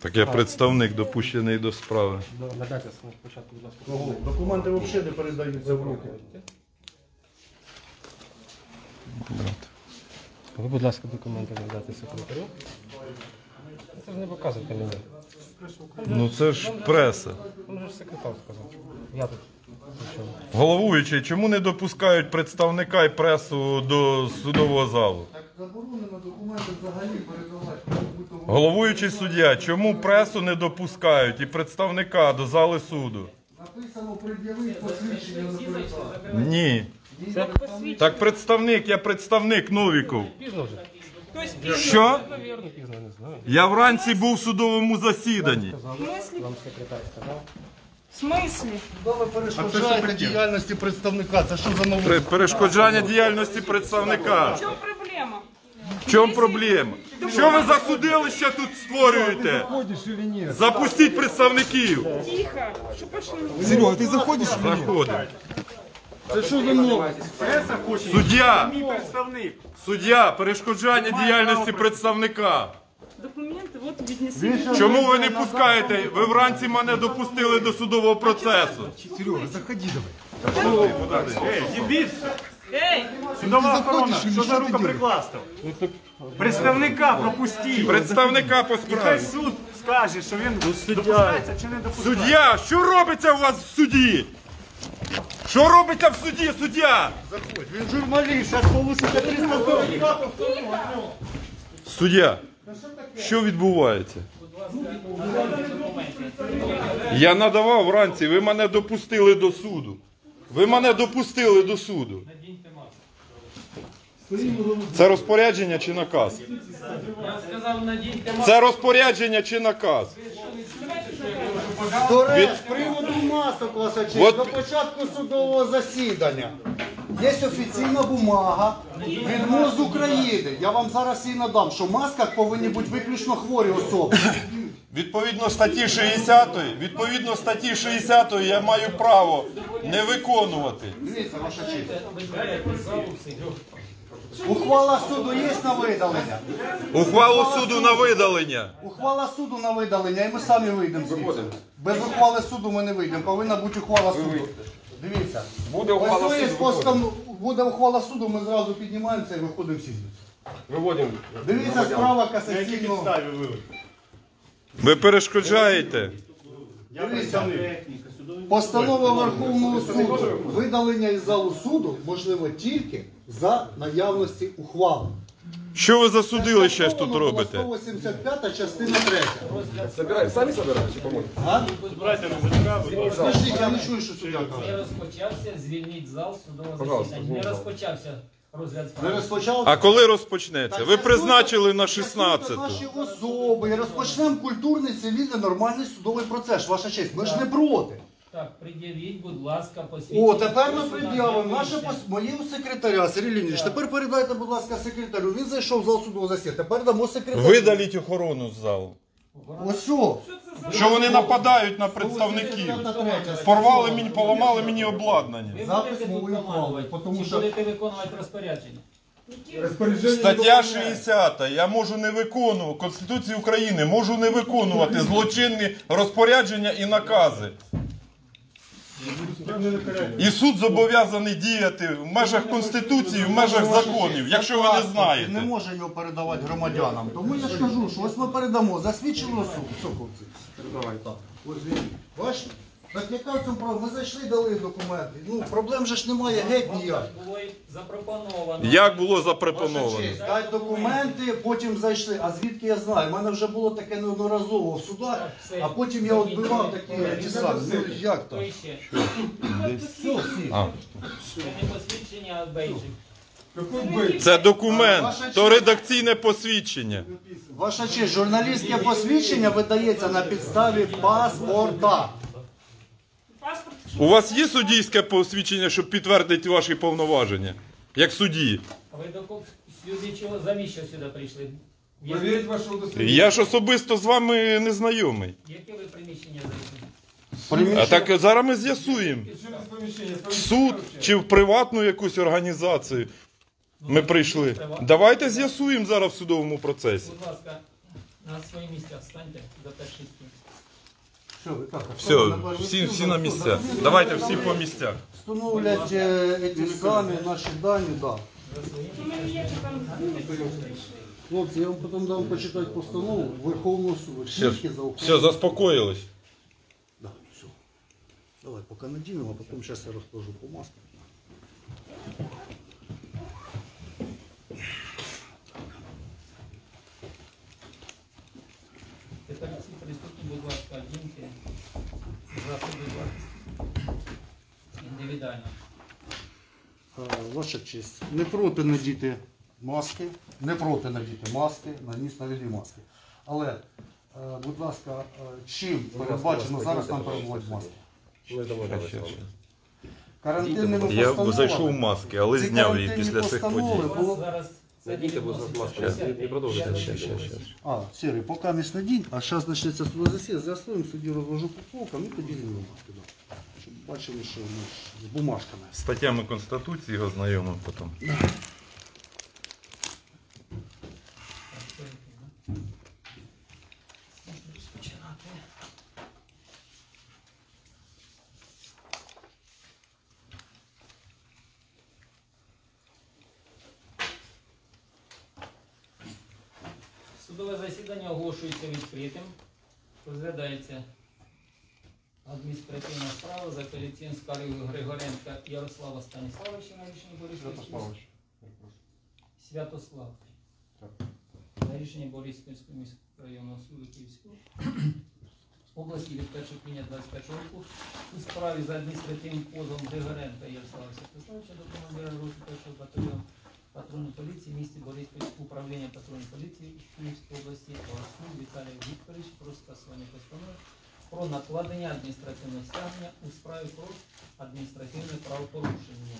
Так я представник допущений до справи. Надайте спочатку, будь ласка. Кого? Документи взагалі не передаються в руки. Ви, будь ласка, документи надати секретарю. Це ж не показуєте мені. Ну це ж преса. Він же ж секретар сказав. Я тут. Головуючий, чому не допускають представника і пресу до судового залу? Так заборонено документи взагалі передавати. Головуючий суддя, чому пресу не допускають і представника до зали суду? Написано пред'явити посвідчення на передачу. Ні. Так представник, я представник Новіков. Пізно вже. Що? Навірно, пізно, не знаю. Я вранці був в судовому засіданні. Вам секретар сказав. В смысле? Куди ви перешкоджаєте діяльності представника? Це що за нове? Пре- Перешкоджання діяльності представника. В чем проблема? В чому проблема? Що ви за судилище тут створюєте? Запустіть представників. Тихо. Что пошли? Серега, ти заходиш? Заходимо. Це що за нове? Суддя! Суддя, перешкоджання діяльності представника. Віднесли. Чому ви не пускаєте? Ви вранці мене допустили до судового процесу. Серега, заходи давай. Эй, Судова охорона, що за що ти рукоприкладство? Представника пропустіть. Представника по Хай справі. суд скаже, що він допускається чи не допускається. Суддя, що робиться у вас в суді? Що робиться в суді, суддя? Він журналіст, зараз получите 300 Суддя, що відбувається? Я надавав вранці, ви мене допустили до суду. Ви мене допустили до суду. Це розпорядження чи наказ? Це розпорядження чи наказ? До речі, з приводу масок, честь, От- до початку судового засідання є офіційна бумага від МОЗ України. Я вам зараз її надам, що в масках повинні бути виключно хворі особи. Відповідно статті 60, відповідно статті 60 я маю право не виконувати. Дивіться, ваша честь. Ухвала суду є на видалення. Ухвалу суду на видалення. Ухвала суду на видалення, і ми самі вийдемо звідси. Без ухвали суду ми не вийдемо. Повинна бути ухвала суду. Дивіться. Буде ухвала суду. Буде ухвала суду, ми зразу піднімаємося і виходимо всі звідси. Виводимо. Дивіться, справа касаційного. Ви перешкоджаєте. Дивіться, постанова Верховного суду. Видалення із залу суду можливо тільки за наявності ухвали. Що ви за судилище ж тут робите? 185 частина 3. Собирай, самі собираєш чи поможеш? Скажіть, я не чую, що суддя Не каже. розпочався, звільніть зал судового Пожалуйста, засідання. Не розпочався розгляд Не справи. розпочав? А коли розпочнеться? Ви призначили на Це 16. наші особи. І розпочнемо культурний, цивільний, нормальний судовий процес. Ваша честь, ми ж не проти. Так, пред'явіть, будь ласка, посвідчення. О, тепер ми Прошу пред'явимо. Наше пос... моє у секретаря Сергій Леонідович, тепер передайте, будь ласка, секретарю. Він зайшов в зал судового засідання. Тепер дамо секретарю. Видаліть охорону з залу. Ось що. Що вони нападають на представників? Порвали мені, поламали мені обладнання. Ви Запис будете тут мовою командувати, ухвали, тому чи що- будете виконувати розпорядження? Стаття 60. Я можу не виконувати Конституції України, можу не виконувати злочинні розпорядження і накази. І суд зобов'язаний діяти в межах Конституції, в межах законів, якщо ви не Не може його передавати громадянам. Тому я ж кажу, що ось ми передамо. Засвідчено суд. Соковці. Давай так. Ось він. Бачите? Так яка в проблема? Ми зайшли, дали документи. Ну, проблем же ж немає геть ніяк. Було й запропоновано. Як було Ваша запропоновано? честь, дай документи, потім зайшли. А звідки я знаю? У мене вже було таке неодноразово в судах, все, а потім я відбивав такі ті самі. Ну, як так? всі. А. Це не посвідчення, а бейджик. Це документ, то редакційне посвідчення. Ваша честь, журналістське посвідчення видається на підставі паспорта. У вас є суддійське посвідчення, щоб підтвердити ваші повноваження? Як судді? А ви до кого сюди чого завіщо сюди прийшли? Удостоверення. Я ж особисто з вами не знайомий. Яке ви приміщення зайшли? А так зараз ми з'ясуємо. Через поміщення. В суд чи в приватну якусь організацію ми прийшли. Давайте з'ясуємо зараз в судовому процесі. Будь ласка, На свої місця встаньте за перший стіл. Все, так, Все, всі, все, всі на все, місця. Давайте всі по місцях. Встановлять е, ці самі наші дані, да. Хлопці, я вам потім дам почитати постанову Верховного суду. Все, Тільки за все, заспокоїлись. Да, все. Давай, поки надінемо, а потім зараз я розкажу по маску. Тепер всі будь ласка, одіньте засоби. Індивідуально. Е, Ваша не проти надіти маски, не проти надіти маски, на ніс навіді маски. Але, е, будь ласка, е, чим передбачено зараз нам перебувати маски? Карантинними Я постановами. зайшов в маски, але Ці зняв її карантинні після цих подій. У було- зараз Зайдіть, будь ласка, і- продовжуйте. Ще, ще, ще. А, Сірий, поки не снадінь, а зараз почнеться судове засідання, з'ясуємо, судді розвожу по полкам і тоді знімемо. Щоб бачили, що ми ж з бумажками. Статтями Конституції знайомим потім. Можна розпочинати. Судове засідання оголошується відкритим. Розглядається адміністративна справа за апеляційною скаргою Григоренка Ярослава Станіславовича на рішення Бориспільського. Святослав. На рішення Бориспільського міськрайонного суду Київського області від 1 квітня 21 року у справі за адміністративним позовом Григоренка Ярослава Святославовича до командира роти 1 батальйону патрульної поліції в місті Бориспіль управління патрульної поліції Київської області Волоснюк Віталій Вікторович про скасування постанови про накладення адміністративного стягнення у справі про адміністративне правопорушення.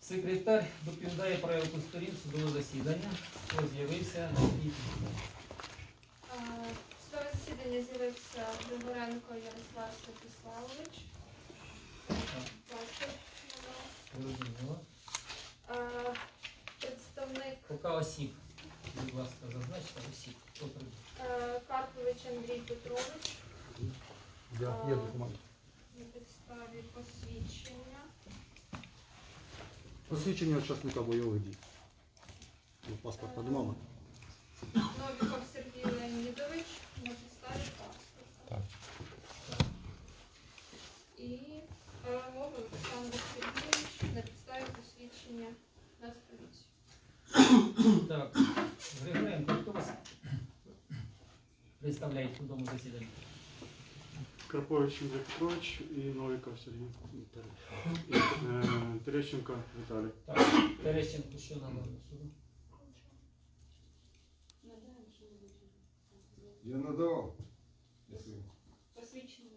Секретар доповідає про явку сторін судового засідання, хто з'явився на світі. Судове засідання з'явився Григоренко Ярослав Святославович. Зрозуміло. Представник Поки осіб, будь ласка, зазначте осіб. Хто прийде? Карпович Андрій Петрович Я, є документи. на підставі посвідчення. Посвідчення учасника бойових дій. Ну, Паспорта не мами. Новіков Сергій Леонідович на підставі паспорта. І Перемога Олександр Сергійович Так, Григоренко, хто вас представляє в судовому засіданні? Карпович Андрій Петрович і Новіков Сергій. І, е, Терещенко Віталій. Так, Терещенко, що надано суду? Я надавав. Посвідчення.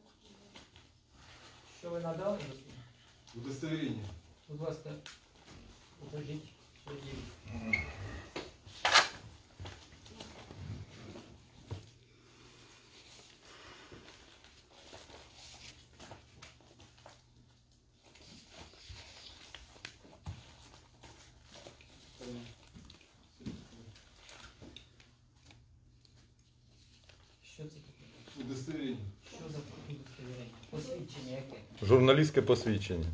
Що ви надали до суду? Удостоверення. Будь ласка, покажіть, що є. Що це таке? Удостоверення. Що за удостоверення? Посвідчення яке? Журналістське посвідчення.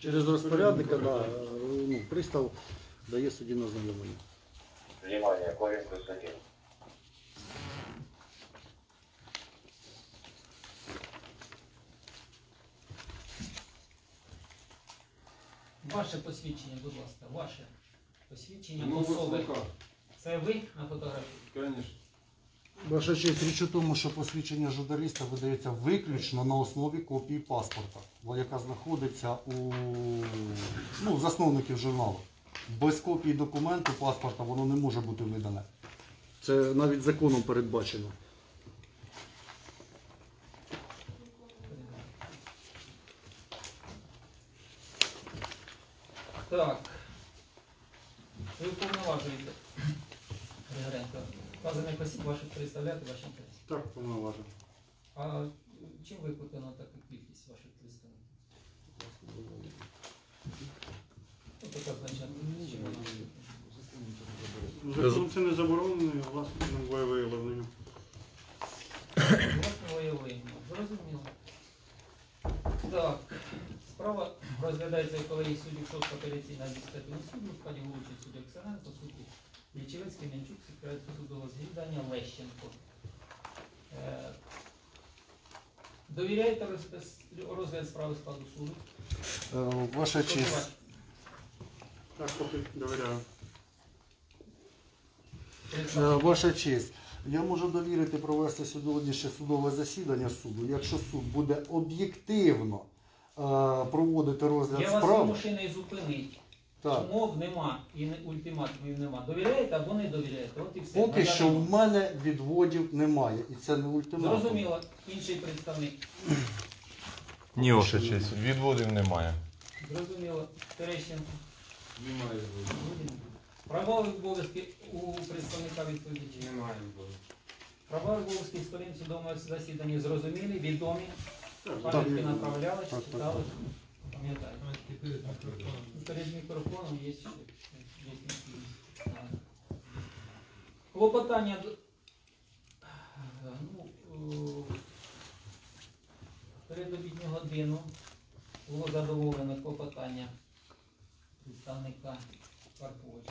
Через розпорядника, да, е, ну, пристав дає судді на знайомлення. Внимание, корень плюс один. Ваше посвідчення, будь ласка, ваше посвідчення Ну, особи. Це ви на фотографії? Конечно. Ваша честь, річ у тому, що посвідчення журналіста видається виключно на основі копії паспорта, яка знаходиться у ну, засновників журналу. Без копії документу паспорта воно не може бути видане. Це навіть законом передбачено. Так. Ви уповноважуєте Григоренко вказаних осіб ваших представляти ваші інтереси. Так, повноважен. А чим викликана така кількість ваших представників? Ну, така значна кількість, чим вона викликана? Закон це не заборонений, власним виявленням. Власне виявлення. Зрозуміло. Так, справа розглядається колегії суддів 6 апеляційного адміністративного суду в складі головуючий судді Оксаненко, судді Лічевець, Кам'янчук, секретар судового засідання Лещенко. Е, Довіряєте розгляд справи складу суду? Е, Ваша честь. Так, поки довіряю. Е, Ваша честь. Я можу довірити провести сьогоднішнє судове засідання суду, якщо суд буде об'єктивно проводити розгляд Я вас справи. вимушений зупинити. Так. Умов нема і не- ультиматумів нема. Довіряєте або не довіряєте. От і все. Поки що в мене відводів немає. І це не ультиматум. Зрозуміло, інший представник. Ні, ваша честь, відводів немає. Зрозуміло. Терещенко. Немає. Права і обов'язки у представника відповідача. Немає. Права і обов'язки сторін судового засідання зрозумілі, відомі. Так, Пам'ятки направляли, Так, так, читали. Пам'ятаю. Перед мікрофоном є ще. Клопотання. Ну, е, передобідню годину було задоволено клопотання представника Карпович,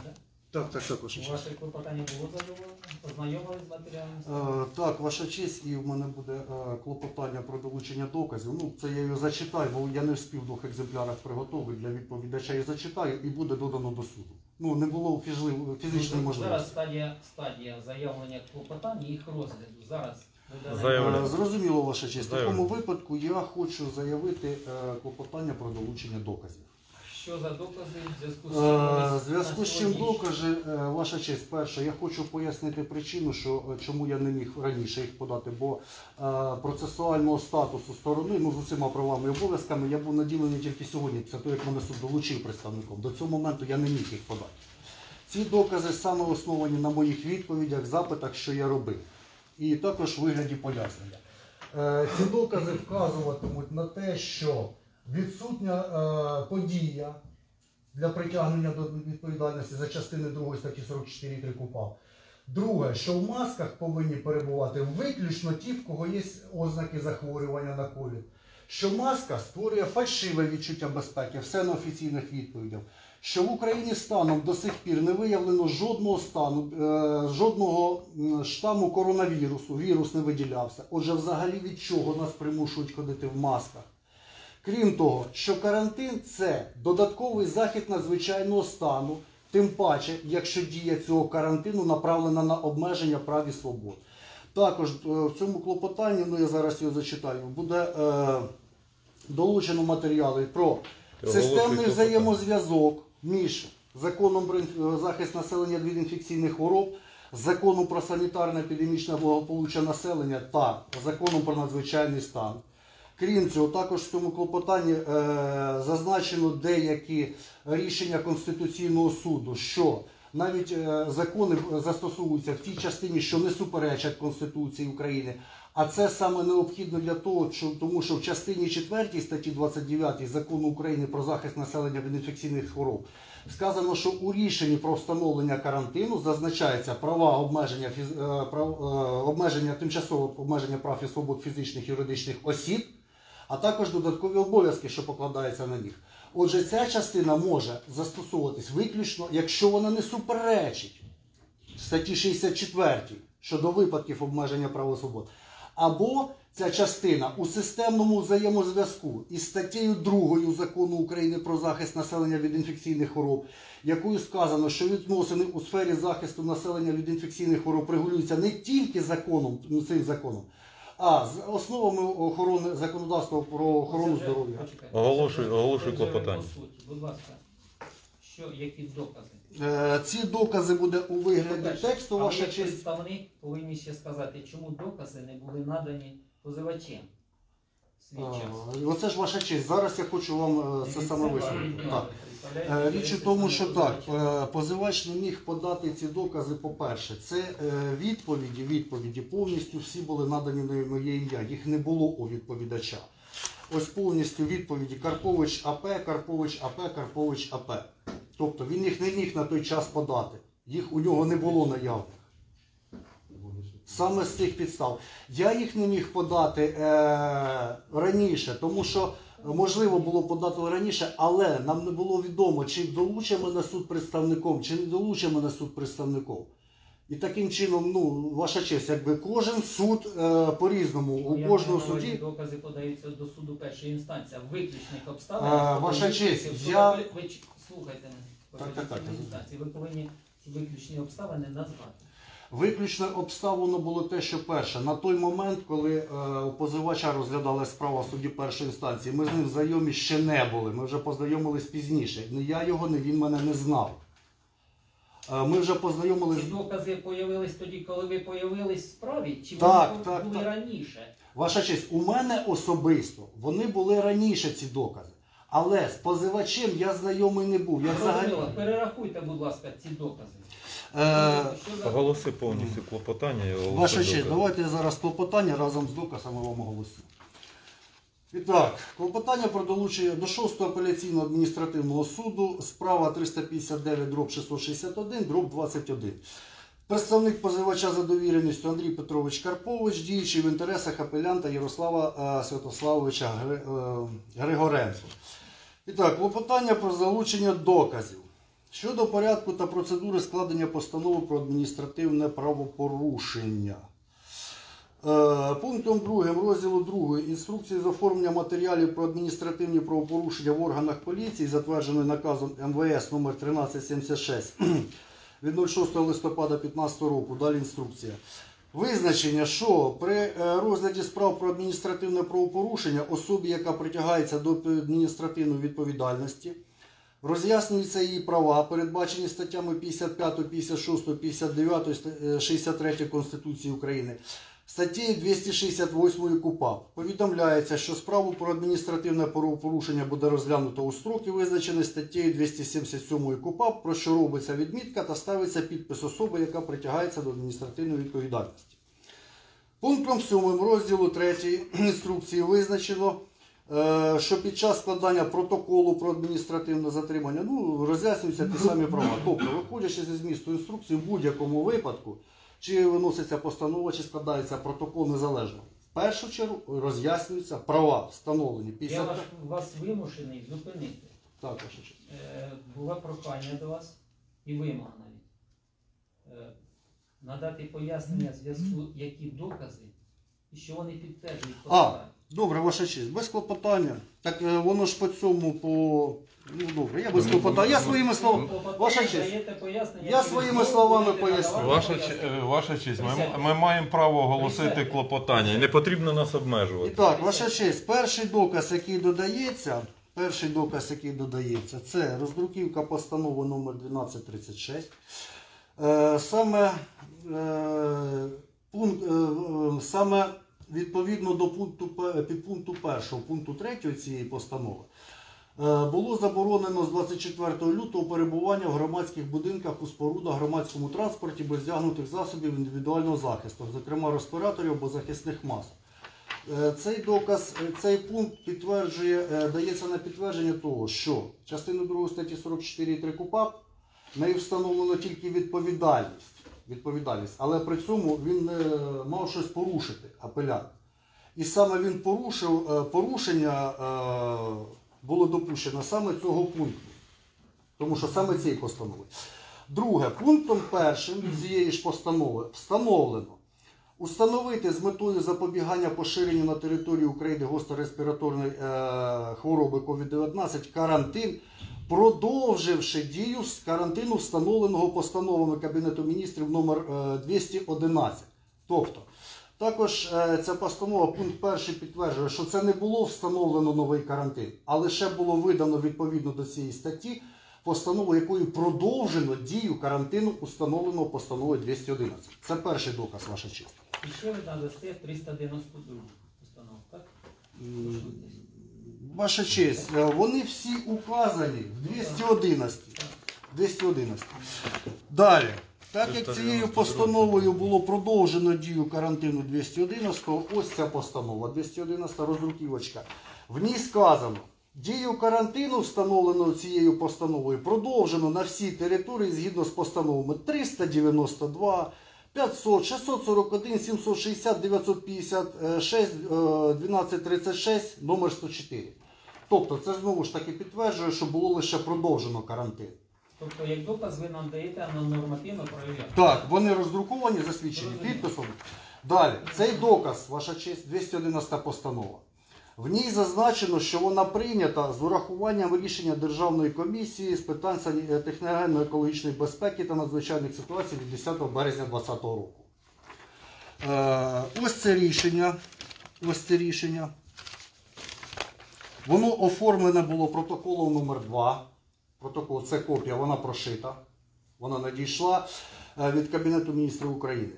так? Так, так, ваша честь. Ваше клопотання було задоволено? Познайомились з матеріалами? Е, Так, ваша честь, і в мене буде е, клопотання про долучення доказів. Ну, це я його зачитаю, бо я не встиг в двох екземплярах приготувати для відповідача. Я зачитаю і буде додано до суду. Ну, не було фізли- фізичної Зараз можливості. стадія, стадія заявлення клопотань і їх розгляду. Зараз Заявлення. Е, Зрозуміло, ваша честь. В такому випадку я хочу заявити е, клопотання про долучення доказів. Що за докази в зв'язку з Е, чим ви В зв'язку з чим докази, е, ваша честь, перше, я хочу пояснити причину, що е, чому я не міг раніше їх подати, бо е, процесуального статусу сторони, ну з усіма правами і обов'язками, я був наділений тільки сьогодні, після того, як мене суд долучив представником. До цього моменту я не міг їх подати. Ці докази саме основані на моїх відповідях, запитах, що я робив, і також в вигляді пояснення. Е, Ці докази вказуватимуть на те, що відсутня е, подія для притягнення до відповідальності за частини 2 статті 44 3 КУПАП. Друге, що в масках повинні перебувати виключно ті, в кого є ознаки захворювання на ковід. Що маска створює фальшиве відчуття безпеки, все на офіційних відповідях. Що в Україні станом до сих пір не виявлено жодного стану, е, жодного штаму коронавірусу, вірус не виділявся. Отже, взагалі від чого нас примушують ходити в масках? Крім того, що карантин це додатковий захід надзвичайного стану, тим паче, якщо дія цього карантину направлена на обмеження прав і свобод. Також е, в цьому клопотанні, ну я зараз його зачитаю, буде е, долучено матеріали про системний взаємозв'язок між законом про е, захист населення від інфекційних хвороб, законом про санітарне епідемічне благополуччя населення та законом про надзвичайний стан. Крім цього, також в цьому клопотанні е, зазначено деякі рішення Конституційного суду, що навіть е, закони застосовуються в тій частині, що не суперечать Конституції України. А це саме необхідно для того, що, тому що в частині 4 статті 29 закону України про захист населення від інфекційних хвороб сказано, що у рішенні про встановлення карантину зазначається права обмеження, фіз- е, прав, е, обмеження тимчасового обмеження прав і свобод фізичних і юридичних осіб, а також додаткові обов'язки, що покладаються на них. Отже, ця частина може застосовуватись виключно, якщо вона не суперечить статті 64 щодо випадків обмеження прав і свобод. Або ця частина у системному взаємозв'язку із статтею 2 закону України про захист населення від інфекційних хвороб, якою сказано, що відносини у сфері захисту населення від інфекційних хвороб регулюються не тільки законом, ну, цим законом, а з основами охорони законодавства про охорону Це вже- здоров'я. почекайте. Оголошуй- Це оголошуй вже клопотання. по. Будь ласка, що, які докази? Е, Ці докази буде у вигляді тексту, ваша як честь. представник повинні ще сказати, чому докази не були надані позивачем. свій час. А, Оце ж ваша честь. Зараз я хочу вам е, це саме. Так. Е, Річ у тому, що так, е, позивач не міг подати ці докази, по-перше, це е, відповіді, відповіді повністю всі були надані на моє ім'я, їх не було у відповідача. Ось повністю відповіді Карпович АП, Карпович АП, Карпович АП. Тобто він їх не міг на той час подати. Їх у нього не було наявних. Саме з цих підстав. Я їх не міг подати е, раніше, тому що можливо було подати раніше, але нам не було відомо, чи долучимо мене суд представником, чи не долучимо мене суд представником. І таким чином, ну, ваша честь, якби кожен суд е, по-різному, у кожного судді. Докази подаються до суду першої інстанції, а виключних обставин. А, ваша честь, я- Ви ч- слухайте. Так, так, так, я інстанції. Ви повинні ці виключні обставини назвати. Виключною обставиною було те, що перше, на той момент, коли е, у позивача розглядала справа в суді першої інстанції, ми з ним знайомі ще не були. Ми вже познайомились пізніше. Ні я його, ні він мене не знав. Е, ми вже познайомились. Ці докази появились тоді, коли ви появились в справі, чи Так, вони так, були так. раніше? Ваша честь, у мене особисто вони були раніше ці докази. Але з позивачем я знайомий не був. Я взагалі. Перерахуйте, будь ласка, ці докази. Е, Що повністю клопотання Ваша честь, давайте я зараз клопотання разом з доказами вам оголосю. І так, клопотання про долучення до 6 апеляційного адміністративного суду, справа 359 дроб 661 дроб 21. Представник позивача за довіреністю Андрій Петрович Карпович, діючий в інтересах апелянта Ярослава е, Святославовича Гри- е, Григоренко. І так, клопотання про залучення доказів. Щодо порядку та процедури складення постанови про адміністративне правопорушення. Е, Пунктом 2 розділу 2 інструкції з оформлення матеріалів про адміністративні правопорушення в органах поліції, затвердженої наказом МВС номер 1376 від 06 листопада 2015 року. Далі інструкція. Визначення, що при е, розгляді справ про адміністративне правопорушення особі, яка притягається до адміністративної відповідальності, Роз'яснюються її права, передбачені статтями 55, 56, 59, е, 63 Конституції України, статтею 268 КУПАП. Повідомляється, що справу про адміністративне правопорушення буде розглянуто у строки, визначені статтею 277 КУПАП, про що робиться відмітка та ставиться підпис особи, яка притягається до адміністративної відповідальності. Пунктом 7 розділу 3 інструкції визначено, що під час складання протоколу про адміністративне затримання ну, роз'яснюються ті самі права. Тобто, виходячи зі змісту інструкції, в будь-якому випадку, чи виноситься постанова, чи складається протокол незалежно. В першу чергу роз'яснюються права, встановлені Я вас, вас вимушений зупинити. Так, ваша честь. Е, Було прохання до вас і вимога навіть. Е, Надати пояснення зв'язку, які докази і що вони підтверджують А. добре, ваша честь, без клопотання. Так е, воно ж по цьому, по. Ну добре, я без клопотання. Я своїми словами. Ваша честь. Я своїми словами поясню. Ваша, е, ваша честь, ми, ми маємо право оголосити клопотання. І не потрібно нас І обмежувати. так, ваша честь, перший доказ, який додається, перший доказ, який додається, це роздруківка постанови номер 1236. Е, саме, е, пункт, е, е, саме відповідно до пункту, підпункту першого, пункту третього цієї постанови, е, було заборонено з 24 лютого перебування в громадських будинках у спорудах громадському транспорті без вдягнутих засобів індивідуального захисту, зокрема респіраторів або захисних масок. Е, Цей доказ, е, цей пункт підтверджує, дається на підтвердження того, що частину 2 статті 44.3 КУПАП нею встановлено тільки відповідальність, відповідальність, але при цьому він мав щось порушити, апелянт. І саме він порушив, е, порушення е, було допущено саме цього пункту, тому що саме цієї постанови. Друге, пунктом першим цієї ж постанови встановлено установити з метою запобігання поширенню на території України гострореспіраторної е, хвороби COVID-19 карантин, продовживши дію з карантину, встановленого постановами Кабінету міністрів номер е, 211. Тобто, також е, ця постанова, пункт перший підтверджує, що це не було встановлено новий карантин, а лише було видано відповідно до цієї статті постанову, якою продовжено дію карантину, установленого постановою 211. Це перший доказ, ваша честь. І ще ви надасте 392 постанову, так? Ваша честь, е, вони всі указані в 211. 211. Далі. Так як цією постановою було продовжено дію карантину 211, ось ця постанова 211 роздруківочка. В ній сказано, дію карантину, встановлену цією постановою, продовжено на всій території згідно з постановами 392, 500, 641, 760, 956, е, 1236, номер 104. Тобто це знову ж таки підтверджує, що було лише продовжено карантин. Тобто, як доказ ви нам даєте на нормативно правові. Так, вони роздруковані, засвідчені підписом. Далі, цей доказ, ваша честь, 211 постанова. В ній зазначено, що вона прийнята з урахуванням рішення Державної комісії з питань е, техногенно-екологічної безпеки та надзвичайних ситуацій від 10 березня 2020 року. Е, ось це рішення. Ось це рішення. Воно оформлене було протоколом номер 2 Протокол це копія, вона прошита. Вона надійшла е, від Кабінету міністрів України.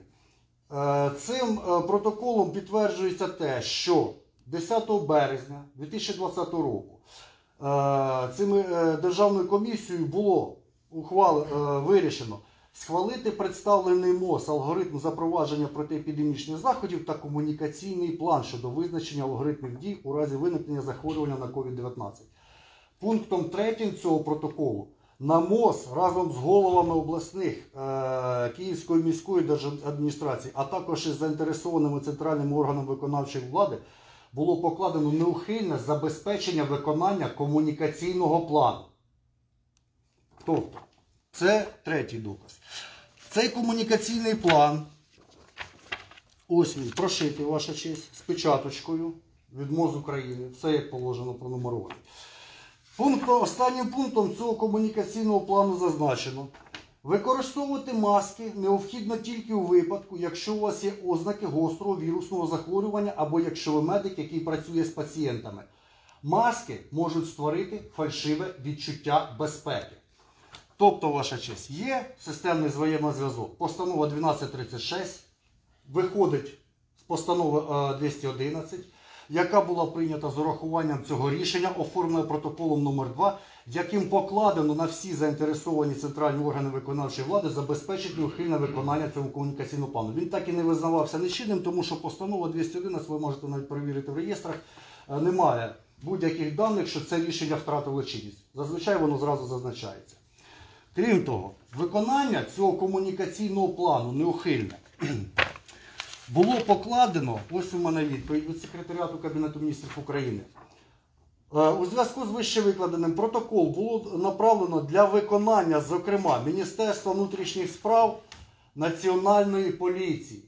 Е, Цим е, протоколом підтверджується те, що 10 березня 2020 року цими державною комісією було ухвал, вирішено схвалити представлений МОЗ алгоритм запровадження протиепідемічних заходів та комунікаційний план щодо визначення алгоритмів дій у разі виникнення захворювання на COVID-19. Пунктом 3 цього протоколу на МОЗ разом з головами обласних е, Київської міської держадміністрації, а також із заінтересованими центральними органами виконавчої влади було покладено неухильне забезпечення виконання комунікаційного плану. Тобто, це третій доказ. Цей комунікаційний план, ось він, прошитий, ваша честь, з печаточкою від МОЗ України, все як положено пронумерований. Пункт, останнім пунктом цього комунікаційного плану зазначено. Використовувати маски необхідно тільки у випадку, якщо у вас є ознаки гострого вірусного захворювання або якщо ви медик, який працює з пацієнтами. Маски можуть створити фальшиве відчуття безпеки. Тобто, ваша честь, є системний взаємозв'язок. Постанова 1236 виходить з постанови е, 211, яка була прийнята з урахуванням цього рішення, оформлена протоколом номер 2 яким покладено на всі заінтересовані центральні органи виконавчої влади забезпечити ухильне виконання цього комунікаційного плану. Він так і не визнавався нечинним, тому що постанова 211, ви можете навіть перевірити в реєстрах, е, немає будь-яких даних, що це рішення втратило чинність. Зазвичай воно зразу зазначається. Крім того, виконання цього комунікаційного плану неухильне було покладено, ось у мене відповідь від секретаріату Кабінету міністрів України. Е, У зв'язку з вище викладеним протокол було направлено для виконання, зокрема, Міністерства внутрішніх справ Національної поліції.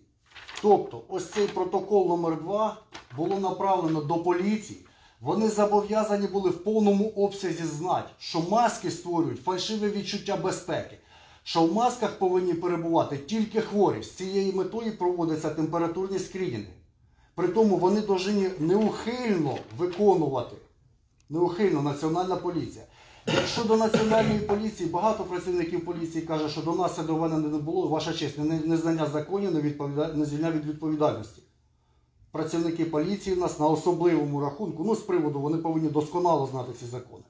Тобто, ось цей протокол номер 2 було направлено до поліції. Вони зобов'язані були в повному обсязі знати, що маски створюють фальшиве відчуття безпеки, що в масках повинні перебувати тільки хворі. З цією метою проводяться температурні скринінги. При тому вони повинні неухильно виконувати. Неухильно Національна поліція. Якщо до національної поліції багато працівників поліції каже, що до нас це доведено не було, ваша честь, незнання законів не, не звільняє від відповідальності. Працівники поліції в нас на особливому рахунку, ну з приводу, вони повинні досконало знати ці закони.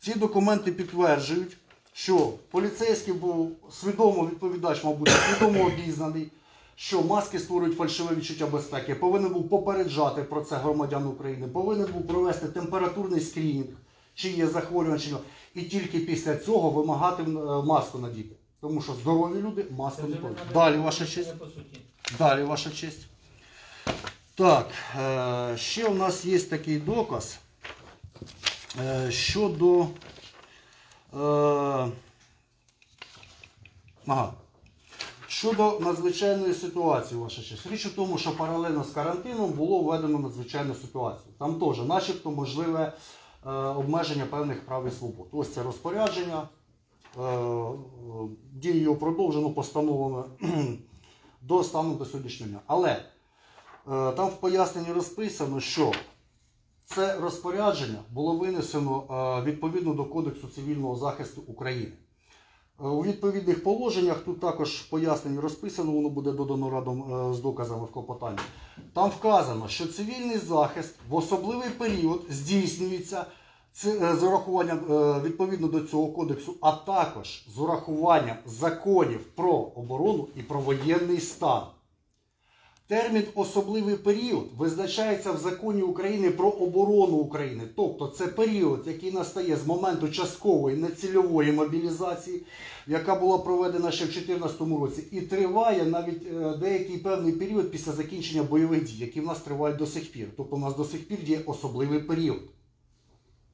Ці документи підтверджують, що поліцейський був свідомо відповідач, мабуть, свідомо обізнаний, що маски створюють фальшиве відчуття безпеки, повинен був попереджати про це громадян України, повинен був провести температурний скринінг, чи є захворювання, чи ні. І тільки після цього вимагати е, маску надіти. Тому що здорові люди маску не повинні. Далі, ваша честь. Далі, ваша честь. Так, е, ще у нас є такий доказ е, щодо. Е, ага. Щодо надзвичайної ситуації, ваша честь. Річ у тому, що паралельно з карантином було введено надзвичайну ситуацію. Там теж, начебто, можливе обмеження певних прав і свобод. Ось це розпорядження. Е, його продовжено постановами до стану до сьогоднішнього дня. Але там в поясненні розписано, що це розпорядження було винесено е, відповідно до Кодексу цивільного захисту України. Е, У відповідних положеннях тут також пояснення розписано, воно буде додано радом е, з доказами в клопотанні. Там вказано, що цивільний захист в особливий період здійснюється е, з урахуванням е, відповідно до цього кодексу, а також з урахуванням законів про оборону і про воєнний стан. Термін особливий період визначається в законі України про оборону України. Тобто це період, який настає з моменту часткової нецільової мобілізації, яка була проведена ще в 2014 році, і триває навіть е, деякий певний період після закінчення бойових дій, які в нас тривають до сих пір. Тобто у нас до сих пір є особливий період,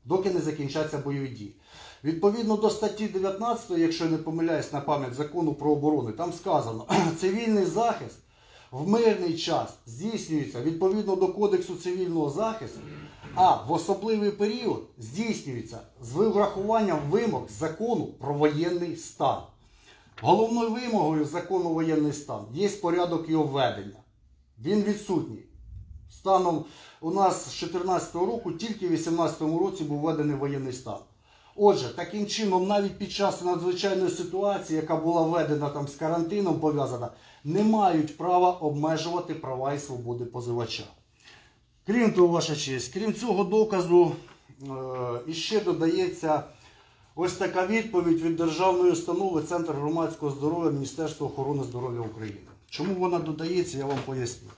доки не закінчаться бойові дії. Відповідно до статті 19, якщо я не помиляюсь на пам'ять закону про оборону, там сказано, цивільний захист в мирний час здійснюється відповідно до Кодексу цивільного захисту, а в особливий період здійснюється з врахуванням вимог закону про воєнний стан. Головною вимогою закону воєнний стан є порядок його введення. Він відсутній. Станом у нас з 2014 року тільки в 2018 році був введений воєнний стан. Отже, таким чином, навіть під час надзвичайної ситуації, яка була введена там з карантином пов'язана, не мають права обмежувати права і свободи позивача. Крім того, ваша честь, крім цього доказу, е, іще додається ось така відповідь від державної установи Центр громадського здоров'я Міністерства охорони здоров'я України. Чому вона додається, я вам поясню.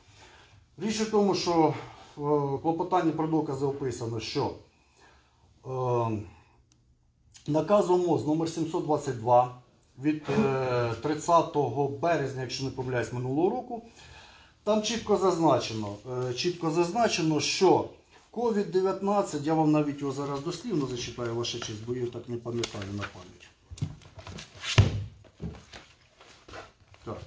Річ у тому, що е, в клопотанні про докази описано, що е, наказом МОЗ номер 722 від е, 30 березня, якщо не помиляюсь, минулого року, там чітко зазначено, е, чітко зазначено, що COVID-19, я вам навіть його зараз дослівно зачитаю, ваша честь, бо я так не пам'ятаю на пам'ять. Так.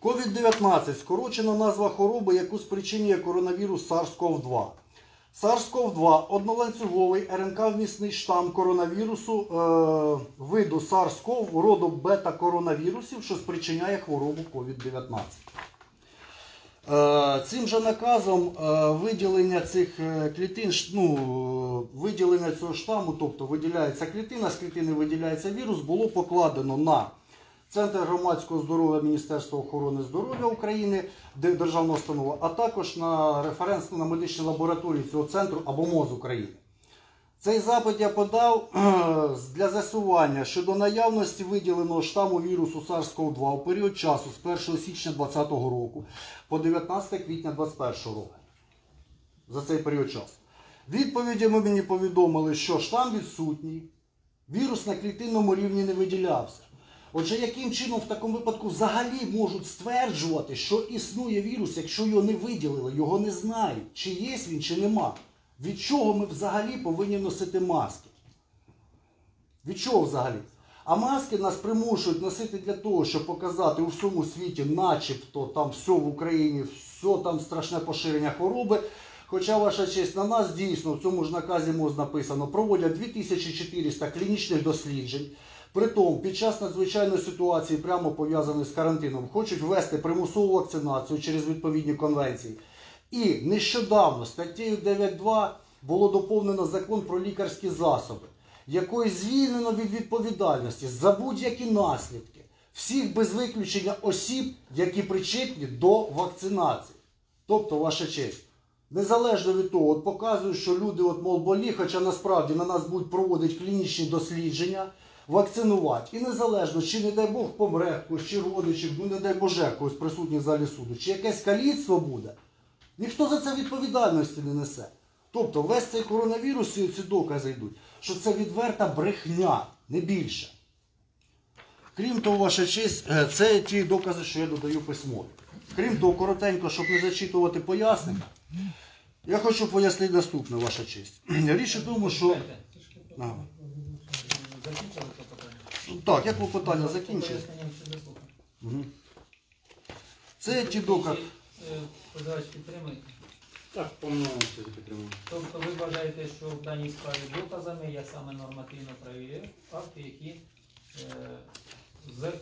COVID-19 скорочена назва хвороби, яку спричинює коронавірус SARS-CoV-2. SARS-CoV-2 одноланцюговий РНК-вмісний штам коронавірусу е, виду SARS-CoV роду бета-коронавірусів, що спричиняє хворобу COVID-19. Е, Цим же наказом е, виділення цих е, клітин, ну, виділення цього штаму, тобто виділяється клітина, з клітини виділяється вірус, було покладено на Центр громадського здоров'я Міністерства охорони здоров'я України, де державна установа, а також на референсну на медичні лабораторії цього центру або МОЗ України. Цей запит я подав е, для з'ясування щодо наявності виділеного штаму вірусу SARS-CoV-2 у період часу з 1 січня 2020 року по 19 квітня 2021 року. За цей період часу. Відповідями мені повідомили, що штам відсутній, вірус на клітинному рівні не виділявся. Отже, яким чином в такому випадку взагалі можуть стверджувати, що існує вірус, якщо його не виділили, його не знають, чи є він, чи нема. Від чого ми взагалі повинні носити маски? Від чого взагалі? А маски нас примушують носити для того, щоб показати у всьому світі, начебто там все в Україні, все там страшне поширення хвороби. Хоча ваша честь на нас дійсно в цьому ж наказі МОЗ написано, проводять 2400 клінічних досліджень. Притом, під час надзвичайної ситуації, прямо пов'язаної з карантином, хочуть ввести примусову вакцинацію через відповідні конвенції. І нещодавно статтею 9.2 було доповнено закон про лікарські засоби, якою звільнено від відповідальності за будь-які наслідки всіх без виключення осіб, які причетні до вакцинації. Тобто, ваша честь, незалежно від того, от показують, що люди от мол болі, хоча насправді на нас будуть проводити клінічні дослідження, вакцинувати. І незалежно, чи не дай Бог помре хтось, чи родичів, ну не дай Боже когось присутніх в залі суду, чи якесь каліцтво буде, ніхто за це відповідальності не несе. Тобто весь цей коронавірус і ці докази йдуть, що це відверта брехня, не більше. Крім того, ваша честь, е, це ті докази, що я додаю письмові. Крім того, коротенько, щоб не зачитувати пояснення, я хочу пояснити наступне, ваша честь. Річ у тому, що. Закінчили це питання? Так, як клопотання закінчили. Поясненням ще Це ті докази. Е, Позивач підтримує. Так, повному все підтримую. Тобто ви вважаєте, що в даній справі доказами є саме нормативно правові факти, які е, з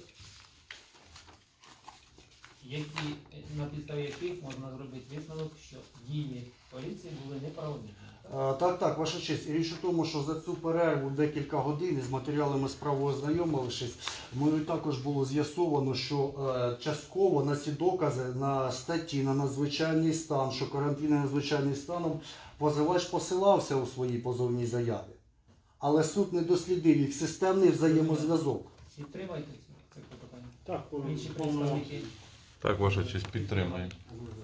які, на підставі яких можна зробити висновок, що дії поліції були неправомірні. Так, так, ваша честь. І річ у тому, що за цю перерву декілька годин з матеріалами справи ознайомившись, мною також було з'ясовано, що е, частково на ці докази на статті на надзвичайний стан, що карантин є надзвичайним станом, позивач посилався у своїй позовній заяві. Але суд не дослідив їх системний взаємозв'язок. Підтримайте це, це клопотання. Так, по Інші повному представники, Так, ваша честь, підтримуємо.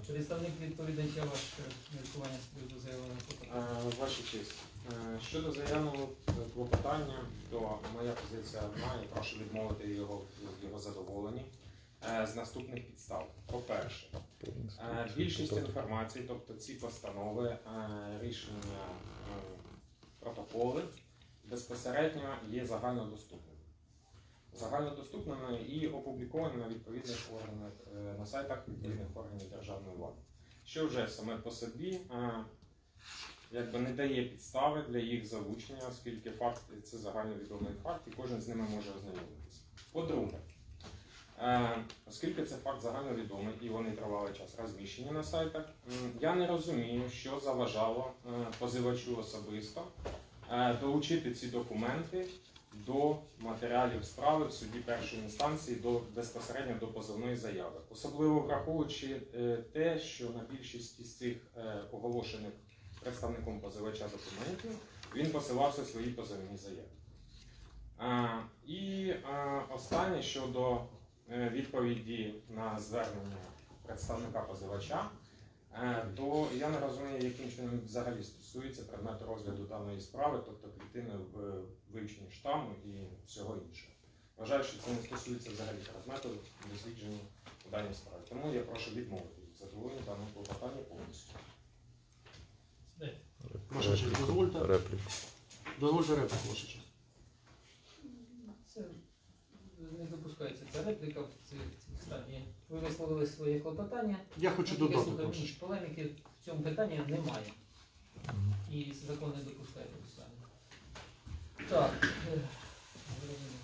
представник відповідача ваше міркування з приводу заявленого клопотання. Е, Ваша честь, е, щодо заявленого клопотання, то моя позиція одна, і прошу відмовити його в його задоволенні е, з наступних підстав. По-перше, більшість інформації, тобто ці постанови, рішення, протоколи, безпосередньо є загальнодоступними. Загальнодоступними і опубліковані на відповідних органах е, на сайтах відповідних органів державної влади. Що вже саме по собі е, якби не дає підстави для їх залучення, оскільки факт це загальновідомий факт, і кожен з ними може ознайомитися. По-друге, е, оскільки це факт загальновідомий і вони тривалий час розміщені на сайтах, я не розумію, що заважало позивачу особисто долучити ці документи до матеріалів справи в суді першої інстанції до безпосередньо до позовної заяви, особливо враховуючи е, те, що на більшість із цих е, оголошених представником позивача документів, він посилався в своїй позовній заяві. І останнє щодо е, відповіді на звернення представника позивача, то я не розумію, яким чином взагалі стосується предмету розгляду даної справи, тобто клітини в вивченні штаму і всього іншого. Вважаю, що це не стосується взагалі предмету дослідження у даній справі. Тому я прошу відмовити від задоволення даного клопотання повністю. Ваша честь, дозвольте. Репліку. Дозвольте репліку, ваша честь. Це не допускається ця репліка в цій, цій стадії. Ви висловили своє клопотання. Я хочу додати. ваша полеміки в цьому питанні немає. І закон не допускає дописання. Так. е, зрозуміло.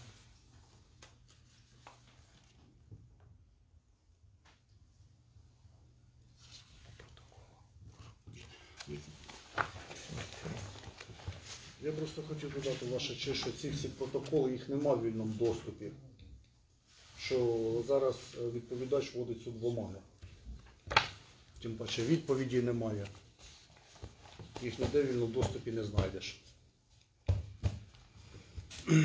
Я просто хотів додати ваша честь, що ці всі протоколи їх нема в вільному доступі. Що зараз е, відповідач вводить суд в оману. Тим паче відповіді немає. Їх ніде в вільному доступі не знайдеш. Е,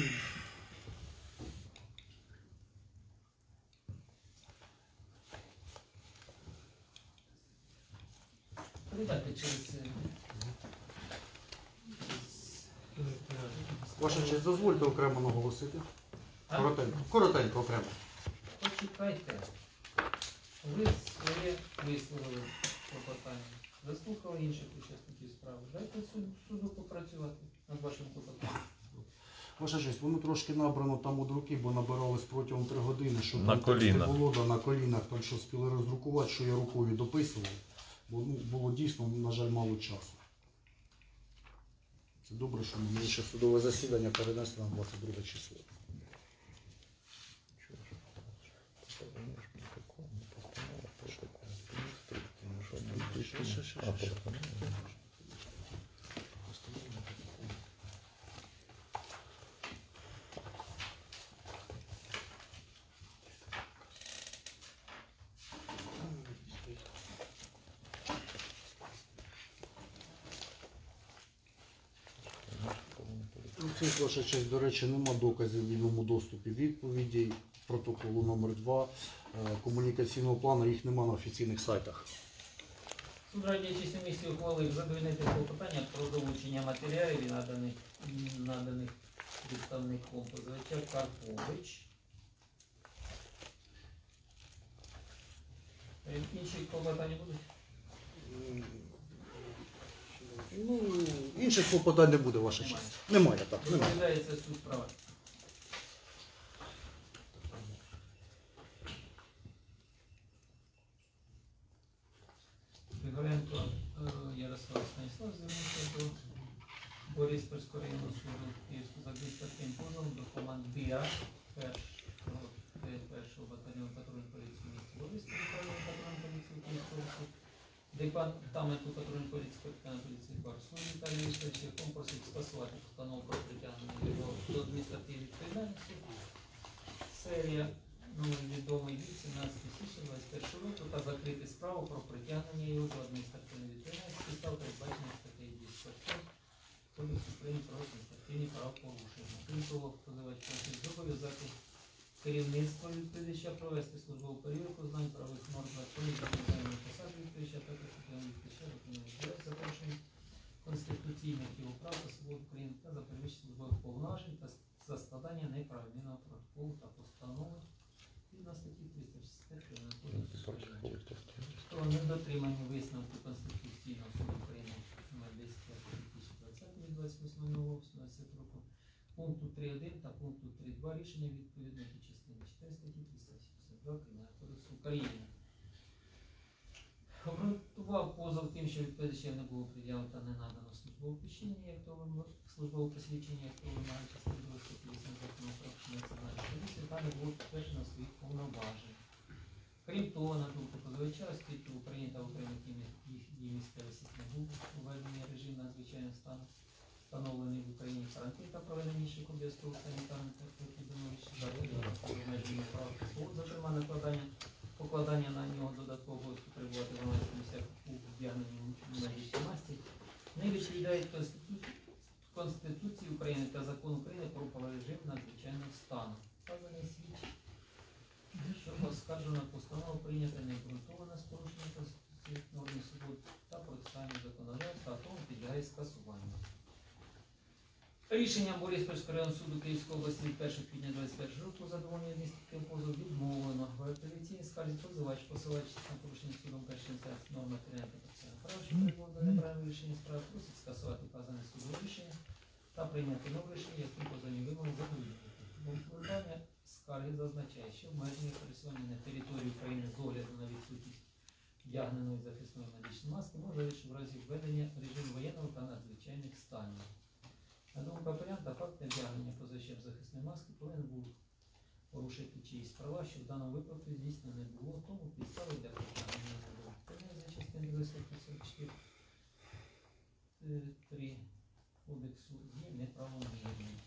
Ваша честь, дозвольте окремо наголосити. Коротенько. Коротенько окремо. Почекайте. Ви своє висловили клопотання. Заслухали інших учасників справи. Дайте суд, суду попрацювати над вашим клопотанням. Ваша честь, воно трошки набрано там від руки, бо набиралось протягом три години, щоб На там колінах. було да, на колінах, так що спіли роздрукувати, що я рукою дописував. Бо ну, було дійсно, на жаль, мало часу. Це добре, що ми ще судове засідання перенесли на 22 число. Цих, ваша честь, до речі, нема доказів в вільному доступі відповідей протоколу номер 2 комунікаційного плану, їх нема на офіційних сайтах. Суд радячись у місті ухвалив задовольнити клопотання про долучення матеріалів, наданих, наданих представником позивача Карпович. Е, Інші клопотання будуть? Ну, інших клопотань не буде, ваша честь. Немає так, немає. Розглядається суд справа. Григоренко е, Ярослав Станіслав звернувся до Бориспільського районного суду Київського за адміністративним позовом до командира першого першого батальйону патрульної поліції міста Бориспіль, управління патрульної поліції Київського департаменту патрульної поліції капітана поліції Барсу Віталій Вікторович, якому просить скасувати постанову про притягнення його до адміністративної відповідальності. Серія номер відомий від 17 січня 21 року та закрити справу про притягнення його до адміністративної відповідальності підстав передбачених статтею 245 Кодексу України про адміністративні правопорушення. Крім того, позивач просить зобов'язати керівництво відповідача провести службову перевірку знань правових норм законів та державної посади відповідача, також підтримання відповідача виконання за конституційних його прав та свобод України та за перевищення службових повноважень та за складання неправомірного протоколу та постанови згідно статті 365 Кримінального. Про недотримання висновку Конституційного суду України номер 10 від 28.08.20 року пункту 3.1 та пункту 3.2 рішення відповідно до частини 4 статті 372 Кримінального кодексу України. Обґрунтував позов тим, що відповідачем не було пред'явлено та не надано службове посвідчення, як то службове посвідчення, як то вимагає частини 2 статті 8 закону про національної поліції, та не було підтверджено своїх повноважень. Крім того, на думку позивача, оскільки в Україні та в їх дій місцевості не був уваджений режим надзвичайного стану, встановлений в Україні карантин та проведення інших обов'язкових санітарних та епідемічних заходів, обмеження прав, свобод, зокрема накладання покладання на нього додаткового в громадському місцях у вдягненні медичній масці, не відповідають Конституції, Конституції України та Закону України про режим надзвичайного стану. Вказаний свідчить, що оскаржена постанова прийнята необґрунтована з порушенням Конституції норми суду та процесуального законодавства, а тому підлягає скасуванню. Рішенням Бориспільського районного суду Київської області від 1 квітня 21 року задоволення адміністративного позову відмовлено. В апеляційній скарзі позивач, посилаючись на порушення судом першої інстанції та процесуального права, що призвело до неправильного рішення справи, просить скасувати вказане судове рішення та прийняти нове рішення, яким позовні вимоги задовольнити. Обґрунтування скарги зазначає, що обмеження пересування на території України з огляду на відсутність вдягненої захисної медичної маски може лише в разі введення режиму воєнного та надзвичайних станів. На думку апелянта, факт невдягнення позначів захисної маски повинен був порушити чиїсь права, що в даному випадку здійснено не було, тому підстави для притягнення не було. За частини 244 3 кодексу є неправомірним.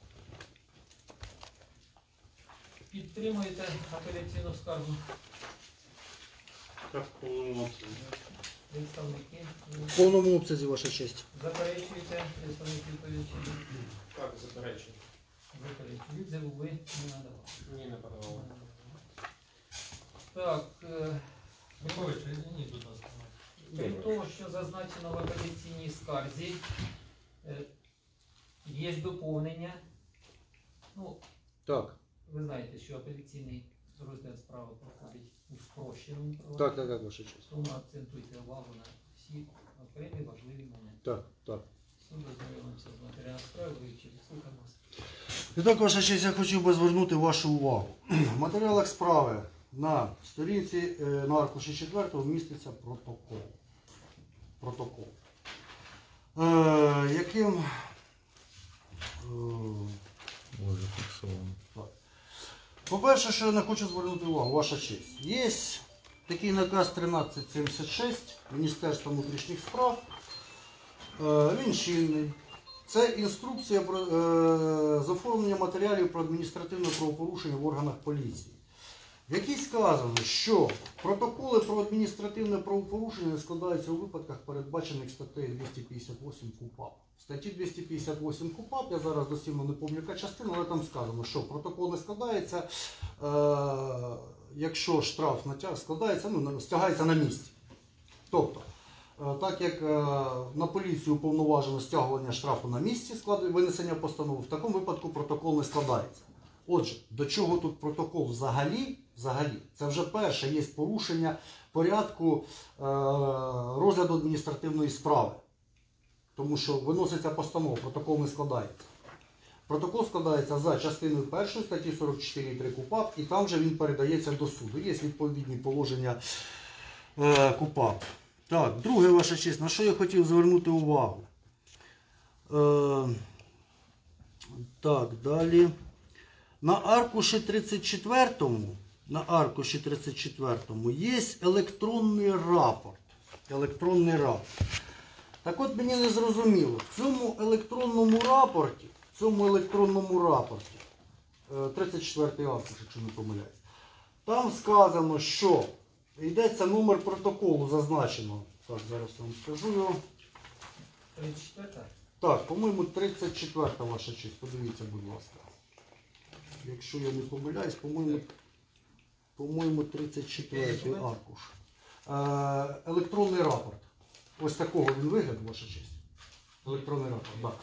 Підтримуєте апеляційну скаргу Так, обсязі. Представники? В повному обсязі, ваша честь. Заперечуєте представники відповідачі? Так, заперечую. Заперечують. Відзиву ви не надавали. Ні, не подавали. Так, е, Миколич, будь ласка. крім того, що зазначено в апеляційній скарзі, е, є доповнення. Ну, Так, ви знаєте, що апеляційний розгляд справи проходить у спрощеному так, так, так, ваша честь. Тому акцентуйте увагу на всі окремі важливі моменти. Так, так. Суд ознайомився з матеріалом справи, вивчив, слухаємо вас. І так, ваша честь, я хотів би звернути вашу увагу. В матеріалах справи на сторінці е, на аркуші 4 міститься протокол. Протокол. Е, яким е, Може, фіксовано. По-перше, що я хочу звернути увагу, ваша честь. Є такий наказ 1376 Міністерства внутрішніх справ. Е, Він чинний. Це інструкція про е, з оформлення матеріалів про адміністративне правопорушення в органах поліції. В якій сказано, що протоколи про адміністративне правопорушення складаються у випадках, передбачених статтею 258 КУПАП. В статті 258 КУПАП, я зараз дослівно не пам'ятаю яка частина, але там сказано, що протокол не складається, е, якщо штраф складається, ну, стягається на місці. Тобто, е, так як е, на поліцію уповноважено стягування штрафу на місці винесення постанови, в такому випадку протокол не складається. Отже, до чого тут протокол взагалі? Взагалі, це вже перше є порушення порядку е, розгляду адміністративної справи. Тому що виноситься постанова, протокол не складається. Протокол складається за частиною першої статті 44.3 КУПАП, і там же він передається до суду. Є відповідні положення е, КУПАП. Так, друге, ваша честь, на що я хотів звернути увагу. Е, так, далі. На аркуші 34 на аркуші 34 є електронний рапорт. Електронний рапорт. Так от мені не зрозуміло, в цьому електронному рапорті, в цьому електронному рапорті, е, 34 аркуш, якщо не помиляюсь, там сказано, що йдеться номер протоколу зазначено. Так, зараз я вам скажу його. 34 Так, по-моєму, 34-та ваша честь. Подивіться, будь ласка. Якщо я не помиляюсь, по-моєму, по-моєму, 34 аркуш. Е, електронний рапорт. Ось такого він вигляд, ваша честь. Електронний рапорт, так.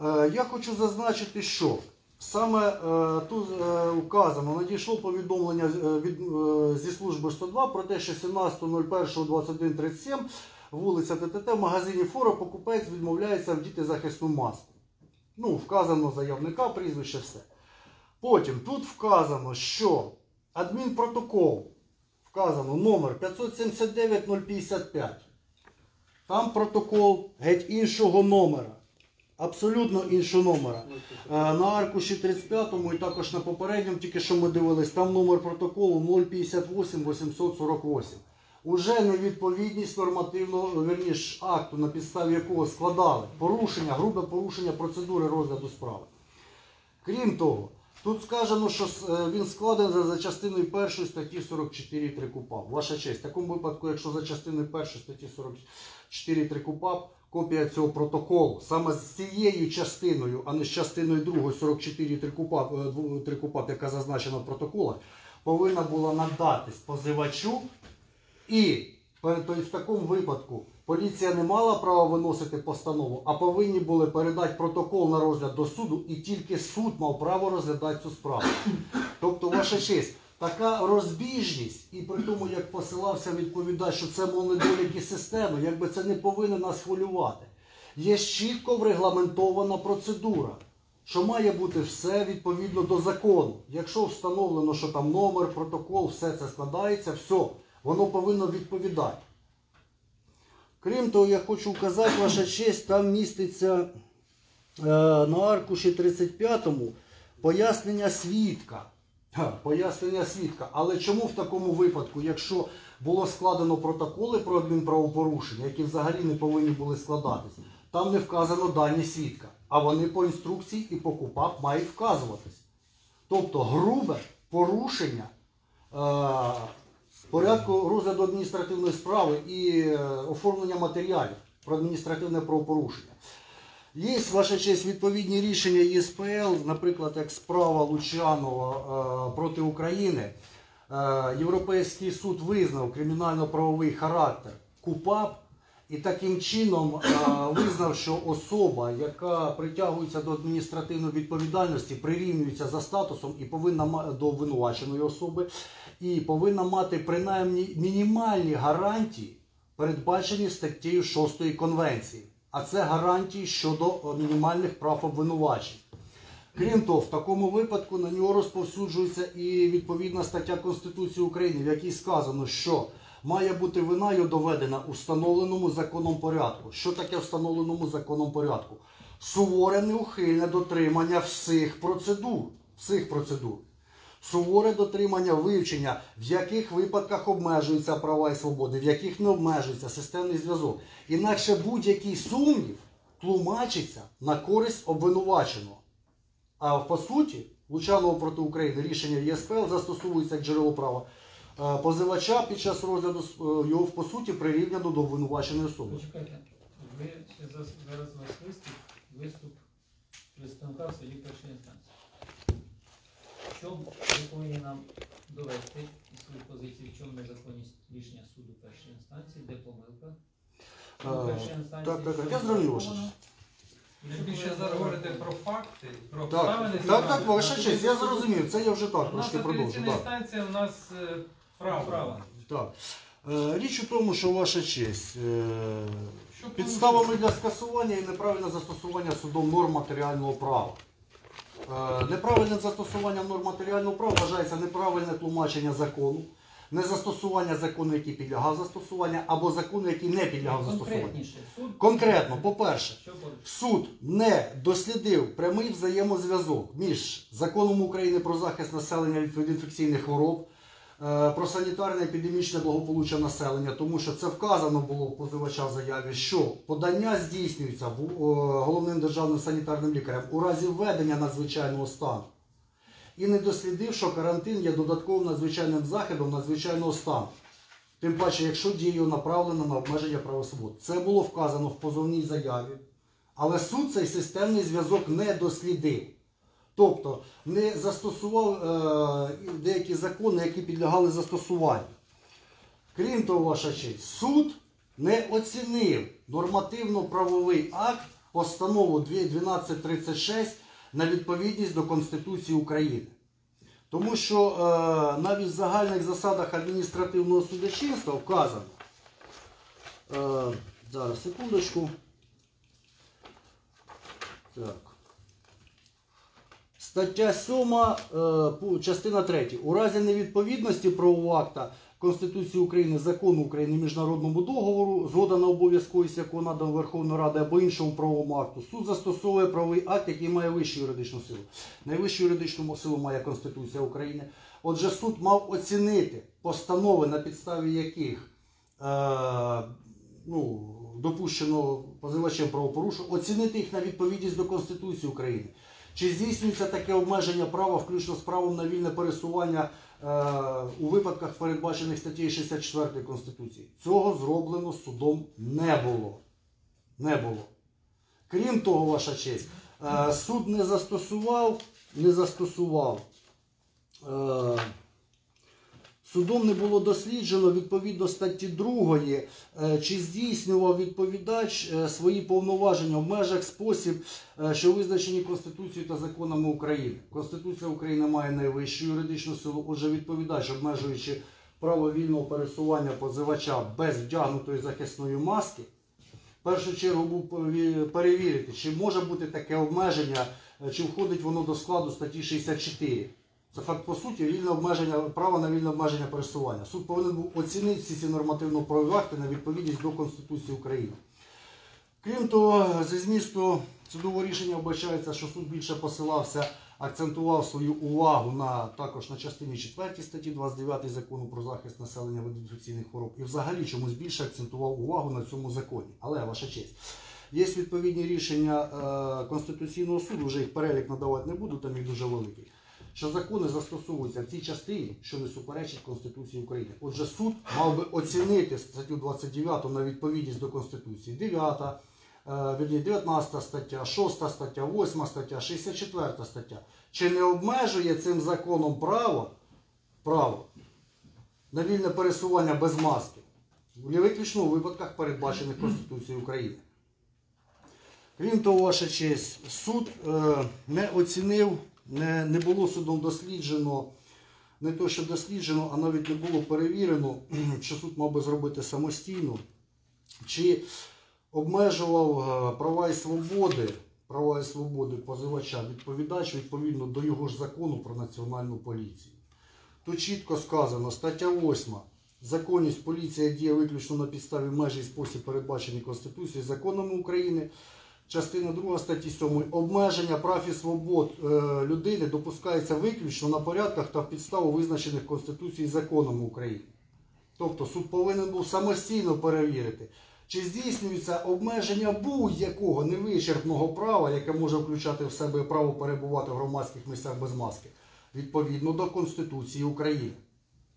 Е, я хочу зазначити, що саме е, тут указано, надійшло повідомлення від, зі служби 102 про те, що 17.01.21.37 вулиця ТТТ в магазині Фора покупець відмовляється вдіти захисну маску. Ну, вказано заявника, прізвище, все. Потім тут вказано, що адмінпротокол вказано номер 579-055. Там протокол геть іншого номера. Абсолютно іншого номера. Е, На аркуші 35 і також на попередньому, тільки що ми дивились, там номер протоколу 058 848. Уже невідповідність нормативного верніш, акту, на підставі якого складали порушення, грубе порушення процедури розгляду справи. Крім того, тут сказано, що е, він складений за, частиною першої статті 44 КУПАП. Ваша честь, в такому випадку, якщо за частиною першої статті 44 КУПАП, копія цього протоколу саме з цією частиною, а не з частиною другої 44 КУПАП, е, дву- КУПАП, яка зазначена в протоколах, повинна була надатись позивачу. І тобто, в такому випадку поліція не мала права виносити постанову, а повинні були передати протокол на розгляд до суду, і тільки суд мав право розглядати цю справу. Тобто, ваша честь, така розбіжність, і при тому, як посилався відповідач, що це мов недоліки системи, якби це не повинно нас хвилювати. Є чітко врегламентована процедура. Що має бути все відповідно до закону. Якщо встановлено, що там номер, протокол, все це складається, все, воно повинно відповідати. Крім того, я хочу вказати, ваша честь, там міститься е, на аркуші 35-му пояснення свідка. Пояснення свідка. Але чому в такому випадку, якщо було складено протоколи про адмінправопорушення, які взагалі не повинні були складатися, там не вказано дані свідка, а вони по інструкції і по КУПАП мають вказуватись. Тобто грубе порушення е, порядку розгляду адміністративної справи і е, оформлення матеріалів про адміністративне правопорушення. Є, ваша честь, відповідні рішення ЄСПЛ, наприклад, як справа Лучанова е, проти України. Е, Європейський суд визнав кримінально-правовий характер КУПАП і таким чином визнав, що особа, яка притягується до адміністративної відповідальності, прирівнюється за статусом і повинна до обвинуваченої особи, і повинна мати принаймні мінімальні гарантії, передбачені статтею 6 конвенції. А це гарантії щодо е, мінімальних прав обвинувачень. Крім того, в такому випадку на нього розповсюджується і відповідна стаття Конституції України, в якій сказано, що має бути виною доведена у встановленому законом порядку. Що таке встановленому законом порядку? Суворе неухильне дотримання всіх процедур. Всіх процедур. Суворе дотримання вивчення, в яких випадках обмежуються права і свободи, в яких не обмежується системний зв'язок. Інакше будь-який сумнів тлумачиться на користь обвинуваченого. А по суті, Лучанова проти України рішення ЄСПЛ застосовується як джерело права е, позивача під час розгляду е, його по суті прирівняно до обвинуваченої особи. Почекайте, ви зараз, вас виступ, виступ представника в суді першої інстанції. Що ви повинні нам довести і свою позицію, в чому незаконність рішення суду першої інстанції, де помилка? Суд першої інстанції, так, так, так, я зрозумів, враховано? ваша І Ви більше зараз говорите про факти, про Так, обставини. так, так, ваша честь, я зрозумів. Це я вже так У нас трошки продовжу. апеляційна Так. інстанція, у нас е, право. Право. Так. Е, Річ у тому, що ваша честь. е, Що Підставами для скасування і неправильне застосування судом норм матеріального права. Е, Неправильним застосуванням норм матеріального права вважається неправильне тлумачення закону, незастосування закону, який підлягав застосуванню, або закону, який не підлягав застосуванню. Конкретно, по-перше, суд не дослідив прямий взаємозв'язок між законом України про захист населення від інфекційних хвороб, про санітарне епідемічне благополуччя населення, тому що це вказано було в позивача в заяві, що подання здійснюється головним державним санітарним лікарем у разі введення надзвичайного стану. І не дослідив, що карантин є додатковим надзвичайним заходом надзвичайного стану. Тим паче, якщо дія направлена на обмеження права свобод. Це було вказано в позовній заяві. Але суд цей системний зв'язок не дослідив. Тобто не застосував е, деякі закони, які підлягали застосуванню. Крім того, ваша честь, суд не оцінив нормативно-правовий акт постанову 1236 на відповідність до Конституції України. Тому що е, навіть в загальних засадах адміністративного судочинства вказано. Е, зараз, секундочку. Так. Стаття 7, е, частина 3. У разі невідповідності правового акта Конституції України, закону України, міжнародному договору, згода на обов'язковість якого надана Верховної Ради або іншому правовому акту, суд застосовує правовий акт, який має вищу юридичну силу. Найвищу юридичну силу має Конституція України. Отже, суд мав оцінити постанови, на підставі яких е, ну, допущено позивачем правопорушення, оцінити їх на відповідність до Конституції України. Чи здійснюється таке обмеження права, включно з правом на вільне пересування е, у випадках, передбачених статтею 64 Конституції? Цього зроблено судом не було. Не було. Крім того, ваша честь, е, суд не застосував, не застосував. Е, Судом не було досліджено відповідно статті 2, е, чи здійснював відповідач е, свої повноваження в межах спосіб, е, що визначені Конституцією та законами України. Конституція України має найвищу юридичну силу, отже, відповідач, обмежуючи право вільного пересування позивача без вдягнутої захисної маски, в першу чергу був перевірити, чи може бути таке обмеження, чи входить воно до складу статті 64. Це факт по суті вільне обмеження, право на вільне обмеження пересування. Суд повинен був оцінити всі ці нормативно-правові акти на відповідність до Конституції України. Крім того, зі змісту судового рішення вбачається, що суд більше посилався, акцентував свою увагу на також на частині 4 статті 29 закону про захист населення від інфекційних хвороб і взагалі чомусь більше акцентував увагу на цьому законі. Але ваша честь. Є відповідні рішення е, Конституційного суду, вже їх перелік надавати не буду, там їх дуже великий. Що закони застосовуються в цій частині, що не суперечить Конституції України. Отже, суд мав би оцінити статтю 29 на відповідність до Конституції. 9, е, вірні, 19 стаття, 6 стаття, 8 стаття, 64 стаття. Чи не обмежує цим законом право, право на вільне пересування без маски? Виключно у випадках, передбачених Конституцією України. Крім того, ваша честь, суд е, не оцінив, не, не було судом досліджено, не то, що досліджено, а навіть не було перевірено, що суд мав би зробити самостійно, чи обмежував е, права і свободи, права і свободи позивача відповідач відповідно до його ж закону про національну поліцію. Тут чітко сказано, стаття 8. Законність поліція діє виключно на підставі межі і спосіб передбачений Конституцією законами України. Частина 2 статті 7. Обмеження прав і свобод е, людини допускається виключно на порядках та підставу визначених Конституцією і законами України. Тобто суд повинен був самостійно перевірити, чи здійснюється обмеження будь-якого невичерпного права, яке може включати в себе право перебувати в громадських місцях без маски, відповідно до Конституції України.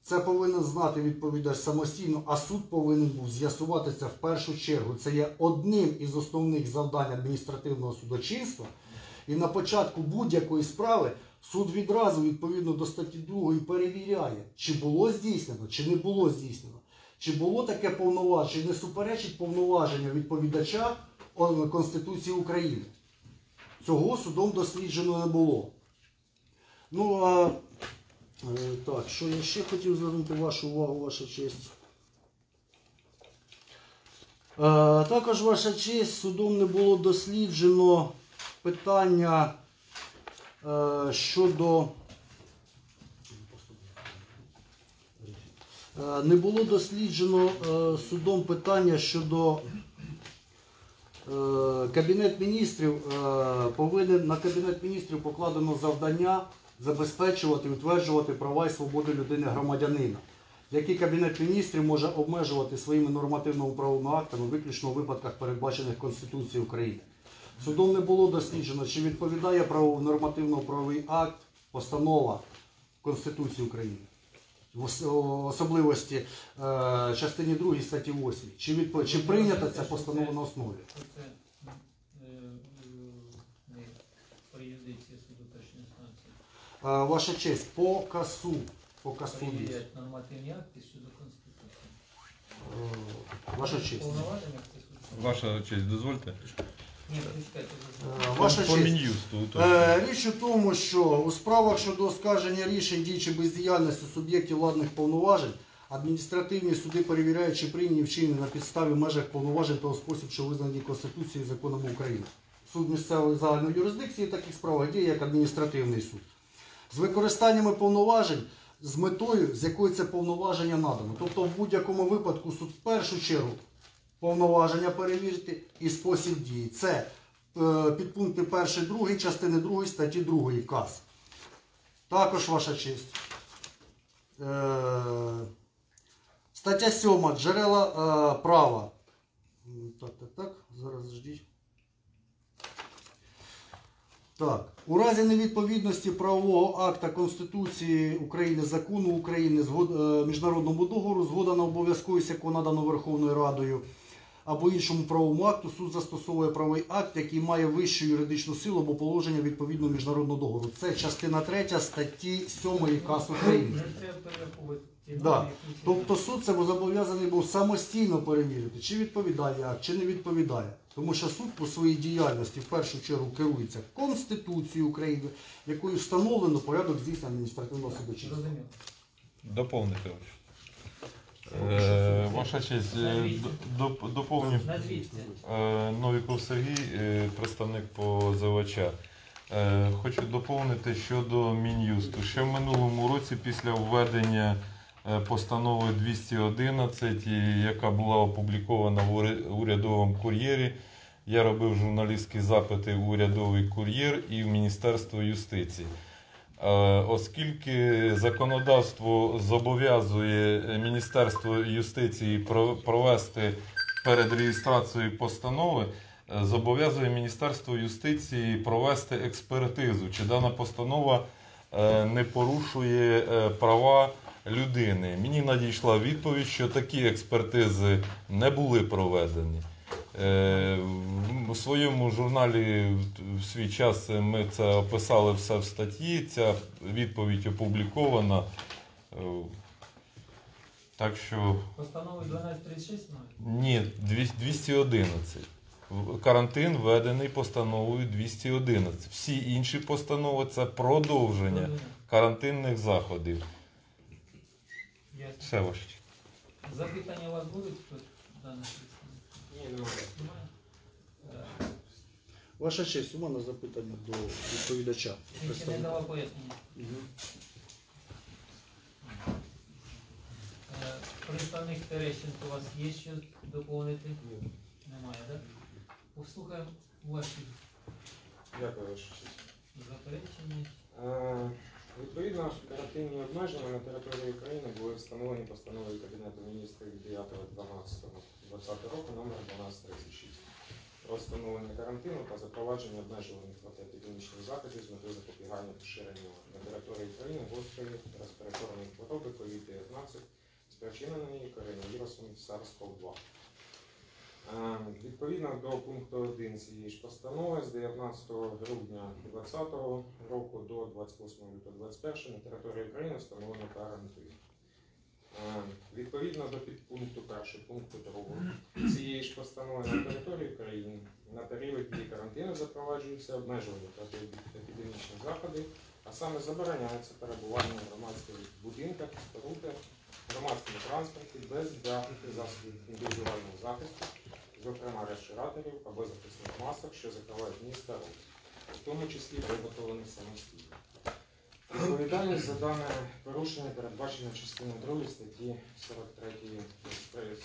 Це повинен знати відповідач самостійно, а суд повинен був з'ясувати це в першу чергу. Це є одним із основних завдань адміністративного судочинства. І на початку будь-якої справи суд відразу, відповідно до статті 2, перевіряє, чи було здійснено, чи не було здійснено, чи було таке повноваження, не суперечить повноваження відповідача Конституції України. Цього судом досліджено не було. Ну а Так, що я ще хотів звернути вашу увагу, ваша честь. Е, Також ваша честь судом не було досліджено питання е, щодо. Е, Не було досліджено е, судом питання щодо е, Кабінет міністрів е, повинен на Кабінет міністрів покладено завдання забезпечувати і утверджувати права і свободи людини громадянина, які Кабінет міністрів може обмежувати своїми нормативно-правовими актами виключно у випадках, передбачених Конституцією України. Судом не було досліджено, чи відповідає право нормативно-правовий акт, постанова Конституції України. В особливості е, частині 2 статті 8. Чи, відп... чи прийнята ця постанова на основі? Що це е, е, не по юрисдикції суду першої Ваша честь, по касу. По касу. Перевіряють нормативні акти щодо Конституції. Е, Ваша честь. Повноваження. Ваша честь, дозвольте. Ні, почекайте. Е, Ваша По честь. Мін'юсту. Е, Річ у тому, що у справах щодо оскарження рішень дій чи бездіяльності суб'єктів владних повноважень адміністративні суди перевіряють, чи прийняні вчинені на підставі в межах повноважень та у спосіб, що визнані Конституцією і законами України. Суд місцевої загальної юрисдикції в таких справах діє як адміністративний суд. З використаннями повноважень з метою, з якою це повноваження надано. Тобто в будь-якому випадку суд в першу чергу повноваження перевірити і спосіб дії. Це е, підпункти 1, 2 частини 2 статті 2 КАС. Також ваша честь. Е, стаття 7. Джерела е, права. Так, так, так. Зараз ждіть. Так. У разі невідповідності правового акта Конституції України, закону України, е, міжнародному договору, згода на обов'язковість, яку надано Верховною Радою, або іншому правовому акту, суд застосовує правовий акт, який має вищу юридичну силу або положення відповідного міжнародного договору. Це частина 3 статті 7 КАС України. Да. Тобто суд це зобов'язаний був самостійно перевірити, чи відповідає акт, чи не відповідає. Тому що суд по своїй діяльності в першу чергу керується Конституцією України, якою встановлено порядок здійснення адміністративного судочинства. Доповнити. Е, Ваша честь, е, до- доповню. Назвіть це. Е, Новіков Сергій, е, представник позивача. Е, Хочу доповнити щодо Мін'юсту. Ще в минулому році, після введення е, постанови 211, яка була опублікована в урядовому кур'єрі, я робив журналістські запити в урядовий кур'єр і в Міністерство юстиції. Е, Оскільки законодавство зобов'язує Міністерство юстиції про- провести перед реєстрацією постанови, е, зобов'язує Міністерство юстиції провести експертизу, чи дана постанова е, не порушує е, права людини. Мені надійшла відповідь, що такі експертизи не були проведені. Е, В своєму журналі в свій час ми це описали все в статті. Ця відповідь опублікована. Е, Так що Постанови 1236 ні, 211. Карантин введений постановою 211. Всі інші постанови це продовження карантинних заходів. Ясно. Все ваше. Запитання у вас будуть хтось? Дане Ні, немає. Немає? Е, Ваша честь, у мене запитання до відповідача. Він ще не давав пояснення. Мгм. Е, Представник Терещенко, у вас є що доповнити? Немає, так? Послухаємо ваші Дякую, ваша честь. заперечення. Е, Відповідно, карантинні обмеження на території України були встановлені постановою Кабінету міністрів 9.12.20 року номер 1236 про встановлення карантину та запровадження обмежувальних протиепідемічних заходів з метою запобігання поширенню на території України гострої респіраторної хвороби COVID-19, спричиненої коронавірусом SARS-CoV-2. Е, Відповідно до пункту 1 цієї ж постанови з 19 грудня 2020 року до 28 лютого 2021 на території України встановлено карантин. Е, Відповідно до підпункту 1 пункту 2 цієї ж постанови на території України на період дії карантину запроваджуються обмежування протиепідемічні заходи, а саме забороняється перебування в громадських будинках, спорудах, громадському транспорті без засобів індивідуального захисту, зокрема респіраторів або захисних масок, що закривають ніс та рот, в тому числі виготовлених самостійно. Відповідальність за дане порушення передбачена частиною 2 статті 43,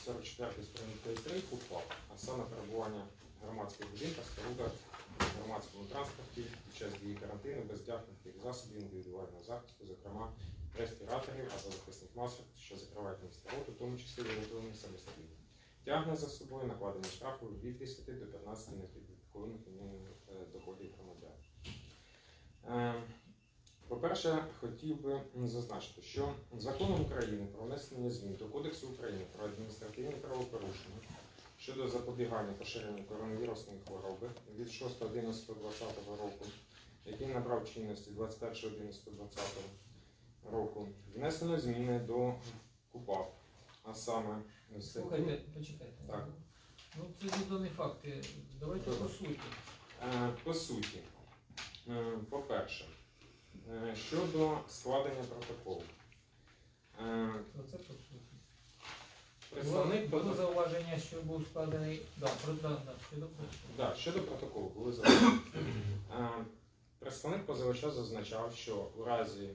44 статті 3 КУПАП, а саме перебування в громадських будинках, спорудах громадському транспорті під час дії карантину без тягнутих засобів індивідуального захисту, зокрема респіраторів або захисних масок, що закривають місце роботи, в тому числі виготовлені самостійно. Тягне за собою накладення штрафу від 10 до 15 непідпорядкованих мінімумів е, доходів громадян. Е, По-перше, хотів би зазначити, що законом України про внесення змін до Кодексу України про адміністративні правопорушення щодо запобігання поширенню коронавірусної хвороби від 6.11.2020 року, який набрав чинності 21.11.2020 року, внесено зміни до КУПАП, а саме Слухайте, почекайте. Так. Ну, це відомі факти. Давайте по суті. Е, По суті, е, по-перше, е, щодо складення протоколу. Е, Оце по суті. Представник Було зауваження, що був складений. Да, про да, да, щодо протоколу. да, щодо протоколу були зауваження. Представник позивача зазначав, що у разі,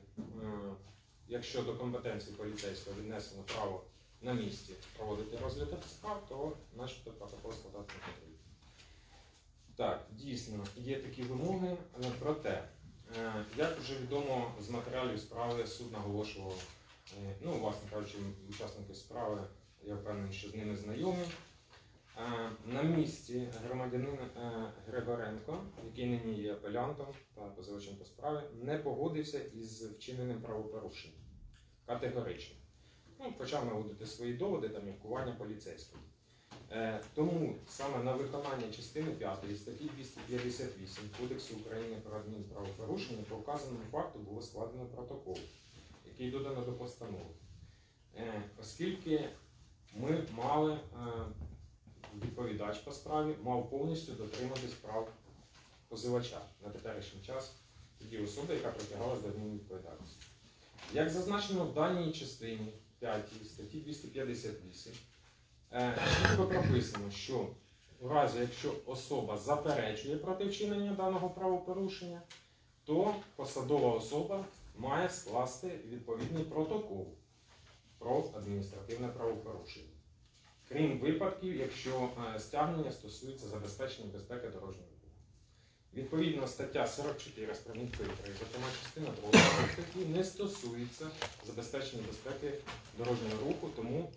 якщо до компетенції поліцейського віднесено право на місці проводити розгляд справ, то начебто протокол складати не потрібно. Так, дійсно, є такі вимоги, проте, е, як вже відомо з матеріалів справи, суд наголошував, е, ну, власне кажучи, учасники справи, я впевнений, що з ними знайомі. Е, На місці громадянин Григоренко, який нині є апелянтом та позивачем по справі, не погодився із вчиненим правопорушенням. Категорично. Ну, почав наводити свої доводи та міркування поліцейського. Е, Тому саме на виконання частини 5 статті 258 Кодексу України про адмінправопорушення по вказаному факту було складено протокол, який додано до постанови. Е, Оскільки ми мали, е, відповідач по справі мав повністю дотриматись прав позивача на теперішній час тоді особи, яка притягалася до адмінвідповідальності. Як зазначено в даній частині 5 статті 258, е, чітко прописано, що у разі, якщо особа заперечує проти вчинення даного правопорушення, то посадова особа має скласти відповідний протокол про адміністративне правопорушення. Крім випадків, якщо е, стягнення стосується забезпечення безпеки дорожнього. Відповідно, стаття 44 справедливої, зокрема частина 2 статті, не стосується забезпечення безпеки дорожнього руху, тому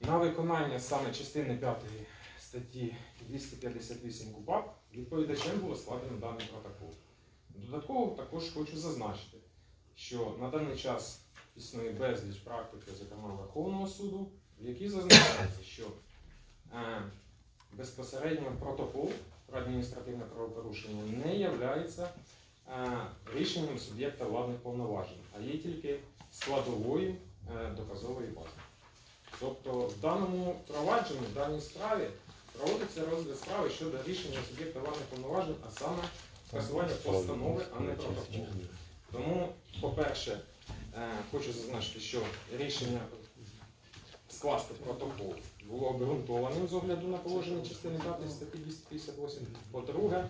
на виконання саме частини 5 статті 258 КУПАП відповідачем було складено даний протокол. Додатково також хочу зазначити, що на даний час існує безліч практики, зокрема Верховного суду, в якій зазначається, що е, безпосередньо протокол про адміністративне правопорушення не є е, рішенням суб'єкта владних повноважень, а є тільки складовою е, доказової бази. Тобто в даному провадженні, в даній справі проводиться розгляд справи щодо рішення суб'єкта владних повноважень, а саме скасування постанови, а не протоколу. Тому, по-перше, е, хочу зазначити, що рішення скласти протокол було обґрунтованим з огляду на положення частини 5 статті 258. По-друге,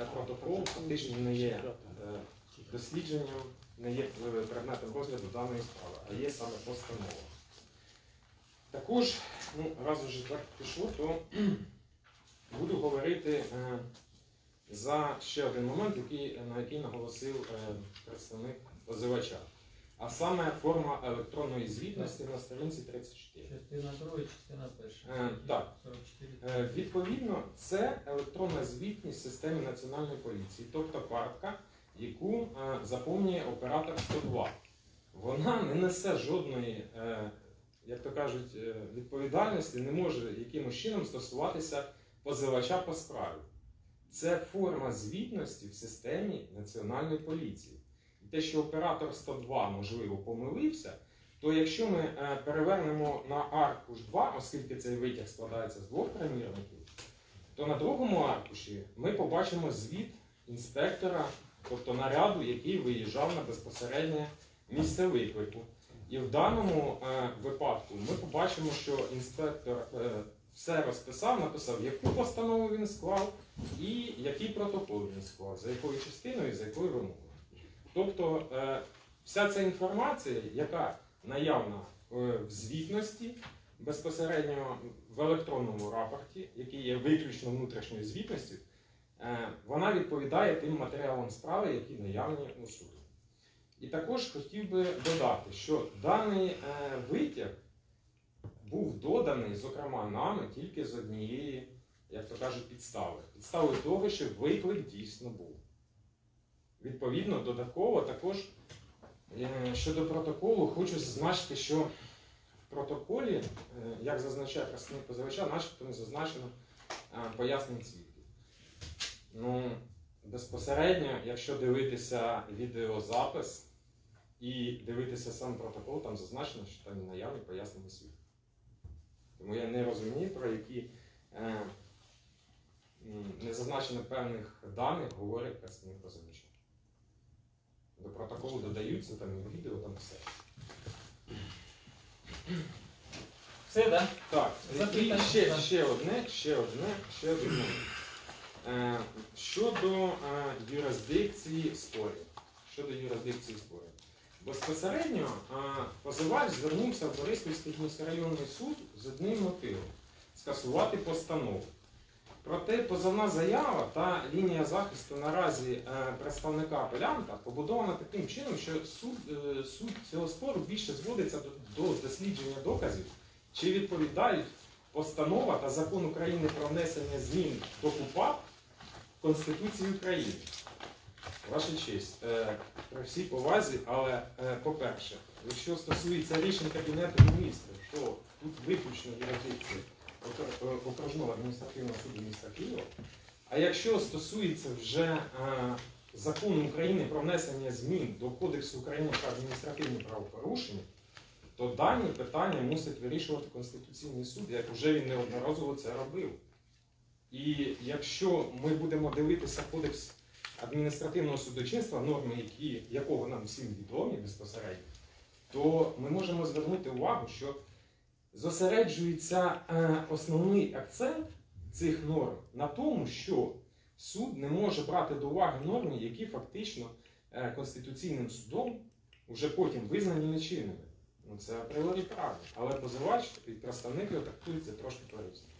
е, протокол фактично не є е, дослідженням, не є е, предметом розгляду даної справи, а є саме постанова. Також, ну, раз уже так пішло, то буду говорити за ще один момент, який, на який наголосив представник позивача. А саме форма електронної звітності на сторінці 34. Частина друга, частина перша. Е, так. 44. Е, Відповідно, це електронна звітність в системі національної поліції, тобто картка, яку е, заповнює оператор 102. Вона не несе жодної, е, як то кажуть, е, відповідальності, не може якимось чином стосуватися позивача по справі. Це форма звітності в системі національної поліції. Те, що оператор 102, можливо, помилився, то якщо ми е, перевернемо на аркуш 2, оскільки цей витяг складається з двох примірників, то на другому аркуші ми побачимо звіт інспектора, тобто наряду, який виїжджав на безпосереднє місце виклику. І в даному е, випадку ми побачимо, що інспектор е, все розписав, написав, яку постанову він склав і який протокол він склав, за якою частиною, і за якою вимогою. Тобто е, вся ця інформація, яка наявна е, в звітності, безпосередньо в електронному рапорті, який є виключно внутрішньою звітністю, е, вона відповідає тим матеріалам справи, які наявні у суду. І також хотів би додати, що даний витяг був доданий, зокрема, нами тільки з однієї, як то кажуть, підстави. Підставою того, що виклик дійсно був. Відповідно, додатково також е, щодо протоколу хочу зазначити, що в протоколі, е, як зазначає представник позивача, начебто не зазначено пояснень свідків. Ну, безпосередньо, якщо дивитися відеозапис і дивитися сам протокол, там зазначено, що там наявні пояснення свідків. Тому я не розумію, про які е, не зазначено певних даних говорить представник позивача. До протоколу додаються там і відео, там все. Все, так? Так, і Запитання, ще, ще одне, ще одне, ще одне. Е, щодо е, юрисдикції спорів. Щодо юрисдикції спорів. Безпосередньо е, позивач звернувся в Бориспільський міськрайонний суд з одним мотивом скасувати постанову. Проте позовна заява та лінія захисту наразі е, представника апелянта побудована таким чином, що суд, е, суд цього спору більше зводиться до, до дослідження доказів, чи відповідають постанова та закон України про внесення змін до КУПАП Конституції України. Ваша честь, е, при всій повазі, але по-перше, якщо стосується рішень Кабінету міністрів, то тут виключно юрисдикція окружного адміністративного суду міста Києва. А якщо стосується вже е, закону України про внесення змін до Кодексу України про адміністративні правопорушення, то дані питання мусить вирішувати Конституційний суд, як вже він неодноразово це робив. І якщо ми будемо дивитися Кодекс адміністративного судочинства, норми, які, якого нам всім відомі безпосередньо, то ми можемо звернути увагу, що зосереджується е, основний акцент цих норм на тому, що суд не може брати до уваги норми, які фактично е, Конституційним судом вже потім визнані нечинними. Ну, це апріорі правильно. Але позивач і представник його трактується трошки по-різному.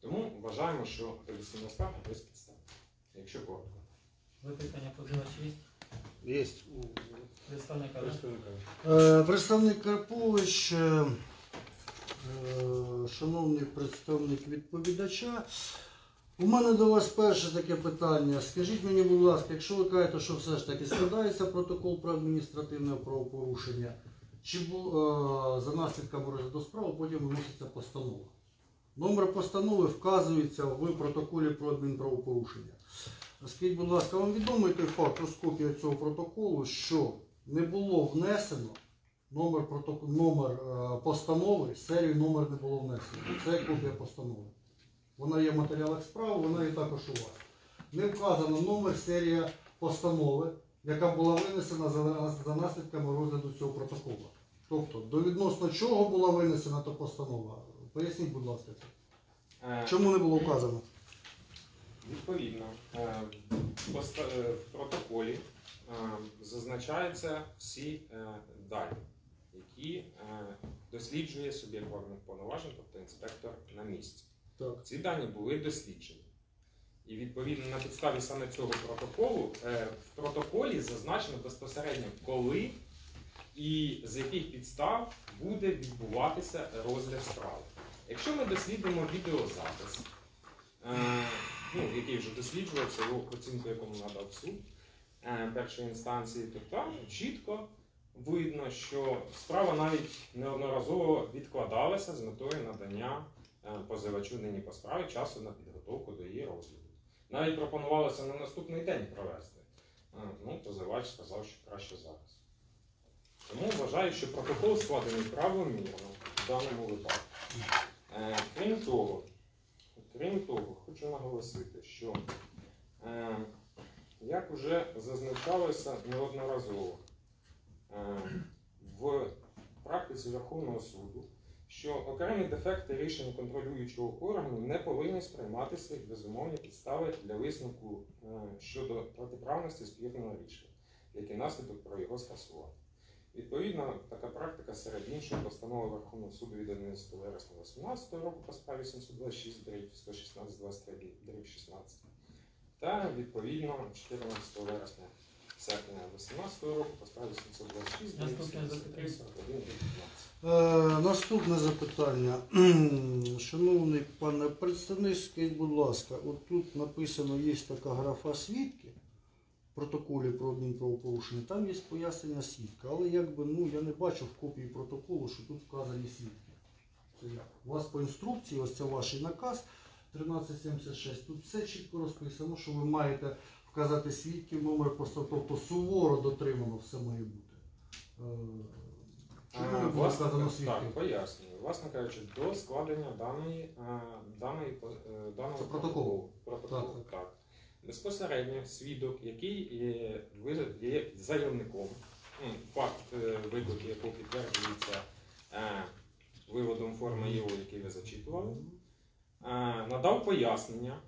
Тому вважаємо, що апеляційна скарга без підстав. Якщо коротко. Запитання позивача є? Е, Представник Карпович, шановний представник відповідача. У мене до вас перше таке питання. Скажіть мені, будь ласка, якщо ви кажете, що все ж таки складається протокол про адміністративне правопорушення, чи е, за наслідками розгляду справи потім виноситься постанова? Номер постанови вказується в протоколі про адмінправопорушення. Скажіть, будь ласка, вам відомий той факт, ось копія цього протоколу, що не було внесено номер, проток... номер е, постанови, серію номер не було внесено. Це копія постанови. Вона є в матеріалах справи, вона і також у вас. Не вказано номер, серія постанови, яка була винесена за, за наслідками розгляду цього протоколу. Тобто, до відносно чого була винесена та постанова? Поясніть, будь ласка, це. Е, Чому не було вказано? Відповідно, е, в протоколі зазначаються всі дані, які е, досліджує суб'єкт владних повноважень, тобто інспектор на місці. Так. Ці дані були досліджені. І відповідно на підставі саме цього протоколу е, в протоколі зазначено безпосередньо, коли і з яких підстав буде відбуватися розгляд справи. Якщо ми дослідимо відеозапис, е, ну, який вже досліджувався, його оцінку, якому надав суд першої інстанції, то там чітко видно, що справа навіть неодноразово відкладалася з метою надання е, позивачу нині по справі часу на підготовку до її розгляду. Навіть пропонувалося на наступний день провести. Е, Ну, позивач сказав, що краще зараз. Тому вважаю, що протокол складений правомірно в даному випадку. Е, Крім того, крім того, хочу наголосити, що, як вже зазначалося неодноразово в практиці Верховного суду, що окремі дефекти рішень контролюючого органу не повинні сприйматися як безумовні підстави для висновку е, щодо протиправності спірного рішення, як і наслідок про його скасування. Відповідно, така практика серед інших постанови Верховного суду від 11 вересня 2018 року по справі 726 116 23 16 Та відповідно 14 вересня серпня 2018 року по справі 726 Наступне запитання. 41 Е, наступне запитання. Шановний пане представник, скажіть, будь ласка, от тут написано, є така графа свідки в протоколі про адмінправопорушення, там є пояснення свідка, але якби ну я не бачу в копії протоколу, що тут вказані свідки. У вас по інструкції, ось це ваш наказ 1376. Тут все чітко розписано, що ви маєте вказати свідків, номер постанов, тобто суворо дотримано все має бути. Е, Чому власне, вказано так, свідків? пояснюю. Власне кажучи, до складення даної, а, даної, по- е, даного Це протокол. протоколу, Так, так. Безпосередньо свідок, який є, ви- є заявником, м, факт е, виклику якого підтверджується е, виводом форми ЄО, який ви зачитували, е, надав пояснення,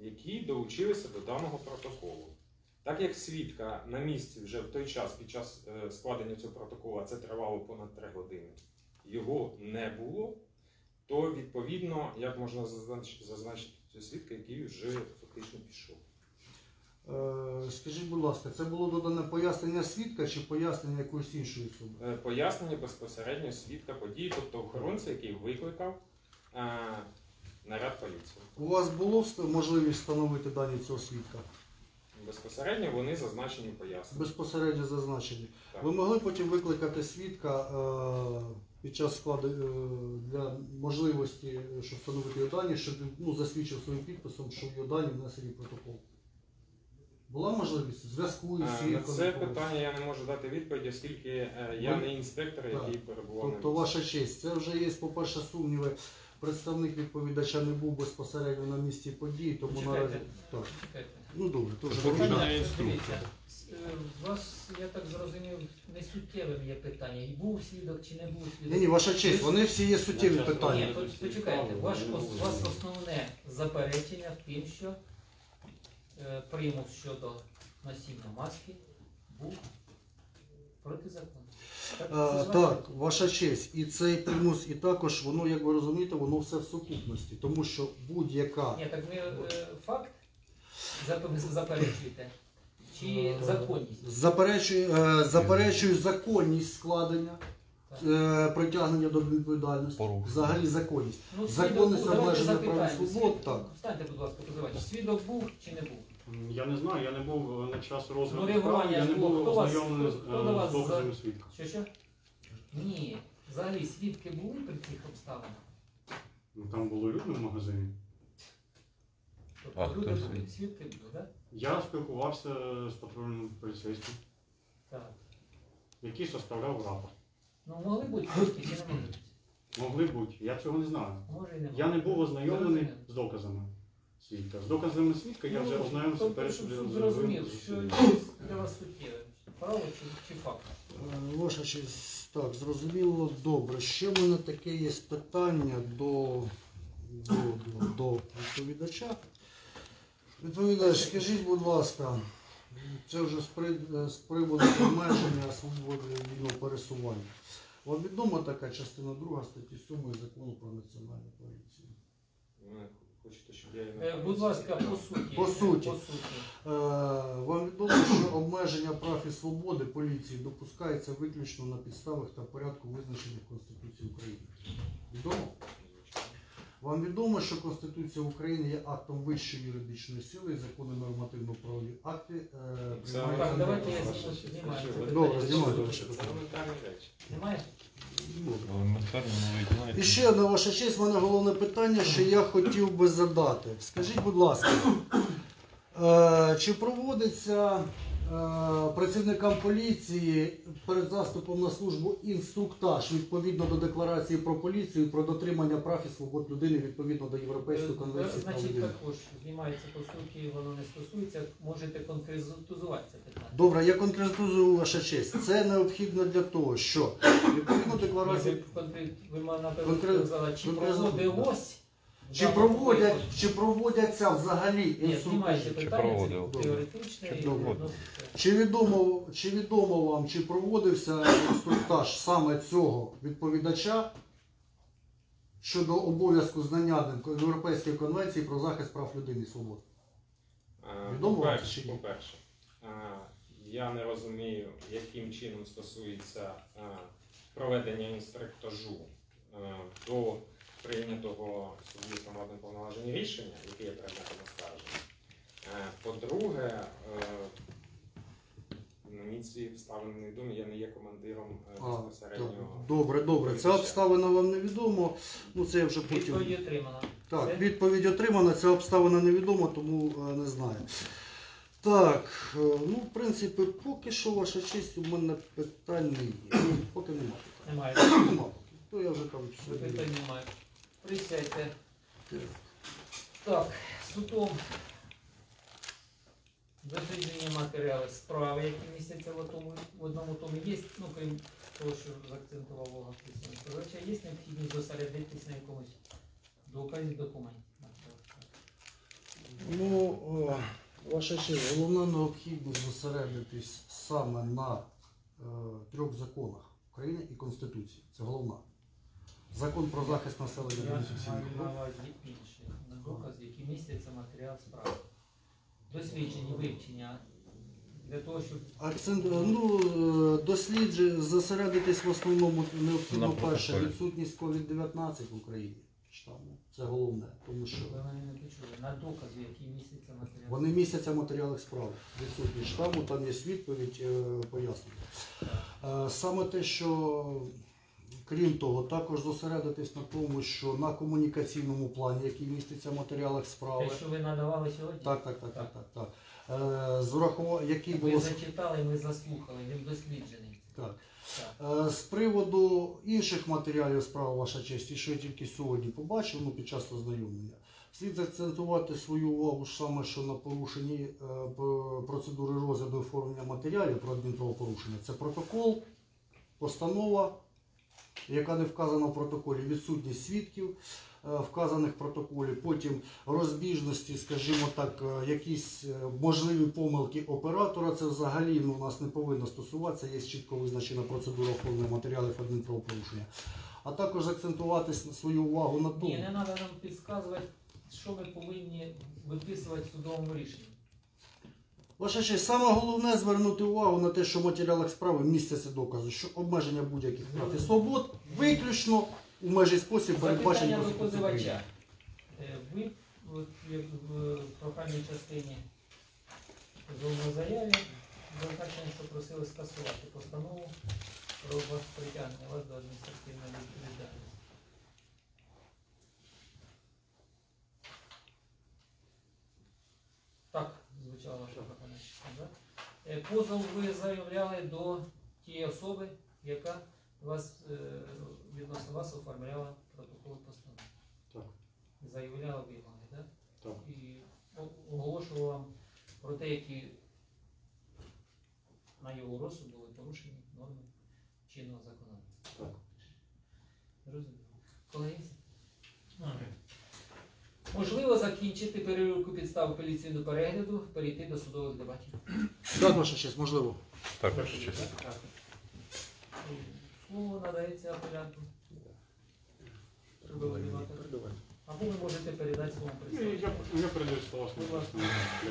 які долучилися до даного протоколу. Так як свідка на місці вже в той час, під час е, складення цього протоколу, а це тривало понад 3 години, його не було, то відповідно, як можна зазначити цього свідка, який вже фактично пішов. Е, Скажіть, будь ласка, це було додане пояснення свідка чи пояснення якоїсь іншої особи? Е, Пояснення безпосередньо свідка події, тобто охоронця, який викликав наряд поліції. У вас було вст- можливість встановити дані цього свідка? Безпосередньо вони зазначені в поясненні. Безпосередньо зазначені. Так. Ви могли потім викликати свідка е, під час складу е, для можливості, щоб встановити його дані, щоб він ну, засвідчив своїм підписом, що його дані внесені в протокол. Була можливість в зв'язку із Е, На свідком? це якогось? питання я не можу дати відповіді, оскільки е, я Ви- не інспектор, який перебував на Тобто, місці. ваша честь, це вже є, по-перше, сумніви. Представник відповідача не був безпосередньо на місці події, тому наразі. Так. Чекайте. Ну добре, то вже питання. Дивіться, е, у вас, я так зрозумів, не суттєвим є питання. І був свідок чи не був свідок? Ні, ні, ваша честь, вони всі є суттєві питання. Ні, почекайте, ваш, ос- у вас основне заперечення в тим, що е, примус щодо носіння маски був протизаконний. Так, Е, Так, ваша честь, і цей примус, і також воно, як ви розумієте, воно все в сукупності, тому що будь-яка Ні, так ви е, факт зап- заперечуєте? Чи законність? заперечую, е, заперечую законність складення, е, притягнення до відповідальності, Порушення. взагалі законність. Ну, Законність свідок- давайте обмеження прав і запитаємо. свобод, так. Встаньте, будь ласка, позивач. Свідок був чи не був? Я не знаю, я не був е, на час Ну, розгляду реагування справи, я не був Хто вас- ознайомлений з хто до е, вас з доказами за- свідка. Що що? Ні. Взагалі свідки були при цих обставинах? Ну, Там було людно в магазині. Тобто А люди були, свідки були, так? Я спілкувався з патрульним поліцейським, Так. який составляв рапорт. Ну могли бути свідки чи не могли бути? Могли бути, я цього не знаю. Може і не Я не був ознайомлений з доказами свідка. З доказами свідка я вже Ну, ознайомився тобто, перед судовим зрозумів, що для вас суттєве. Право чи, чи факт? Е, Ваша честь, так, зрозуміло, добре. Ще в мене таке є питання до, до, до, до відповідача. Відповідач, скажіть, будь ласка, це вже з, при, з приводу обмеження свободи вільного пересування. Вам відома така частина 2 статті 7 закону про національну поліцію? Хочете, щоб я її Е, Будь ласка, по суті. По суті. По суті. Е, Вам відомо, що обмеження прав і свободи поліції допускається виключно на підставах та порядку визначених Конституцією України. Відомо? Вам відомо, що Конституція України є актом вищої юридичної сили, і закони нормативно-правові акти е, приймаються Так, давайте я Добре. Немає? Знаєте. І ще одна ваша честь, в мене головне питання, що я хотів би задати. Скажіть, будь ласка, е, чи проводиться працівникам поліції перед заступом на службу інструктаж відповідно до декларації про поліцію про дотримання прав і свобод людини відповідно до Європейської Е, конвенції прав Значить, людини? також знімається по суті, воно не стосується. Можете конкретизувати це питання. Добре, я конкретизую ваша честь. Це необхідно для того, що відповідно Ви, декларації конкрет- ви напевно Конкрет- сказали, чи конкрет- проводилось? Чи Да, проводять, чи проводяться взагалі Ні, інструктажі? знімайте питання, проводив? це теоретичне і Добре. відноситься. Чи відомо, чи відомо вам, чи проводився інструктаж саме цього відповідача щодо обов'язку знання Європейської конвенції про захист прав людини і свобод? Е, Відомо вам по-перше, чи ні? по-перше, е, я не розумію, яким чином стосується е, проведення інструктажу е, до прийнятого суб'єктом владних повноважень рішення, яке є предметом оскарження. Е, По-друге, е, мені ці обставини невідомі, я не є командиром е, А, безпосередньо. Добре, добре. Ця обставина вам невідомо. Ну це я вже потім. Відповідь отримана. Так, відповідь отримана, ця обставина невідома, тому е, не знаю. Так, е, ну, в принципі, поки що, ваша честь, у мене питань не є. Поки немає питань. Немає. Нема поки. То я вже там все. Питань немає. Присядьте. Так, судом дослідження матеріали справи, які містяться в, тому, в одному томі, є, ну крім того, що заакцентував Олег Споживача, є необхідність зосередитись на якомусь доказі документів. Ну, о, ваша честь, головна необхідність зосередитись саме на е, трьох законах України і Конституції. Це головна. Закон про захист населення від Я маю інфекційних на хвороб. увазі інші які містяться матеріал справи. Дослідження, вивчення для того, щоб Акцент, ну, е, зосередитись в основному необхідно перше відсутність COVID-19 в Україні. Штаму. Це головне, тому що ви мене не почули. На докази, які містяться матеріал. вони містяться в матеріалах справи. Відсутність штаму, там є відповідь, е, пояснення. Е, Саме те, що крім того, також зосередитись на тому, що на комунікаційному плані, який міститься в матеріалах справи. Те, що ви надавали сьогодні, Так, так, так, так, так, так. Е, З урахува- який ви було зачитали, ми заслухали, він досліджений. так. Так. Е, З приводу інших матеріалів справи, ваша честь, і що я тільки сьогодні побачив ну, під час ознайомлення, слід заакцентувати свою увагу саме що на порушенні е, процедури розгляду оформлення матеріалів про адмінправопорушення. Це протокол, постанова, яка не вказана в протоколі, відсутність свідків. е, Вказаних в протоколі, потім розбіжності, скажімо так, е, якісь е, можливі помилки оператора. Це взагалі ну, у нас не повинно стосуватися. Є чітко визначена процедура оформлення матеріалів адмінправопорушення. А також акцентувати свою увагу на Ні, тому. не треба нам підказувати, що ми повинні виписувати в судовому рішенні. Честь, саме головне звернути увагу на те, що в матеріалах справи містяться докази, що обмеження будь-яких прав і свобод виключно у межі спосіб передбачені Запитання до позивача. Е, Ви в прохальній частині в заяві зазначено, що просили скасувати постанову про вас притягнення вас до адміністративної відповідальності. Так, звучала ваша прохальна частина, так? Е, Позов ви заявляли до тієї особи, яка вас, е, відносно вас оформляла протокол постанови. Так. Заявляла вимоги, так? Так. І о- оголошував вам про те, які на його розсуд були порушені норми чинного законодавства. Так. Зрозуміло. Колеги? Можливо закінчити перевірку підстав апеляційного перегляду, перейти до судових дебатів. Так, ваша честь, можливо. Так, ваша честь. Слово надається апелянту. Треба вибивати. Або ви можете передати Я, представнику. я передаю слово.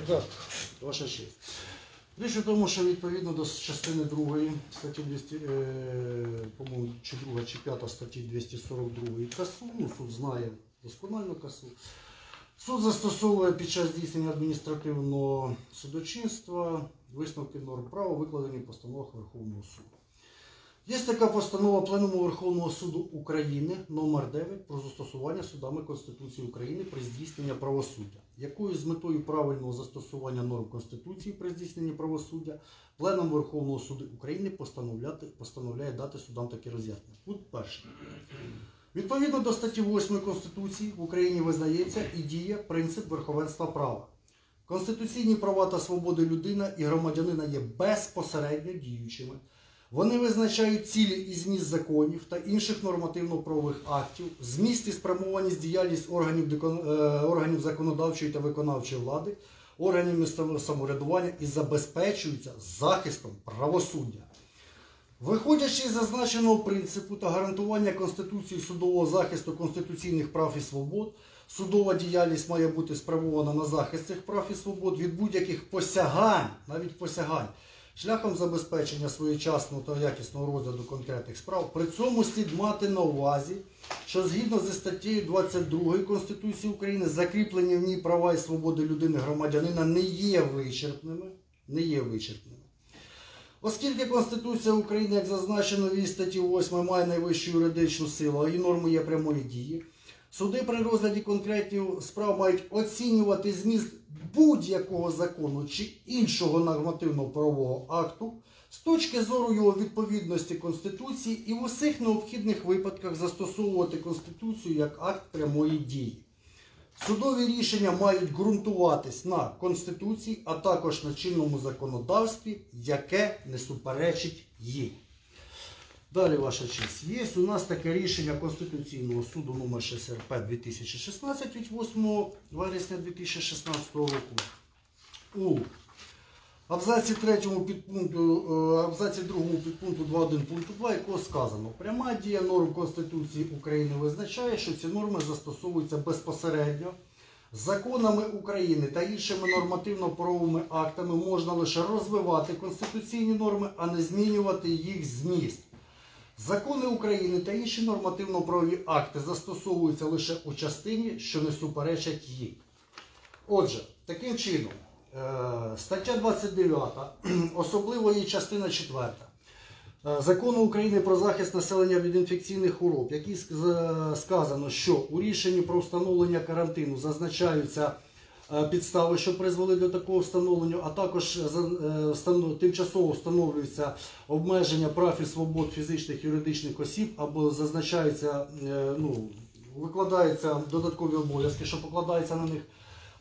Так, ваша честь. Річ у тому, що відповідно до частини 2 статті 200, е, по-моєму, чи 2 чи 5 статті 242 КАСУ, ну суд знає досконально КАСУ, суд застосовує під час здійснення адміністративного судочинства висновки норм права, викладені в постановах Верховного суду. Є така постанова Пленуму Верховного суду України номер 9 про застосування судами Конституції України при здійсненні правосуддя, якою з метою правильного застосування норм Конституції при здійсненні правосуддя Пленум Верховного суду України постановляє дати судам такі роз'яснення. Пункт перший. Відповідно до статті 8 Конституції в Україні визнається і діє принцип верховенства права. Конституційні права та свободи людина і громадянина є безпосередньо діючими. Вони визначають цілі і зміст законів та інших нормативно-правових актів, зміст і спрямованість діяльність органів, е, органів законодавчої та виконавчої влади, органів місцевого самоврядування і забезпечуються захистом правосуддя. Виходячи з зазначеного принципу та гарантування Конституції судового захисту конституційних прав і свобод, Судова діяльність має бути спрямована на захист цих прав і свобод від будь-яких посягань, навіть посягань, шляхом забезпечення своєчасного та якісного розгляду конкретних справ. При цьому слід мати на увазі, що згідно зі статтею 22 Конституції України закріплені в ній права і свободи людини громадянина не є вичерпними. Не є вичерпними. Оскільки Конституція України, як зазначено в її статті 8, має найвищу юридичну силу, а її норми є прямої дії, суди при розгляді конкретних справ мають оцінювати зміст будь-якого закону чи іншого нормативного правового акту з точки зору його відповідності Конституції і в усіх необхідних випадках застосовувати Конституцію як акт прямої дії. Судові рішення мають ґрунтуватись на Конституції, а також на чинному законодавстві, яке не суперечить їй. Далі, ваша честь. Є у нас таке рішення Конституційного суду номер 6 РП 2016 від 8 вересня 2016 року. У абзаці 3 підпункту, е, абзаці 2 підпункту 2.1 пункту 2, якого сказано, пряма дія норм Конституції України визначає, що ці норми застосовуються безпосередньо законами України та іншими нормативно-правовими актами можна лише розвивати конституційні норми, а не змінювати їх зміст. Закони України та інші нормативно-правові акти застосовуються лише у частині, що не суперечать їй. Отже, таким чином, стаття 29, особливо її частина 4 е, Закону України про захист населення від інфекційних хвороб, який сказано, що у рішенні про встановлення карантину зазначаються е, підстави, що призвели до такого встановлення, а також е, е, тимчасово встановлюються обмеження прав і свобод фізичних і юридичних осіб або зазначаються, е, ну, викладаються додаткові обов'язки, що покладаються на них,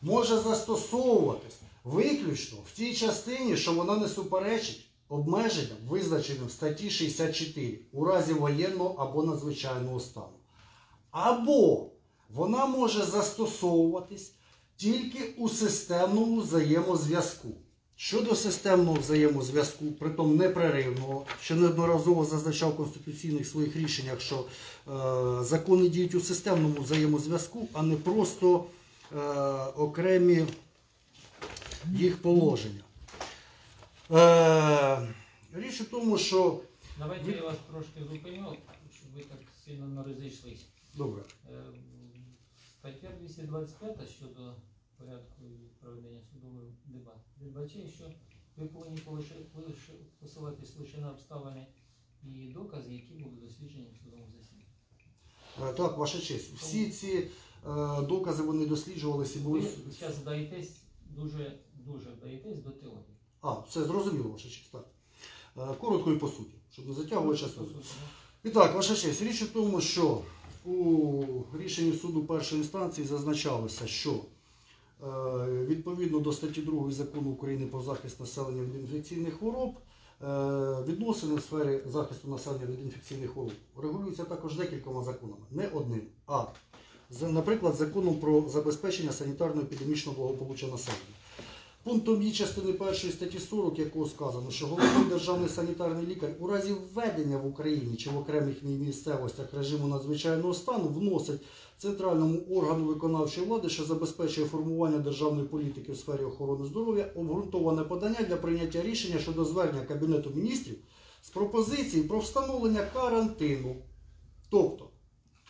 може застосовуватись виключно в тій частині, що вона не суперечить обмеженням, визначеним в статті 64 у разі воєнного або надзвичайного стану. Або вона може застосовуватись тільки у системному взаємозв'язку. Щодо системного взаємозв'язку, притом непреривного, що неодноразово зазначав в конституційних своїх рішеннях, що е, закони діють у системному взаємозв'язку, а не просто е, окремі їх положення. Е, річ у тому, що. Давайте я вас трошки зупиню, щоб ви так сильно не розійшлись. Добре. Е, Стаття 225 щодо порядку проведення судових дебат передбачає, що ви повинні посилатись лише на обставини і докази, які були досліджені в судовому засіданні. Е, Так, ваша честь. Всі ці е, докази вони досліджувалися і Ви були. зараз вдаєтесь дуже дуже вдаєтесь до теорії. А, це зрозуміло, ваша честь. Так. Е, Коротко і по суті, щоб не затягувати час. І так, ваша честь, річ у тому, що у рішенні суду першої інстанції зазначалося, що е, відповідно до статті 2 закону України про захист населення від інфекційних хвороб, е, відносини в сфері захисту населення від інфекційних хвороб регулюються також декількома законами, не одним. А, наприклад, законом про забезпечення санітарно-епідемічного благополуччя населення. Пунктом її частини першої статті 40, якого сказано, що головний державний санітарний лікар у разі введення в Україні чи в окремих місцевостях режиму надзвичайного стану вносить центральному органу виконавчої влади, що забезпечує формування державної політики в сфері охорони здоров'я, обґрунтоване подання для прийняття рішення щодо звернення Кабінету міністрів з пропозицією про встановлення карантину. Тобто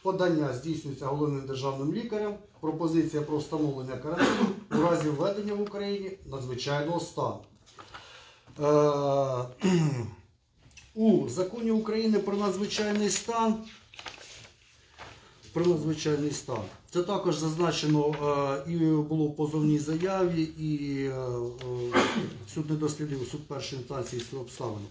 подання здійснюється головним державним лікарем, пропозиція про встановлення карантину у разі введення в Україні надзвичайного стану. Е, у законі України про надзвичайний стан. Про надзвичайний стан. Це також зазначено е, і було в позовній заяві, і е, суд не дослідив суд першої інстанції цю обставину.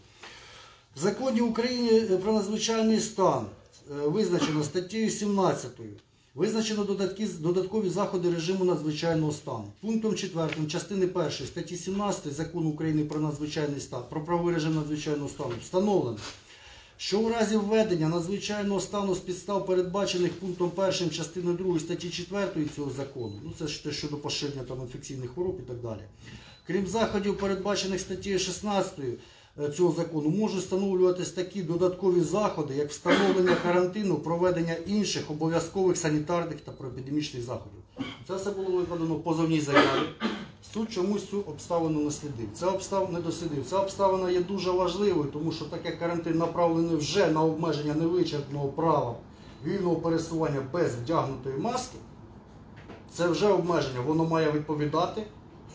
В законі України про надзвичайний стан визначено статтею 17. Визначено додаткові заходи режиму надзвичайного стану. Пунктом 4 частини 1 статті 17 закону України про надзвичайний стан, про правовий режим надзвичайного стану встановлено, що у разі введення надзвичайного стану з підстав, передбачених пунктом 1 частини 2 статті 4 цього закону, ну це ж те щодо поширення там інфекційних хвороб і так далі. Крім заходів, передбачених статтею 16, е, цього закону можуть встановлюватись такі додаткові заходи, як встановлення карантину, проведення інших обов'язкових санітарних та проепідемічних заходів. Це все було викладено в позовній заяві. Суд чомусь цю обставину не слідив. Ця обставина не дослідив. Ця обставина є дуже важливою, тому що так як карантин направлений вже на обмеження невичерпного права вільного пересування без вдягнутої маски, це вже обмеження, воно має відповідати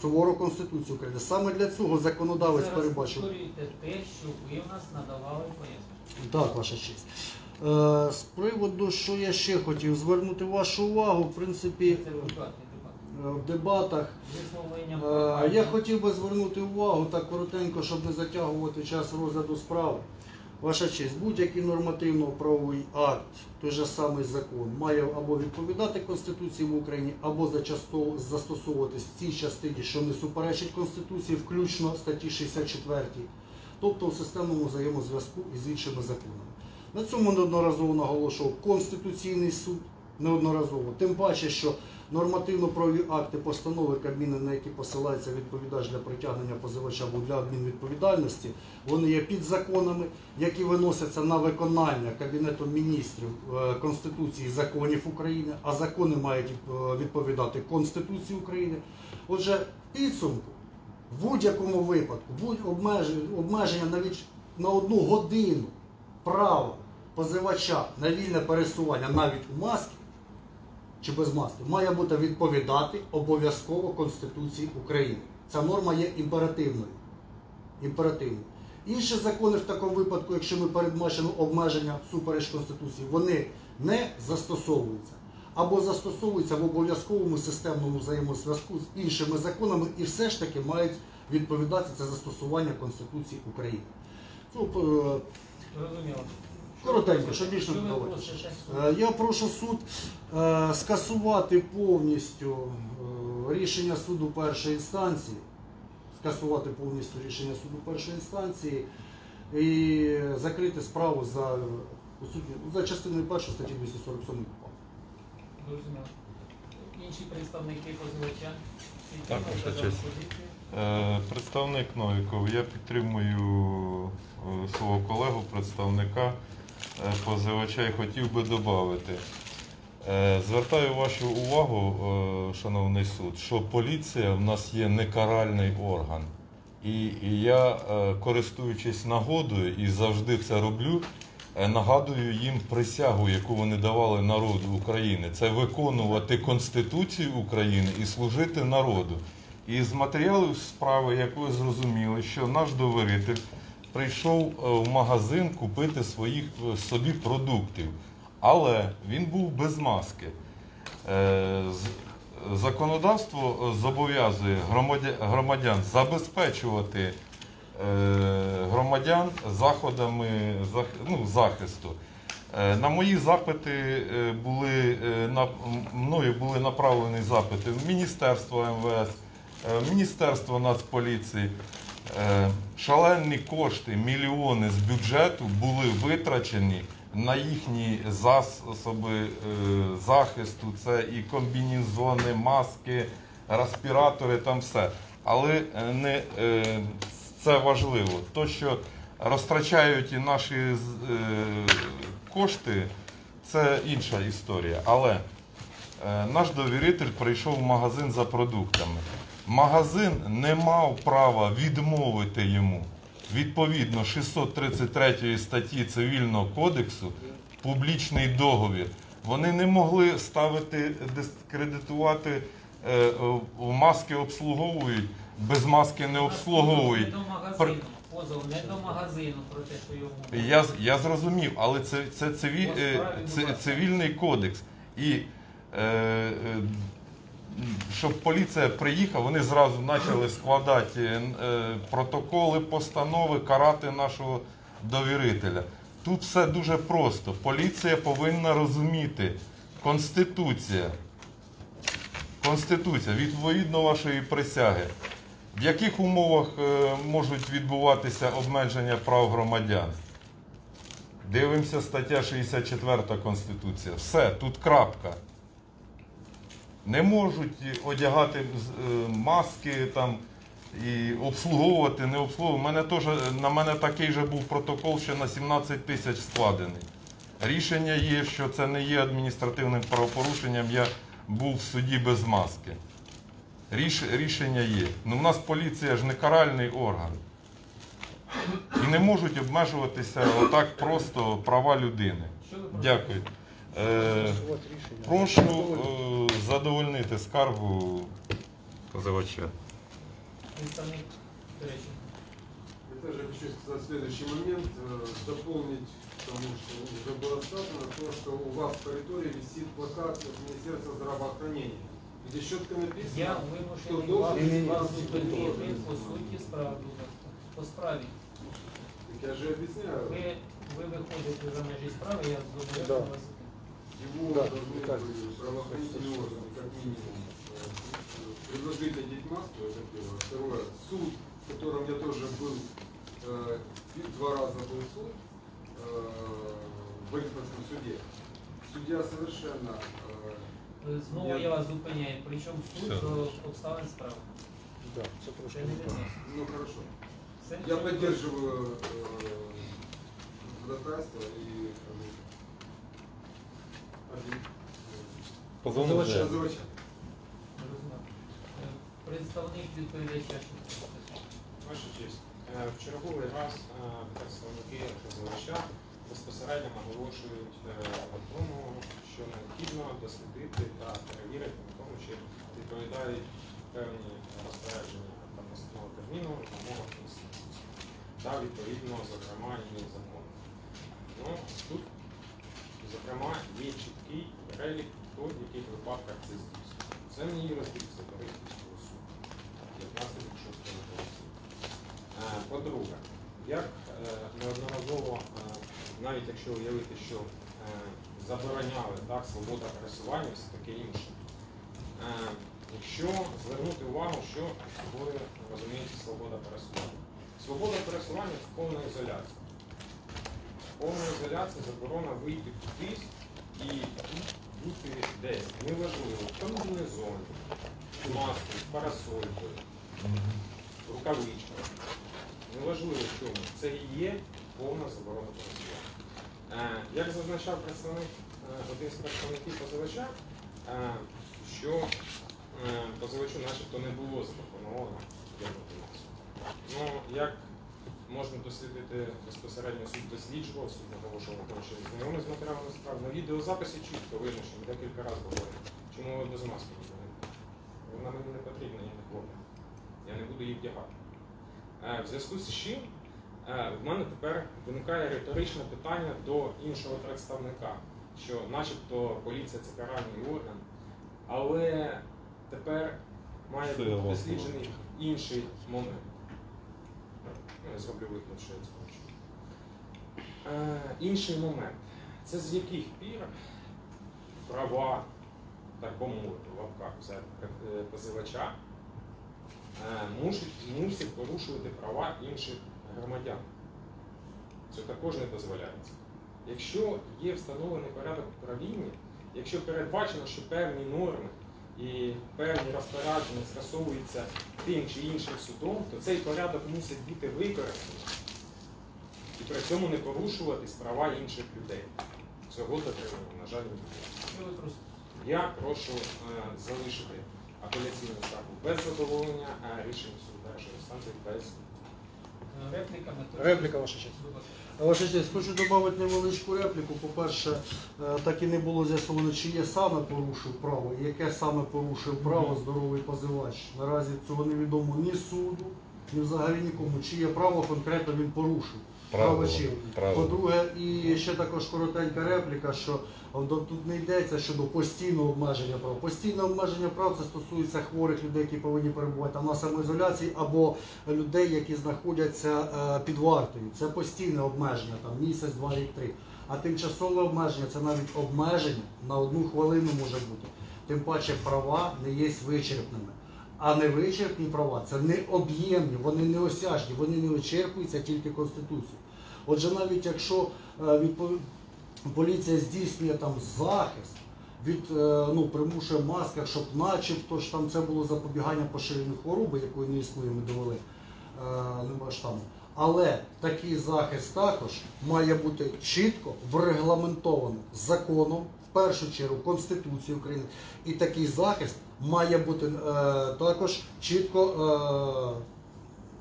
суворо Конституції України. Саме для цього законодавець Зараз передбачив. повторюйте те, що ви в нас надавали пояснення. Так, ваша честь. Е, з приводу, що я ще хотів звернути вашу увагу, в принципі, Це випадки, е, в дебатах. Висловлення Е. Я хотів би звернути увагу так коротенько, щоб не затягувати час розгляду справи. Ваша честь, будь-який нормативно-правовий акт, той же самий закон, має або відповідати Конституції в Україні, або застосовуватись в цій частині, що не суперечить Конституції, включно статті 64, тобто у системному взаємозв'язку із іншими законами. На цьому неодноразово наголошував Конституційний суд, неодноразово. Тим паче, що нормативно-правові акти постанови Кабміну, на які посилається відповідач для притягнення позивача або для адмінвідповідальності, вони є підзаконами, які виносяться на виконання Кабінетом міністрів е, Конституції законів України, а закони мають е, відповідати Конституції України. Отже, підсумку, в будь-якому випадку, будь обмеження, обмеження навіть на одну годину права позивача на вільне пересування навіть у маски чи без маски має бути відповідати обов'язково Конституції України. Ця норма є імперативною. імперативною. Інші закони в такому випадку, якщо ми передбачимо обмеження супереч Конституції, вони не застосовуються. Або застосовуються в обов'язковому системному взаємозв'язку з іншими законами і все ж таки мають відповідати це застосування Конституції України. Ну, е, Зрозуміло. Коротенько, щоб більше не давати. Е, Я прошу суд е, скасувати повністю е, рішення суду першої інстанції, скасувати повністю рішення суду першої інстанції і закрити справу за, за частиною першої статті 247 КУПАП. Зрозуміло. Інші представники позивача? Так, ваша честь. Представник Новіков, я підтримую свого колегу, представника позивача і хотів би додати. Звертаю вашу увагу, е, шановний суд, що поліція в нас є не каральний орган. І, я, е, користуючись нагодою і завжди це роблю, е, нагадую їм присягу, яку вони давали народу України. Це виконувати Конституцію України і служити народу. І з матеріалів справи, як ви зрозуміли, що наш довіритель прийшов е, в магазин купити своїх е, собі продуктів, але він був без маски. Е, Законодавство зобов'язує громадян забезпечувати громадян заходами ну, захисту. На мої запити були мною були направлені запити в Міністерство МВС, в Міністерство Нацполіції. Е, Шалені кошти, мільйони з бюджету були витрачені на їхні засоби е, захисту. Це і комбінезони, маски, респіратори, там все. Але е, не це важливо. То, що розтрачають і наші кошти, це інша історія. Але наш довіритель прийшов в магазин за продуктами. Магазин не мав права відмовити йому відповідно 633 статті Цивільного кодексу публічний договір. Вони не могли ставити, дискредитувати е, в маски обслуговують, без маски не обслуговують. Позов не до магазину про те, що його Я, я зрозумів, але це, це циві, е, це, цивільний кодекс. І е, е, щоб поліція приїхала, вони зразу почали складати е, протоколи, постанови, карати нашого довірителя. Тут все дуже просто. Поліція повинна розуміти Конституція. Конституція, відповідно вашої присяги. В яких умовах е, можуть відбуватися обмеження прав громадян? Дивимося стаття 64 Конституція. Все, тут крапка. Не можуть одягати е, маски, там, І обслуговувати, не обслуговувати. У мене теж, на мене такий же був протокол, що на 17 тисяч складений. Рішення є, що це не є адміністративним правопорушенням. Я був в суді без маски. Ріш, рішення є. Ну, у нас поліція ж не каральний орган. І не можуть обмежуватися отак просто права людини. Дякую. Е, прошу е, задовольнити скаргу позивача. Представник речі. Я также хочу сказать следующий момент, э, дополнить к тому, что уже было сказано, то, что у вас в коридоре висит плакат от Министерства здравоохранения, где четко Я написано, что вимушений вас, должен вас быть зупинити по суті справи. будь ласка. По справі. Так я же объясняю, Ви, ви виходите за межі справи, я Да. зобов'язаний вас. его Да, должны правоохранительные органы, как минимум, э, предложить одеть маску, это первое. Второе, суд, в котором я тоже был, э, два раза был суд, э, в Борисовском суде. Судья совершенно э, Знову Я- я вас зупиняю, причому суд Все. обставин справи. Да, це Це трошки не не так. відноситься. Ну хорошо. Все, Я поддерживаю э, ходатайство и э, один. Позивача. Позывача. Розумію. Е, Представник відповідача? Ваша честь, е, в черговий раз е, представники позивача безпосередньо наголошують е, на тому, що необхідно дослідити та перевірити на тому, чи відповідають певні розпорядження та постанови Кабміну вимогам Конституції та відповідно, зокрема, і закону. Ну, тут, зокрема, є чіткий перелік, хто в яких випадках це здійснює. Це не юрисдикція Бориспільського суду. 15 році. Е, По-друге, як е, неодноразово, е, навіть якщо уявити, що е, забороняли так, свобода пересування, все таке інше. Якщо звернути увагу, що собою розуміється свобода пересування. Свобода пересування це повна ізоляція. Повна ізоляція заборона вийти кудись і бути десь. Неважливо, в тональній зоні, з маскою, з парасолькою, рукавичками. Неважливо в чому. Це і є повна заборона пересування. Е, Як зазначав представник, е, один з представників позивача, е, що позивачу начебто не було запропоновано маску. Ну, як можна дослідити безпосередньо суд досліджував, суд наголошував він знайомий з матеріалами справ. На відеозаписі чітко видно, що ми декілька разів говоримо, чому ви без маски не ходите. Вона мені не потрібна, я не хворий. Я не буду її вдягати. Е, В зв'язку з чим е, в мене тепер виникає риторичне питання до іншого представника, що начебто поліція це каральний орган, але тепер має бути досліджений інший момент. Це хочу. Е, інший момент. Це з яких пір права, так би лапках е, позивача е, мусить порушувати права інших громадян. Це також не дозволяється. Якщо є встановлений порядок управління, якщо передбачено, що певні норми і певні розпорядження скасовуються тим чи іншим судом, то цей порядок мусить бути використаний і при цьому не порушуватись права інших людей. Цього дотримання, на жаль, не буде. Я прошу е, залишити апеляційну скаргу без задоволення, а рішення суду першої інстанції без Е, Репліка Репліка, ваша честь. Будь. Ваша честь, хочу додати невеличку репліку. По-перше, е, так і не було з'ясовано, чи є саме порушив право, і яке саме порушив право здоровий позивач. Наразі цього невідомо ні суду, ні взагалі нікому, чиє право конкретно він порушив. Правочив. По-друге, і ще також коротенька репліка, що тут не йдеться щодо постійного обмеження прав. Постійне обмеження прав це стосується хворих людей, які повинні перебувати на самоізоляції, або людей, які знаходяться е, під вартою. Це постійне обмеження, там місяць, два рік, три. А тимчасове обмеження це навіть обмеження на одну хвилину може бути. Тим паче права не є вичерпними. А невичерпні права це не об'ємні, вони не осяжні, вони не вичерпуються тільки Конституцією. Отже, навіть якщо е, поліція здійснює там захист від е, ну, примушує масках, щоб начебто ж там це було запобігання поширенню хвороби, якої не існує, ми довели е, нема штаму. Але такий захист також має бути чітко врегламентовано законом, в першу чергу Конституцією України. І такий захист має бути е, також чітко е,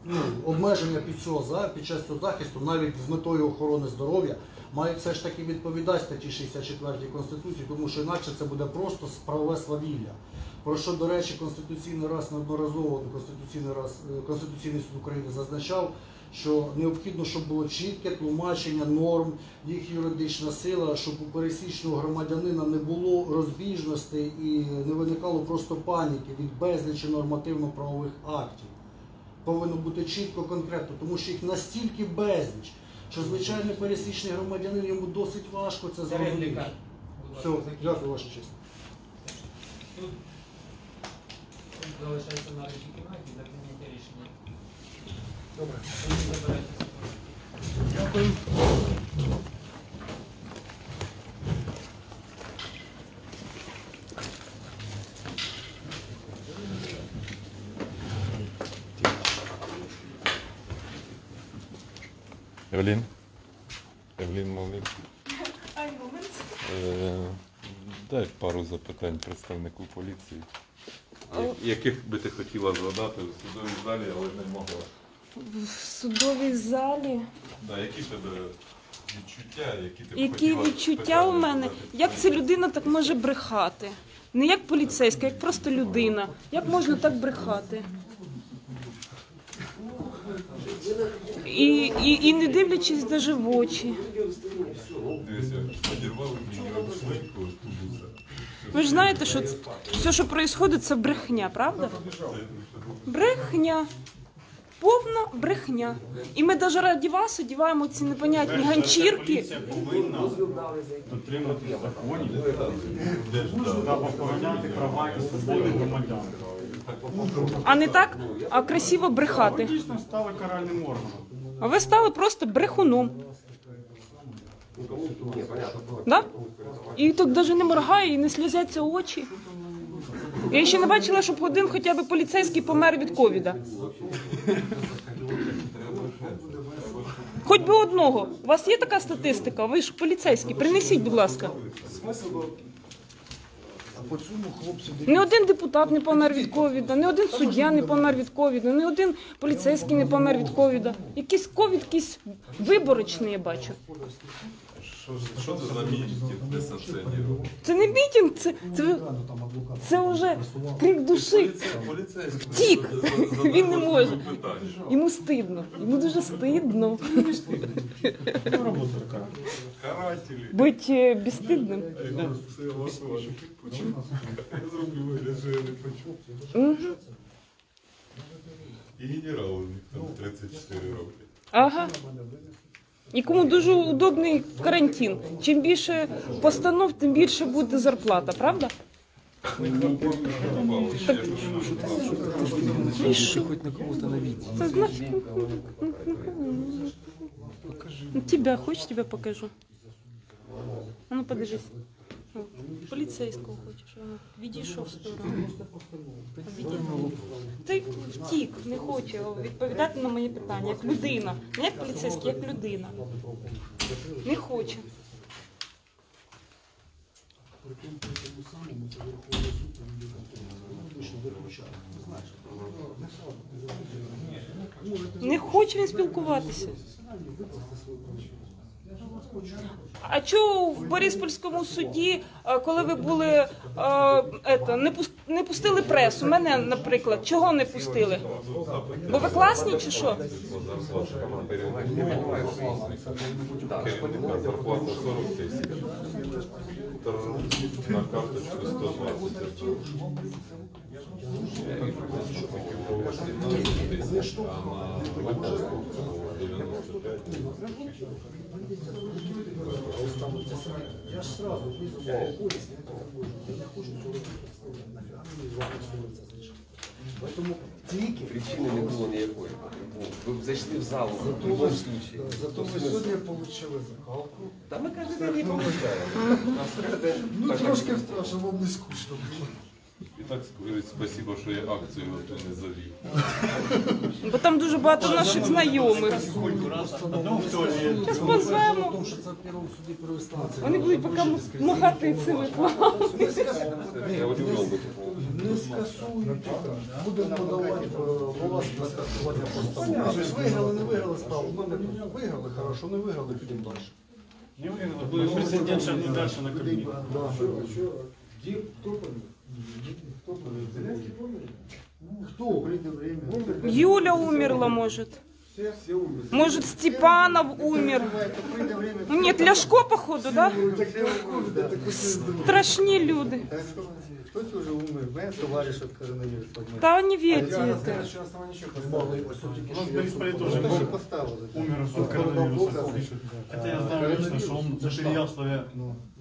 ну, обмеження під, цього, за- під час цього захисту, навіть з метою охорони здоров'я, мають все ж таки відповідати статті 64 Конституції, тому що інакше це буде просто правове свавілля. Про що, до речі, Конституційний раз неодноразово Конституційний, раз, е, Конституційний суд України зазначав, що необхідно, щоб було чітке тлумачення норм, їх юридична сила, щоб у пересічного громадянина не було розбіжностей і не виникало просто паніки від безлічі нормативно-правових актів. Повинно бути чітко, конкретно, тому що їх настільки безліч, що звичайний пересічний громадянин йому досить важко це зрозуміти. Все, дякую, ваша честь. Тут залишається на речі кімнаті для прийняття рішення. Добре. Дякую. Евелін? Евелін Мавлін. Е, Дай пару запитань представнику поліції. Яких би ти хотіла задати в судовій залі, але не могла. В судовій залі. Да, які тебе відчуття, які ти б Які хотіла відчуття у мене? Як ця людина так може брехати? Не як поліцейська, як просто людина. Як можна так брехати? І, і, і не дивлячись навіть в очі. Дивися, підірвали мені швидко. Ви ж знаєте, що це- все, що відбувається, це брехня, правда? Брехня. Повна брехня. І ми навіть раді вас одіваємо ці непонятні ганчірки. Поліція повинна дотримати законів та охороняти права і свободи громадян. А не так, а красиво Ви брехати. дійсно стали каральним органом. А ви стали просто брехуном. Да? І тут навіть не моргає і не сльозяться очі. Я ще не бачила, щоб один хоча б поліцейський помер від ковіда. Хоч би одного. У вас є така статистика? Ви ж поліцейські, принесіть, будь ласка. Не один депутат не помер від ковіда, не один суддя не помер від ковіда, не один поліцейський не помер від ковіда. Якийсь ковід, якийсь виборочний, я бачу. Що, що це за мітинг несанкціонірований? Це не мітинг, це, це, це вже крик душі. Поліцейський. Тік. За- за- Він не може. Йому стидно. Йому дуже стидно Робота така. Карателі. бути е, безстидним. Зроблю вигляд, що я не почув. І генерал у них там 34 роки. Ага. І кому дуже удобний карантин. Чим більше постанов, тим більше буде зарплата, правда? Це значить. Ну, Тебя, хочешь, тебя покажу? А ну подержись. Поліцейського хочеш. ну, Відійшов в сторону. Ти втік, не хоче відповідати на мої питання, як людина. Не як поліцейський, як людина. Не хоче. Не хоче він спілкуватися. А чого в Бориспольському суді, е, коли ви були, е, не, не пустили пресу? Мене, наприклад, чого не пустили? Бо ви класні чи що? Керівника зарплата 40 тисяч. На карточку 120. тисяч, а на виплату 95 Я ж сразу визвав поліс, я не хочу цього робити. Нафіга мені з вами ссоритися, знаєш. Поэтому Тільки. Причини не було ніякої. Ви б зайшли в зал в будь-якому ви, случае. зато ви сьогодні отримали закалку. Та ми кожен день кожен день Ну трошки страшно, вам не скучно було. І так скажуть спасибо, що я акцію оту не завів. Бо там дуже багато наших знайомих. Зараз позвемо. Вони будуть поки махати цими. Я би. Не скасують. Будемо подавати е, голос на скасування постанови. Тобто Виграли, не виграли справу. У мене виграли, хорошо, не виграли, підемо далі. Не выиграл, будет президент шагнуть дальше на кабинет. Да. Кто Кто Кто? Прийде время. Юля умерла, может. Все умерли. Может, Степанов умер. Прийде время. Ну, Нет, Ляшко, походу, да? Да. Страшні люди. Так що, Хтось вже умер. Мене товариш від коронавірус подмер. Та не вірте это. У нас Борис Павел тоже Ми был. поставили. Умер от коронавируса. Это я знаю лично, что он за Переяславе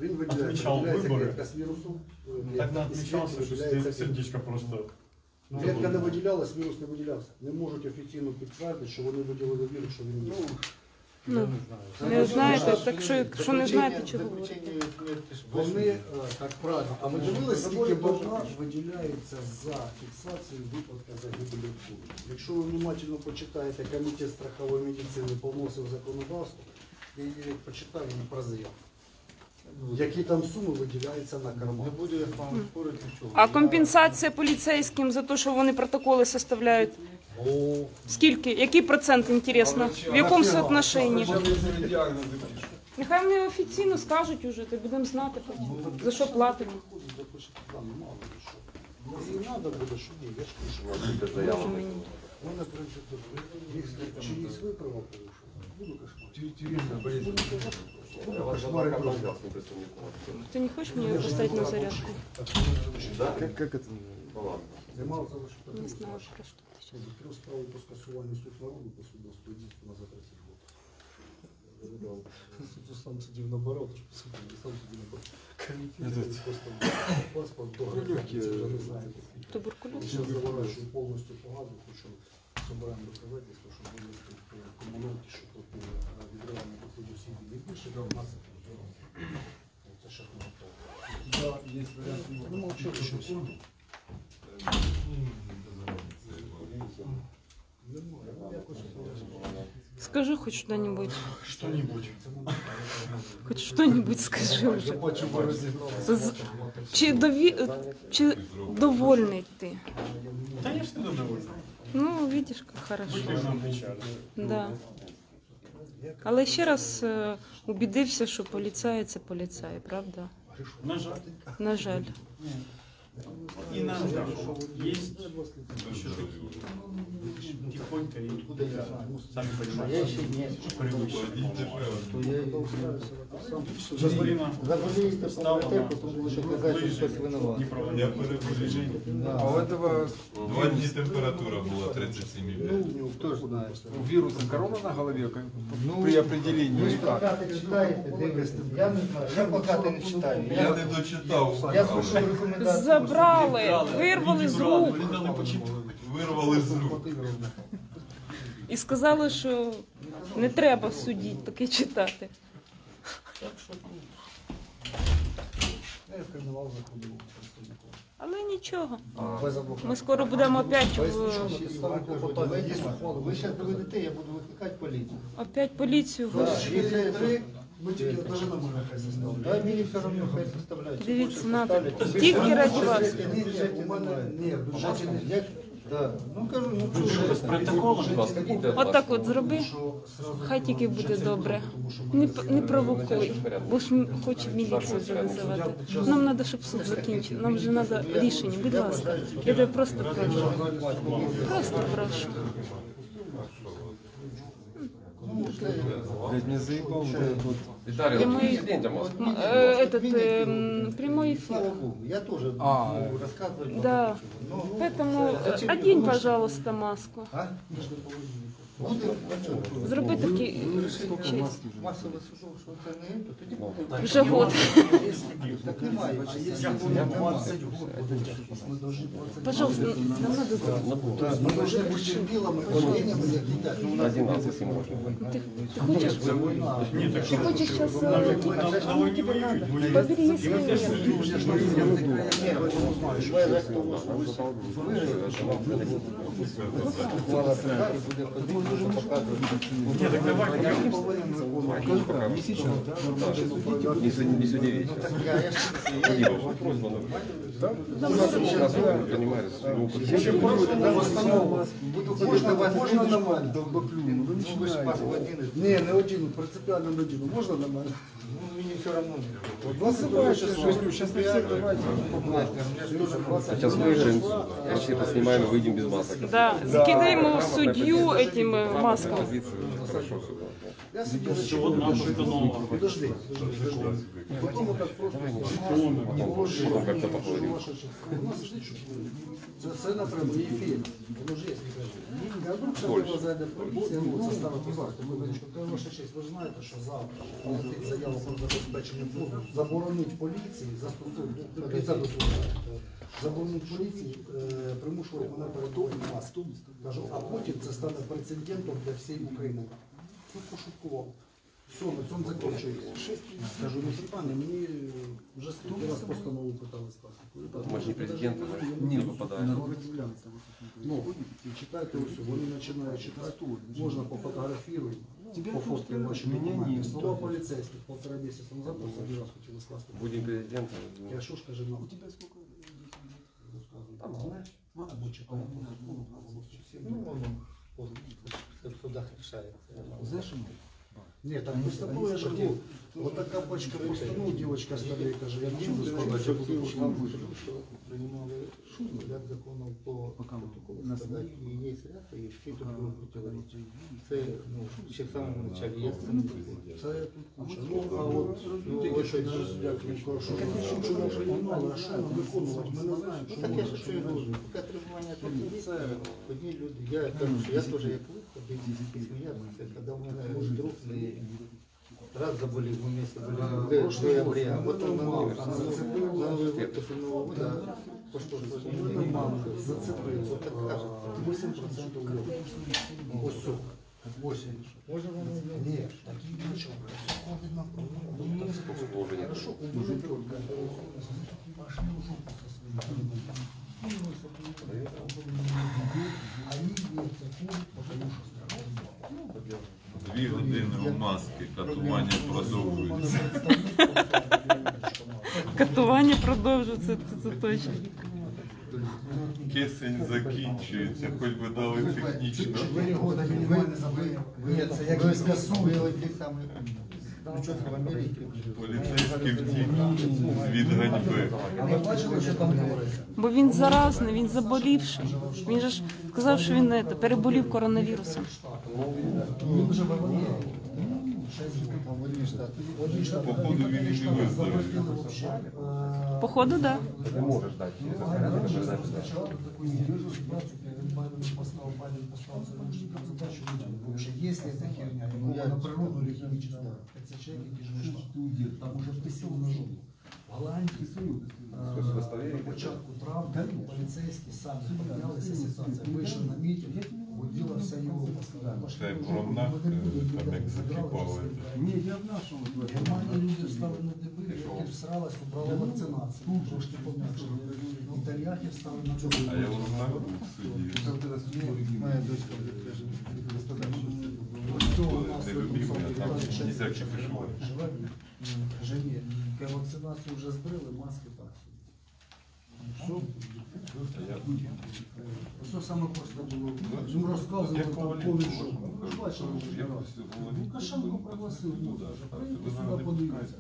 Він виділяється. отмечал Виділяється выборы. клітка з вірусом. Тогда отмечался, что Виділяється сердечко просто... Клітка не виділялась, вірус не виділявся. Не можуть офіційно підтвердити, що вони виділили вірус, що він є. Ну, не знаєте, так що, якщо не знаєте, чого говорите. Вони е, так правильно. А ми дивилися, скільки бабла виділяється за фіксацію випадка загибелі в Якщо ви внимательно почитаєте комітет страхової медицини повносив законодавство, і почитаємо про заяву. Які там суми виділяються на карман. Не буду я вам спорити нічого. А компенсація поліцейським за те, що вони протоколи составляють? Скільки? Який процент, інтересно? В якому соотношенні? Нехай вони офіційно скажуть уже, то будемо знати потім. За що платимо. Може треба буде, що ні, я ж кажу. Боже мені. Вона, в чиїсь ви права порушили, буду кошмар. Буду кошмари. Ти не хочеш мені поставити на зарядку? Как это? Не знаю, про що Плюс право по скасуванню суд народу по судовству единственно за 30 років. Суд сам сидів наоборот, по суду сам сидів наоборот. Комітет просто паспорт до вже не знаю. Туберкульоз? Сейчас заворачиваю полностью по газу, хочу собираем доказательства, щоб вивести по комунальці, щоб от е, відривання доходів сім'ї не більше 12 Це ще не готово. Да, є варіант. Ну, мовчу, що якось Скажи хоч що-небудь. Что-нибудь. Хоч що-небудь скажи вже. З- Чи, дові... Чи довольний ти? Да я всегда доволен. Ну, видиш, як хорошо. Будь нам печально. Да. Але ще раз е, убідився, що поліцай це поліцай, правда? На жаль. На жаль. Иногда есть еще такие. Тихонько и сами понимаете, что превыше. Дисциплина поставлена Я перепрошую. А у этого Два дні температура була 37,5. Ну, хто ж знає. вируса корона на голове как при определении Ви никак. плакати читаєте, дивитесь. Я не знаю, я плакати не читаю. Я не дочитав. Я слушав рекомендації. Забрали, вирвали з рук Вирвали з рук. і сказали, що не треба судити, таке читати. Я в карнавал заходив представником. Але нічого. Ми скоро будемо опять, в-. Ви зараз доведете, я буду викликати поліцію. опять поліцію. Да, Ми тільки одного може хай составляють. Да, мені все одно хай составляють. Дивіться, надо. Тільки раді вас. Ні, ні, у мене, ні, в бюджеті не, як, да, ну кажу, ну що, Протоколом, будь ласка, буде. Отак от зроби. Хай тільки буде добре. Не, п- не провокуй, бо ж м- хоче міліцію вже. Нам треба, щоб суд закінчив. Нам вже треба рішення, будь ласка. Я тебе просто прошу. Просто прошу. Блядь, мне заебал вот Виталий, вот Прямой- президентом вас. М, э, Этот эм, прямой эфир. слава Богу, я теж А. буду розказувати. Да. Ну, Поэтому зачем одень, пожалуйста, маску. А? Ми ж не повинні нікого. Зроби такий честь. Масове суду, що це не то, тоді буде. Вже год. Так немає. А якщо буде 20 років, ми должны просто... Пожалуйста, нам надо Да, Мы должны быть терпилами, поколениями, як їдять. Ну, у нас 11 можно. Ты, ты хочешь? це війна. Ты хочешь сейчас... Оно тебе надо. Побери свое. Не сегодня, не сегодня вечером. Спасибо, просьба. Сейчас принимается. Можна, можна нормально, долбоклюну. Ну, ви ж пас один. Ні, не один, принципіально не один. Можна нормально? мне все равно не будет. Вот сейчас не все давайте. Поснимаем и выйдем без масок. Да, закидаем судью этим э, маском. Хорошо, Я сидів за Що одна постанова. Подожди, подожди. Потім отак просто Потом как-то поговорим. Це все на прямий ефір. Воно ж є. Я вдруг сьогодні зайде поліція, ну, це ставить варто. Хвилиночку, то ваша честь, ви ж знаєте, що завтра заява про забезпечення позову, заборонить поліції, застосовувати. Заборонить поліції е, примушувати мене передавати маски. Кажу, а потім це стане прецедентом для всієї України. Ну, пошуткував. Все, на цьому закінчується. Кажу, ну пане, мені вже скільки раз постанову питали сказати. Мы же не президенты, мы не попадаем. Ну, і читайте ось, вони починають читати, можна пофотографувати, пофоткати ваші документи. Слова поліцейських полтора місяця назад просто один раз хотіли скласти. Будем президентом. Я що ж каже нам? У тебе скільки? Там, знаєш, або читає, ну, воно, в судах рішається. Знаєш, Ні, ми з тобою живу. Вот така пачка постанов, девочка старая, каже, я не буду складати, я буду шламбу, що приймали ряд законів по протоколу і є ряд, і всі тут противоречити. Це, ну, ще в самому началі, я цим Це тут. Ну, а от, ну, тільки що я Климко, що ми приймали, а що виконувати, ми не знаємо, що Так я ж що я не може. поки требування такі, це одні люди. Я кажу, що я теж як ви ходив, сміявся, коли у мене муж друг не раз заболів, ми місяць боліли, в ноябрі, а потім на Новий на Новий год, після Нового года, пошкодження мами зацепили. Вот так кажуть, 8% люди. Ось все. 8. Може вони не Ні, такі нічого. Все ходить на Ну, мені Положение. Хорошо, убери только. Пошли в Они потому что. Дві години у маски, катування продовжується. Катування продовжується, це, це точно. Кисень закінчується, хоч би дали технічно. Четыре года минимально забыли. Нет, це як ви скасуєте ті самі. Ну що це в Америці? Поліцейський втік від ганьби. А ви бачили, що там твориться? Бо він заразний, він заболівший. Він же ж сказав, що він это, переболів коронавірусом. Він вже виводив. Шесть років. Одні штати. Одні штати. Походу, він і не Запретили виздоровів. вообще. Е, Походу, да. Ты можешь дать. Ну, а раньше сначала такой недвижимость ситуации, когда Байден поставил, Байден поставил союзникам задачу выделить. Вообще, если эта херня, ну, на природу или химическую, які живе штат, там уже вписав на жопу. В Голландії, е, на початку травня, поліцейські самі піднялися ситуація, вийшли на мітинг, воділа вся Європа, сказала, Це там як ні, я в нашому Нормальні люди встали на диби, які всралась, убрали вакцинацію, трошки пом'якшили. Італіяки встали на диби. А я в був в суді. Моя дочка вже господарча. Ось цього у нас Не любив, там живе, вакцинацію вже збрили, маски так. все саме просто було. Їм розказували там шок. Ви ж бачили раз. Лукашенко пригласив, ну, прийдіть сюди подивіться.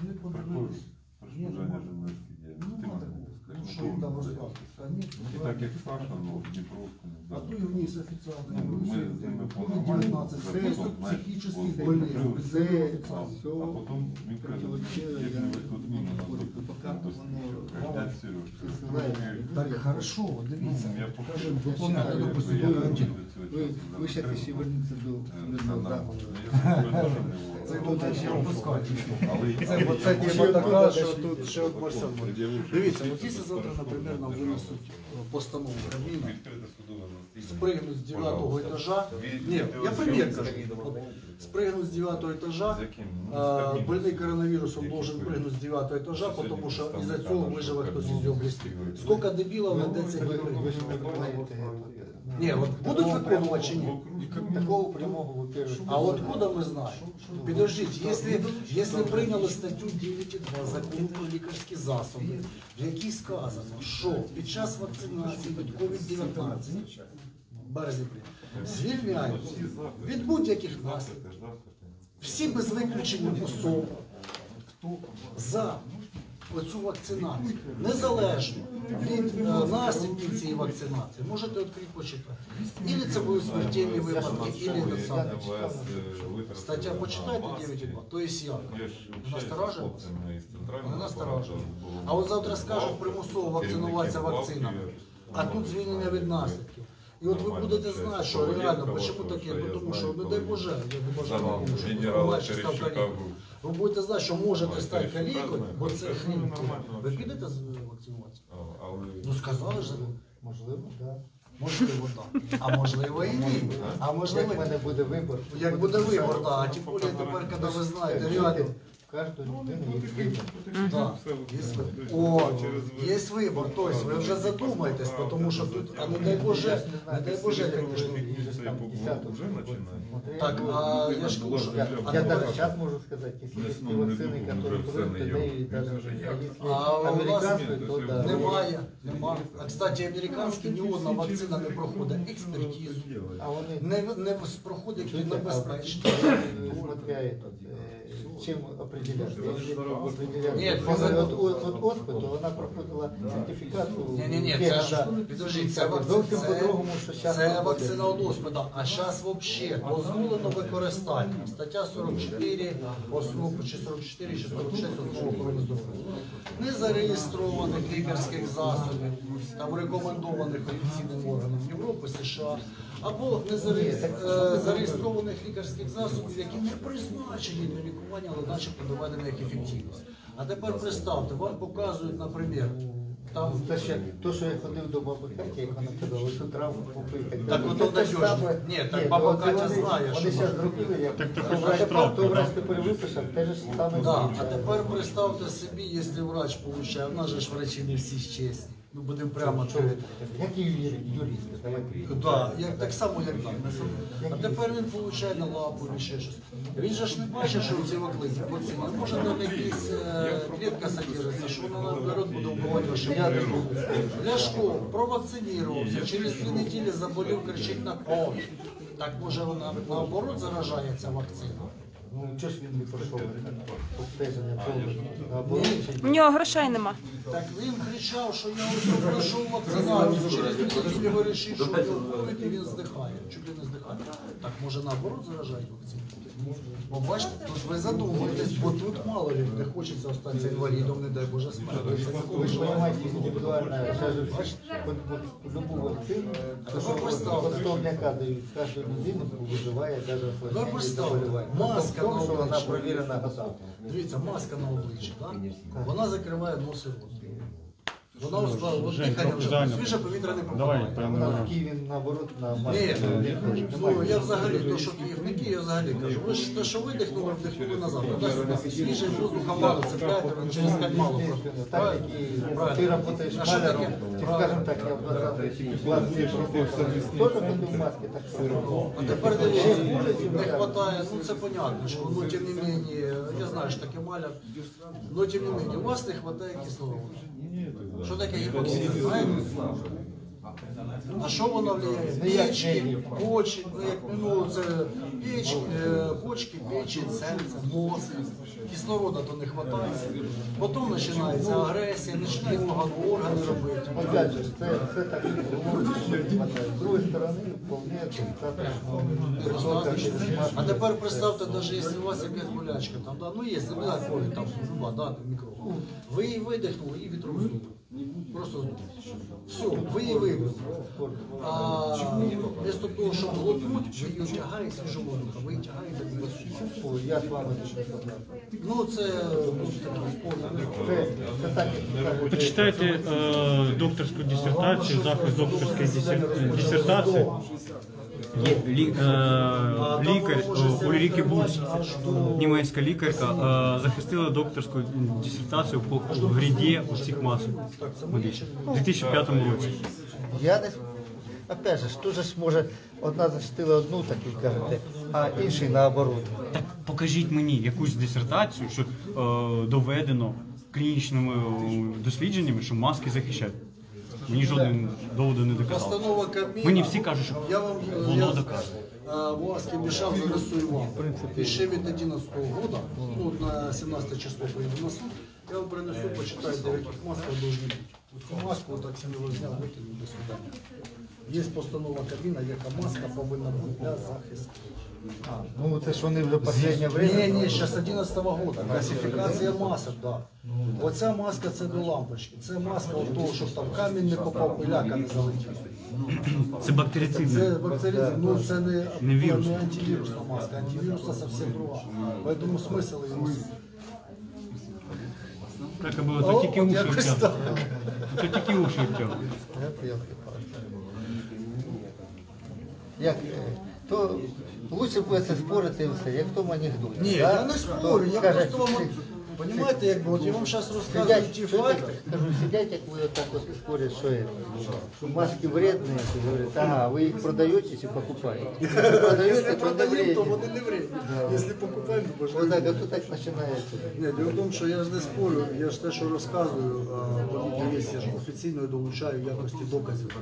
Вони подивились. Ні, Перешкоджання нема. журналістській Ну. Ну, що там розказувати. Конечно. Так як Саша, ну, в Дніпровську. А то і вниз офіціально. Ну, ми з ними по нормальному 19, за це психічний больний. Це а потім він каже, як не виходні на Каже, Сереж, Так, хорошо, дивіться. я покажу. Кажемо, виконати, Я допустим, якби, я бюджет. Ви, ще ще верніться до Це буде ще опускати. Це, тема така, що тут ще от Марсел. Дивіться, от якщо завтра, наприклад, нам винесуть постанову Кабміна, спригнуть з 9 етажа, ні, я примір кажу, От спригнуть з 9 етажа, а, больний коронавірусом должен прыгнуть з 9 етажа, тому що із-за цього виживе хтось із області. Скільки дебілів знайдеться ви, дітей? ви ж не виконуєте. Ні, от будуть виконувати чи ні? Такого прямого, во-первых. А откуда мы знаем? Подождите, если, если прийняли статтю 9.2 закону про лікарські засоби, в якій сказано, що під час вакцинації від COVID-19 березні звільняються від будь-яких наслідків. Всі без виключення особ за оцю вакцинацію, незалежно від е, наслідків цієї вакцинації, можете відкрити почитати. Ілі це будуть смертельні випадки, ілі не саме. Стаття почитайте 9.2, то є як. Насторожено? Не насторожено. А от завтра скажуть примусово вакцинуватися вакцинами, а тут звільнення від наслідків. І от ви будете знати, що реально, чому таке? Бо Тому що, не дай Боже, я не бажаю, тому що генерала бачите, став Терещука калікою. Ви будете знати, що можете стати калікою, бо це хрін. Ви підете з- вакцинуватися? Ну сказали ж, Можливо, так. можливо, так. А можливо і ні. А можливо, Як в мене буде вибор. як буде вибор, так. А тим більше тепер, коли ви знаєте, реально Кожної людини є вибор. Да, есть выбор. О, есть выбор, то есть вы уже задумаетесь, потому что тут, а не дай Боже, не дай Боже, конечно, так, а я ж кажу, що- Я, а я ну, даже сейчас могу сказать, если есть Ну, не вакцины, думаю, которые уже против, все не то є. и даже если А у нас американцы, то да. немає, немає. А кстати, американські ні одна вакцина не проходить експертизу, А вони не, не проходить Чуєте, небезпечно. а, смотря этот, э, чем. Если определяться Нет, от, ви от, от, от оспи, то вона проходила сертифікацію. Ні, ні, ні, це ж це, Зовсім по-другому, що зараз. це вакцина від оспида, а зараз взагалі дозволено використання. Стаття 44, основу чи 44, чи 46 основу охорони здоров'я. Незареєстрованих лікарських засобів, там рекомендованих офіційним органом Європи, США, або незареєстрованих лікарських засобів, які не призначені для лікування, але начебто доведені як ефективність. А тепер представте, вам показують, наприклад, там Те, що, то, що я ходив до баби Каті, як вона казала, що травму попити. Так ото надіжно. Ні, так баба Катя знає, Вони що- зараз зробили, як Так, так, то так, врач- штраф, то так. врач тепер виписав, те ж саме. Да, а тепер представте собі, якщо врач получає, в нас же ж врачі не всі чесні. Ну будемо прямо таке? Які юри- юристи? Давайте. Да, як, так само, як так. А тепер він получає на лапу чи ще щось. Він же ж не бачить, що в цій вакцині. Може там якась е, клітка содержиться, що вона народ буде вбивати ваші. Ляшко провакцинувався, через дві неділі заболів, кричить на ковід. Так може вона наоборот заражається вакцина? Ну, чого ж він не пройшов обстеження? У нього грошей нема. Так він кричав, що я ось пройшов вакцинацію, через місяць його рішив, що в і він здихає. Чуть ли не здихає. Так може наоборот заражають вакцину? Бо бачите, тут ви задумуєтесь, бо тут мало ли не хочеться остатися інвалідом, не дай Боже. Це такого ж любу вакцину, стовняка дають кожну людину, виживає Ви представте, маска на вона обличчі. провірена. Дивіться, маска на обличчі, так? Вона закриває нос і рот. Вона от дихання вже, свіже повітря не Давай, попадає. Вона в Києві наоборот на Ні, ну я взагалі, то що Київники, я взагалі кажу, ви ж те, що видихнули, вдихнули назад. Свіжий воздух мало цепляєте, він через п'ять мало. Так ти працюєш маляром, скажімо так, я в 20 класі теж ходив в масці, так само. А тепер не вистачає, ну це понятно, що ну тим не менее, я знаю, що таке маляр, но тим не менее, у вас не вистачає кислороду. Що таке гіпоксія, знаєте? На що воно впливає? Печки, почки, ну, як ну, це печ, е, почки, печень, серце, мозк. Кислорода то не вистачає. Потім починається агресія, починають погано органи робити. Опять же, це, це так говориться, що не хватає. З другої сторони, вполне достатньо. А тепер представте, навіть якщо у вас є п'ять болячка, там, да, ну є, да, крові, там, зуба, да, мікро. Ви її видихнули і відрознули. Просто все, ви її. А вместо того, щоб глотнути, ви її тягаєте свіжого воздуха, ви її тягаєте від О, Я з вами не. Ну, це ну, Почитайте е, докторську дисертацію, захист докторської дисер- дисертації. Є лі- е, лікар е, Ульріки Буц, німецька лікарка, е, захистила докторську дисертацію по вріді усіх масок медичних у 2005 році. Я десь, опять же, ж, тут же ж може одна защитила одну, так ви кажете, а інший наоборот. Так покажіть мені якусь дисертацію, що е, доведено клінічними е, дослідженнями, що маски захищають. Мені жоден доводу не доказав. Постанова Кабміна. Мені всі кажуть, що я вам, воно я, доказує. а, Власки вам. Еще від 11 года, ну, на 17 число поїду на суд, я вам принесу, почитаю, до яких масках должны бути. Цю маску так сміло зняв, викинув до свидання. Є постанова Кабміна, яка маска повинна бути для захисту. А, ну це ж вони вже останнє время. Ні, ні, зараз 11 года, класифікація масок, да. Оця маска це до лампочки, це маска от того, щоб там камінь не попав, пиляка не залетіла. Це бактерицидне. Це бактерицид, ну це не, Не вірус. не антивірусна маска, антивірусна совсем друга. Поэтому смисл її носити. Так аби то тільки уші якось втягли. То тільки уші втягли. Як, то лучше буде це спорити і все, як в тому анекдоті. Ні, да? я не спорю, я просто вам, понимаете, якби, от я вам зараз розказую Сидять, ті факти. кажу, сидять, як ви отак от спорять, що, это, що маски вредні, то говорять, ага, ви їх продаєте чи покупаєте? Якщо продаємо, то вони не вредні. Якщо покупаємо, то ж Отак, а то так починається. Ні, діло в тому, що я ж не спорю, я ж те, що розказую, я ж офіційно долучаю якості доказів.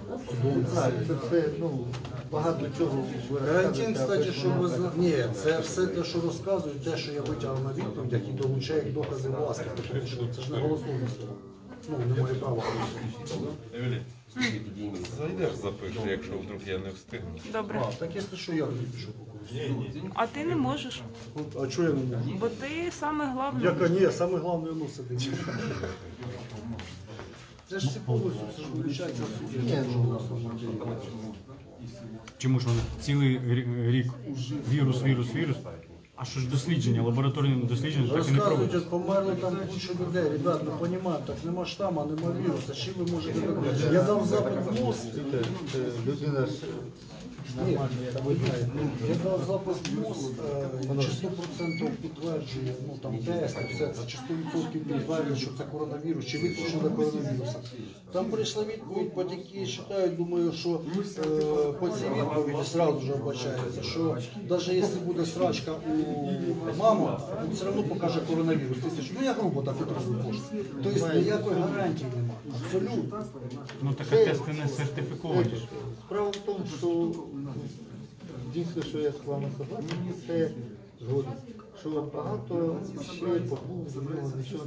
Так, це, це, ну, багато чого Карантин, кстати, що ви зна... Ні, це все те, що розказую, те, що я витягав на відповідях і долучаю як тому що це ж не голословні слова. Ну, немає права. Евелін, зайдеш запиши, якщо вдруг я не встигну. Добре. А, так якщо що, я тоді пишу. А ти не можеш, А чого я не можу? бо ти саме головне. Яка ні, саме головне ну сидить. Це ж всі повністю, це ж виходить в суді. Ні, ну, Чому ж вони цілий рі- рік вірус, вірус, вірус? А що ж дослідження, лабораторні дослідження так і не Розказують, проводять. от померли там куча людей, ребят, ну розуміємо, так нема штаму, нема вірусу, чим ви можете робити? Я дав запит в МОЗ, людина ж Ні, я дав запис в МОЗ, чи 100% підтверджує, ну там тест, все це, чи 100% підтверджує, що це коронавірус, чи виключили коронавіруса. Там прийшла відповідь, батьки читають, думаю, що е, по цій відповіді одразу вже вбачається, що навіть якщо буде срачка у мами, він все одно покаже коронавірус. Тисяч. Ну я грубо так відразу кошти. Тобто ніякої гарантії немає. Абсолютно. Ну так а тести не сертифіковані. Справа в тому, що дійсно, що я з вами согласен, це згоден. Що багато ще побув нічого.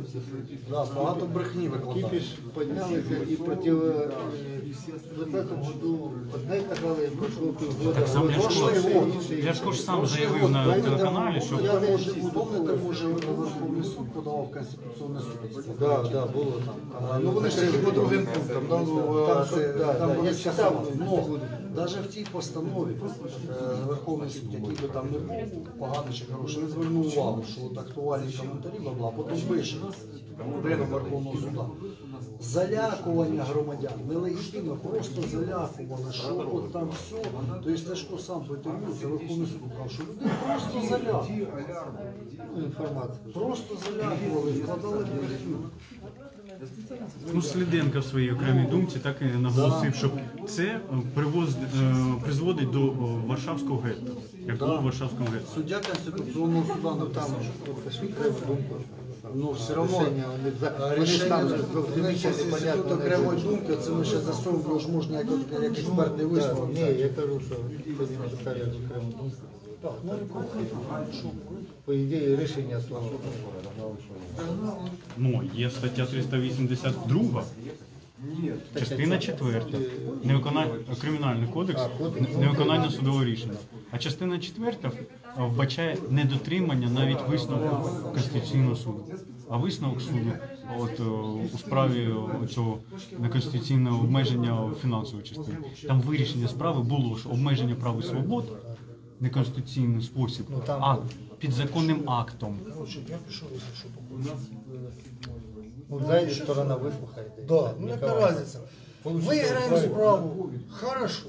Да, багато брехні викладають. Кіпіш піднялися і проти е, в 20 году одне казали, пройшло півгода. Так сам Ляшко, прошлий. Ляшко ж сам заявив на телеканалі, що Я не помните, може Верховний суд подавав Конституційний суд. Да, да, було там. А, Ну вони ж тільки по другим пунктам, да, ну, Там, е, що- це, да, там да, були я читав. навіть в тій постанові е, Верховний суд, який би там не був, поганий чи хороший, він звернув увагу, що от актуальні коментарі, бла, бла, потім пише пленум Верховного суду. Залякування громадян нелегітимно, просто залякували, що от там все. Тобто Ляшко сам по інтерв'ю, це Верховний суд сказав, що людей просто залякували. Ну, інформацію. Просто залякували, вкладали брехню. ну, Сліденко в своїй окремій думці так і наголосив, що це е, привоз, е, призводить до о, Варшавського гетто. Як було в Варшавському гетто. Суддя Конституційного суду Там це ж треба думку. Ну, все одно Рішення, вони за- вони ж там не понятно, не окремої думки, це ми ще засовуємо, ж можна як, як експертний висновок. Ні, я кажу, що сьогодні питання окремо думку. Так, ну? По ідеї рішення слава. Ну, є стаття 382, частина 4. Невиконання Кримінальний кодекс, невиконання судового рішення. А частина 4 вбачає недотримання навіть висновку Конституційного суду. А висновок суду от, у справі цього неконституційного обмеження фінансової частини. Там вирішення справи було, що обмеження прав і свобод неконституційний спосіб, а підзаконним актом. Пішов, що Ну, сторона вислухає. Да, ну яка різниця? Виграємо справу, хорошо.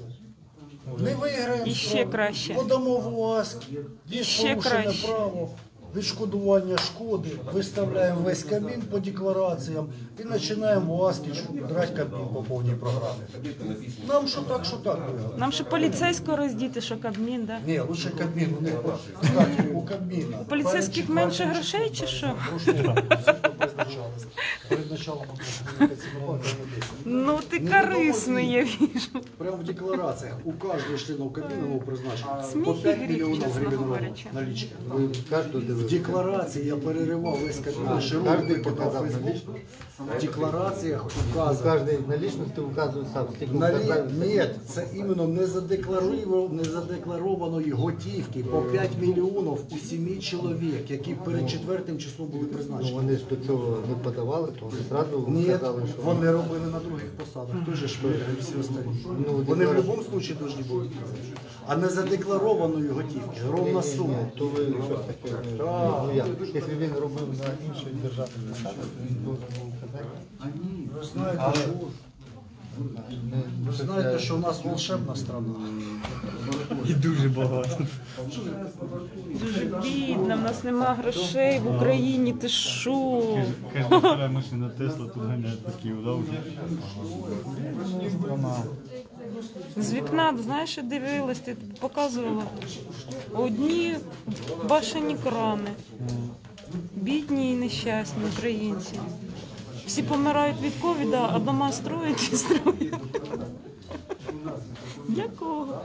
Не виграємо справу, краще. подамо в УАСК, є Іще краще. право, відшкодування шкоди, виставляємо весь кабін по деклараціям і починаємо в УАСКі кабін по повній програмі. Нам що так, що так виграли. Нам ще поліцейського роздіти, що Кабмін, да? Ні, лучше Кабмін. У них, кстати, у Кабміна. У поліцейських менше грошей чи що? Перед началом Ну ти корисний, я вижу. Прямо в деклараціях у кожного члена Кабміна ну, призначено Сміх по і 5 мільйонів гривень налічки. Ви карту В декларації я переривав весь Кабмін, А, широкий показав Фейсбук. В деклараціях указано. кожній налічності вказує сам, скільки Налі... вказав. Ні, це іменно незадекларовано- незадекларованої готівки по 5 мільйонів у 7 чоловік, які перед четвертим числом були Ну, призначені. вони ж до цього не подавали, то вони одразу Ні, вказали, що вони робили на других посадах, той же ж виграв і всі остальні. Ну, Вони в будь-якому випадку повинні були. А не задекларованої готівки, ровна сума. то ви щось таке. Так. Ну як? Якщо він робив на іншій державі, він должен був казати. Ви знаєте, що, ви знаєте, що у нас волшебна страна. І дуже багато. Дуже бідно, в нас нема грошей в Україні, ти що? Кожна втора машина Тесла тут ганяють Києву, вже? З вікна, знаєш, я дивилась, ти показувала. Одні башені крани. Бідні і нещасні українці. Всі помирають від ковіда, а дома строять і строять. Для кого?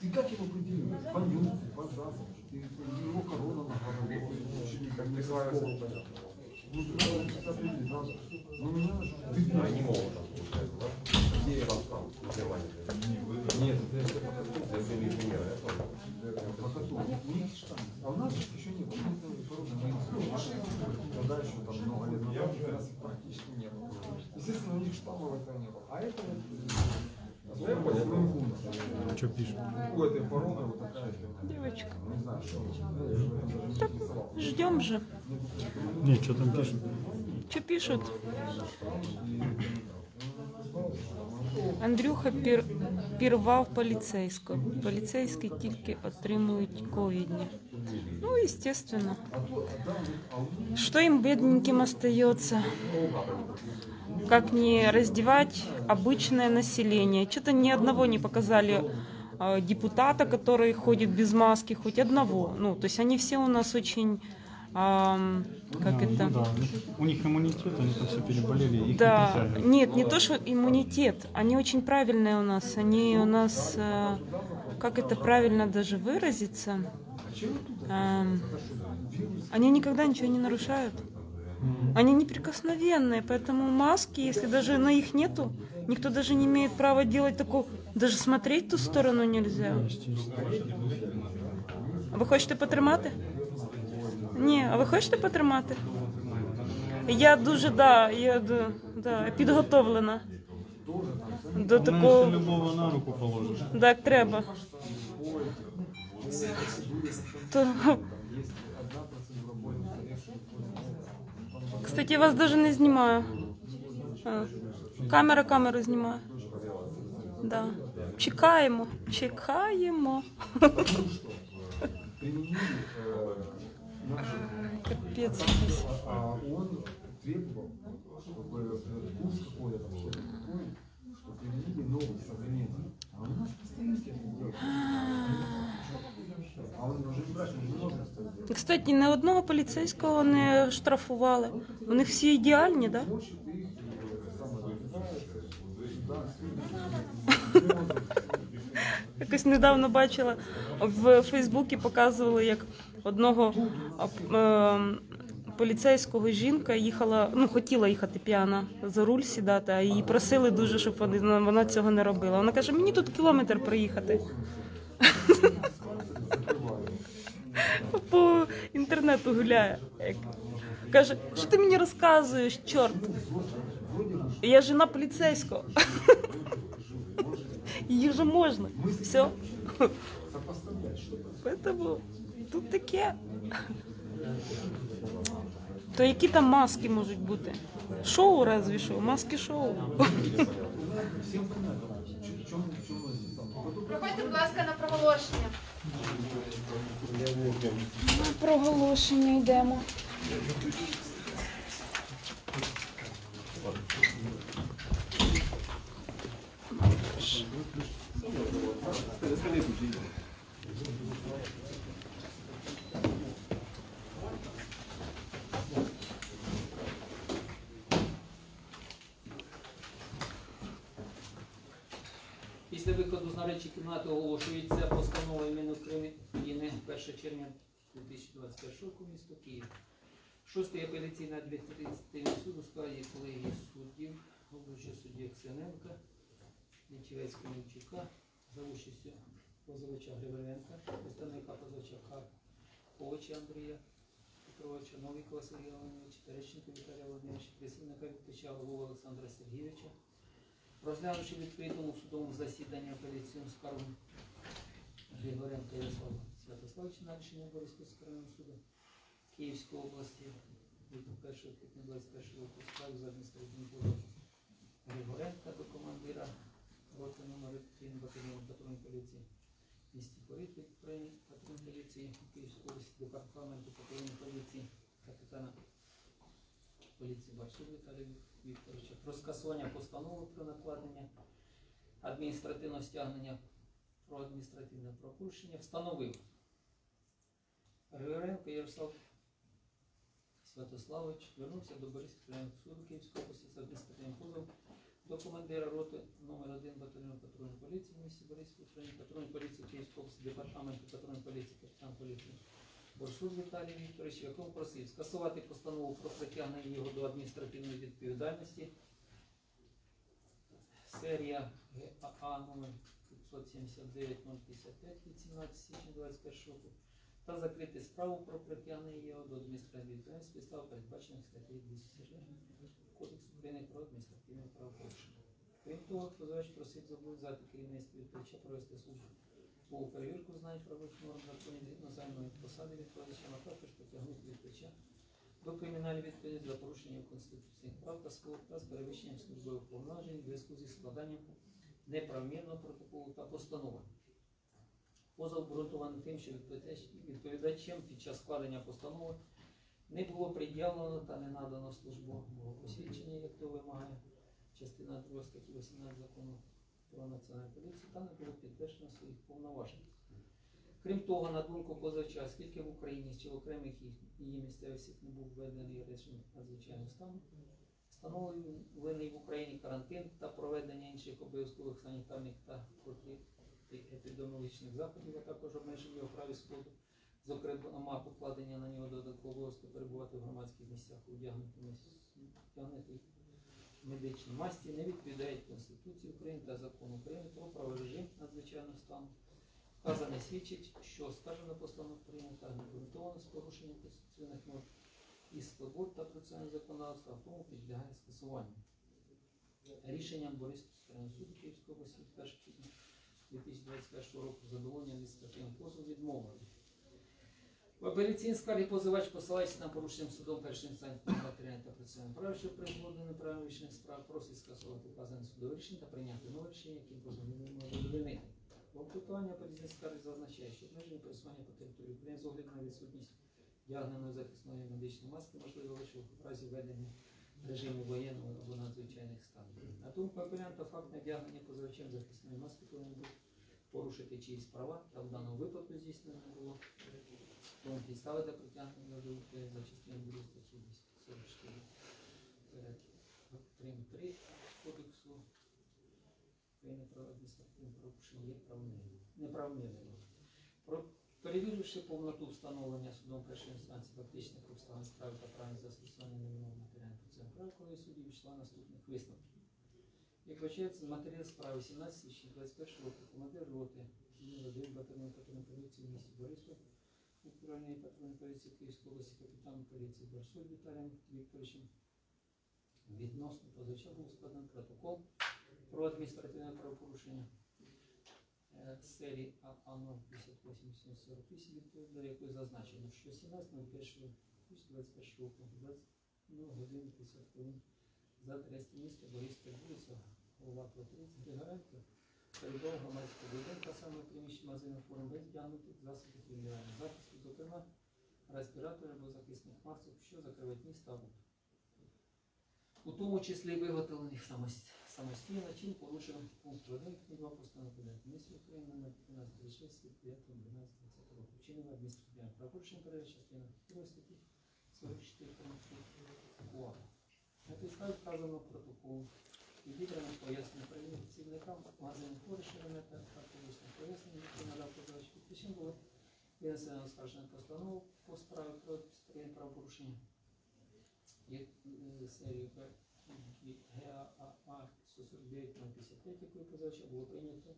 Ты как его определил? По нюху, по запаху. Ты его корона на голове. Как ты сказал. Ну, это определить надо. Ну, меня ты Они могут Где вам там называние? Нет, это по Я не пример. У них штамп. А у нас еще не было. Но дальше там много лет назад практически не было. Естественно, у них штаммов этого не было. А это вот... Я понял. Что пишут? У этой породы вот такая. Девочка. Не знаю, что. Ждем же. Ні, що там пишуть? Что пишут? Андрюха пір... пірвав поліцейського. Поліцейські тільки отримують ковідні. Ну, естественно. Что им, бедненьким, остается? Как не раздевать обычное население? Что-то ни одного не показали э, депутата, который ходит без маски, хоть одного. Ну, то есть они все у нас очень... ам, как Да, это? ну да. У них иммунитет, они там все переболели, их не Да, притягивает. нет, не то, что иммунитет. Они очень правильные у нас. Они у нас, э, как это правильно даже выразиться, эм, они никогда ничего не нарушают. Они неприкосновенные, поэтому маски, если даже на их нету, никто даже не имеет права делать такого, даже смотреть в ту сторону нельзя. Ви хочете потримати? Ні, а ви хочете потримати? Я дуже да, я да, да, підготовлена до такого. ще любого на руку положиш. Так треба. То... Кстати, я вас даже не знімаю. А, Камера камеру знімає. Да. Чекаємо, чекаємо Капець. якийсь. А он требовал, чтобы э, курс какой-то там, что-то такое, что привели новый, современный. А у нас постоянно А он уже не брать, не можно оставить. Кстати, ні одного поліцейського не штрафували. У них всі ідеальні, так? Да? Якось недавно бачила в Фейсбуці показували, як одного е, поліцейського жінка їхала, ну хотіла їхати п'яна за руль сідати, а її просили дуже, щоб вони, ну, вона цього не робила. Вона каже, мені тут кілометр проїхати. По інтернету гуляє. Каже, що ти мені розказуєш, чорт? Я жена поліцейського. Її вже можна. Все. Поэтому тут таке. То які там маски можуть бути? Шоу разве що, маски шоу. Проходьте, будь ласка, на проголошення. На проголошення йдемо. Після виходу з наречі кімнати оголошується постанова Мінукраїни 1 червня 2021 року місто Київ. Шостий апеляційний адміністративний суд у складі колегії суддів, головуючого судді Оксененка, Нічевецького Німчука, за участю позивача Григоренка, представника позивача Карповича Андрія Петровича, Новікова Сергія Володимировича, Терещенко Віталія Володимировича, представника відпочала Вова Олександра Сергійовича, Розглянувши в відкритому судовому засіданні апеляційну скаргу Григоренка Ярослава Святославовича на рішення Бориспільського суду Київської області від 1 квітня 21 року у за адміністративним Григоренка до командира роти номер 1 батальйону патрульної поліції місті Порит від управління патрульної поліції Київської області департаменту патрульної поліції капітана поліції Барсук Віталія Вікторовича. Про скасування постанови про накладення адміністративного стягнення про адміністративне пропущення встановив Григоренко Ярослав Святославович. Звернувся до Бориспільського суду Київської області з адміністративним позовом до командира роти номер 1 батальйону патрульної поліції в місті Бориспіль, патрульної поліції Київської області, департаменту патрульної поліції, капітан поліції Борсук Віталій Вікторович, в якому просив скасувати постанову про притягнення його до адміністративної відповідальності. Серія ГАА номер 579 055 від 17 січня 2021 року та закрити справу про притягнення його до адміністративної відповідальності підстав передбачених статтею 204 Кодексу України про адміністративне правопорушення. Крім того, позивач просить зобов'язати керівництво відповідача провести службу Було перевірку знань правових норм законів згідно займаної посади відповідача, а також потягнути відповідача до кримінальної відповідальності за порушення конституційних прав та свобод та з перевищенням службових повноважень в зв'язку зі складанням неправомірного протоколу та постанови. Позов обґрунтований тим, що відповідачем під час складення постанови не було пред'явлено та не надано службового посвідчення, як то вимагає частина 2 статті 18 закону про національну поліцію, та не було підтверджено своїх повноважень. Крім того, на думку позивача, оскільки в Україні чи в окремих її місцевостях не був введений режим надзвичайного стану, встановлений в Україні карантин та проведення інших обов'язкових санітарних та протиепідеміологічних заходів, а також обмеження у праві сходу, зокрема покладення на нього додаткового перебувати в громадських місцях у медичній масті, не відповідають Конституції України та закону України про праворежим надзвичайного стану. Вказане свідчить, що скаржена постанова прийнята аргументовано з порушенням конституційних норм і свобод та процесуального законодавства, а тому підлягає скасуванню. Рішенням Бориспільського суду Київської області 1 квітня 2021 року задоволення адміністративного позову відмовили. В апеляційній скаргі позивач посилається на порушенням судом першим інстанції матеріальних та процесуальних прав, що призводить до неправильного рішення справ, просить скасувати вказане судове рішення та прийняти нове рішення, яким позовним може задовольнити. Обґрунтування апеляційної скарги зазначає, що обмеження пересування по території України з огляду на відсутність вдягненої захисної медичної маски можливо лише в разі введення в режимі воєнного або надзвичайних станів. На думку апелянта, факт невдягнення позивачем захисної маски повинен був порушити чиїсь права, та в даному випадку здійснено не було. Тому підстави для притягнення до за частиною 2 статті 244 е, прим. 3 Кодексу України про адміністративне правопорушення є правомірним. Про Перевіривши повноту встановлення судом першої інстанції фактичних обставин справи та правильне застосування невинного матеріалу процесуального права, коли судді вийшла наступних висновків. Як вважається, матеріал справи 17 січня 21 року командир роти номер 1 батальйон патрульної поліції в місті Борисов, управління патрульної поліції Київської області, капітан поліції Барсуль Віталієм Вікторовичем відносно був складений протокол про адміністративне правопорушення е, серії АА-058-48, відповідно до якої зазначено, що 17.01.2021 року 20 годин 50 хвилин за адресою міста Борівська вулиця, голова 30 Григоренко, коридор громадського будинку, саме приміщення магазину форм без вдягнутих засобів індивідуального захисту, зокрема респіратори або захисних масок, що закривають місто або у тому числі виготовлених самостійно, чим порушено пункт 1 і 2 постанови Кабінету України номер 1536 від 5 12 року. Вчинено адміністративне частина 2 статті 44 пункту УА. На підставі вказаного протоколу відібрано пояснення працівникам магазину Хориші Ренета та полічних пояснень, які надав позивач підписів було винесено оскарження постанову по справі про адміністративне правопорушення. Є серію ГАА 149 якої позивача було прийнято,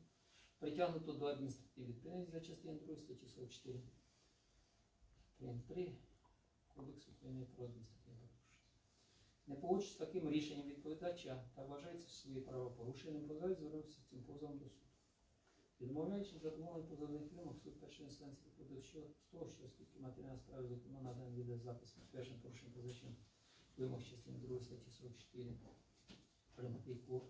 притягнуто до адміністративної відповідальності за частиною 2 статті 44 прим. 3 Кодексу України про адміністративне правопорушення. Не з таким рішенням відповідача та вважається свої права порушеним, позивач звернувся цим позовом до суду. Відмовляючи задоволений позовних вимог, суд першої інстанції виходив що, з того, що оскільки матеріальна справа, зокрема наданий відеозапис першим порушенням позивачем вимог частини 2 статті 44 приймати ку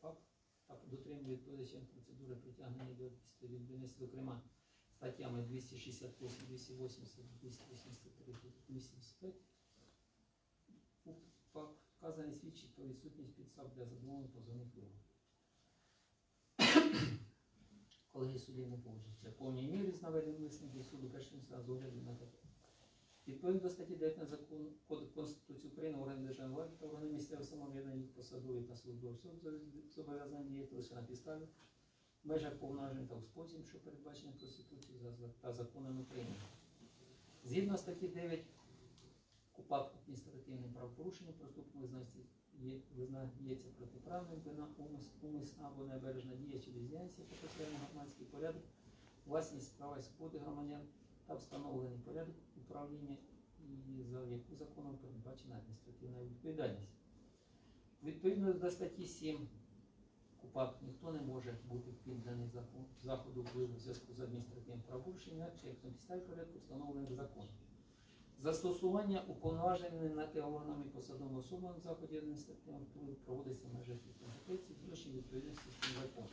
факт та дотримання відповідачем процедури притягнення до відповідальності, зокрема статтями 268, 280, 283, 285 факт свідчить про відсутність підстав для задоволення позовних вимог. Колеги судді не погоджуються в повній мірі з наведеним висновком суду першим з огляду на таке. Відповідно до статті 9 закону Конституції України органи державної влади та органи місцевого самоврядування посадові та службові особи зобов'язані діяти лише на підставі в межах повноважень та у спосіб, що передбачені Конституцією та законами України. Згідно статті 9 КУПАП адміністративним правопорушенням проступно визнається протиправним, вина умис- або небережна дія чи яка потрібна громадський порядок, власність права і свободи громадян та встановлений порядок управління і за яку законом передбачена адміністративна відповідальність. Відповідно до статті 7 КУПАП ніхто не може бути підданий заходу в зв'язку з адміністративним правопорушенням, інакше як на підставі порядку встановленим законом. Застосування уповноваженими на те органами і посадовими особами в заході адміністративного впливу проводиться в межах їх компетенції, включно відповідності з законом.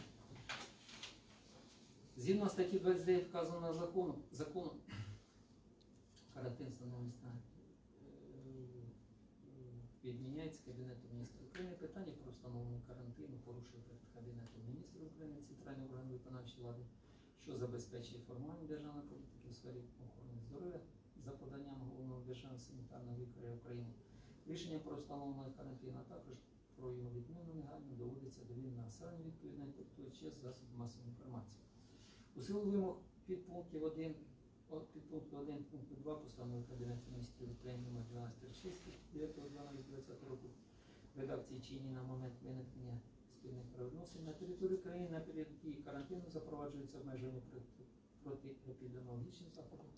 Згідно статті 29 вказаного закону, закону карантин встановлюється е, відміняється Кабінетом міністрів України. Питання про встановлення карантину порушує Кабінетом міністрів України, центральний орган виконавчої влади, що забезпечує формування державної політики в сфері охорони здоров'я за поданням головного державного санітарного лікаря України. Рішення про встановлення карантину, а також про його відміну негайно доводиться до вільного населення відповідної території через засоби масової інформації. У силу вимог підпунктів 1 підпункту 1 пункту 2 постанови Кабінету міністрів України номер 1236 9.12.20 року в редакції чині на момент виникнення спільних правовідносин на території країни на період дії карантину запроваджуються обмеження проти- протиепідеміологічних заходів,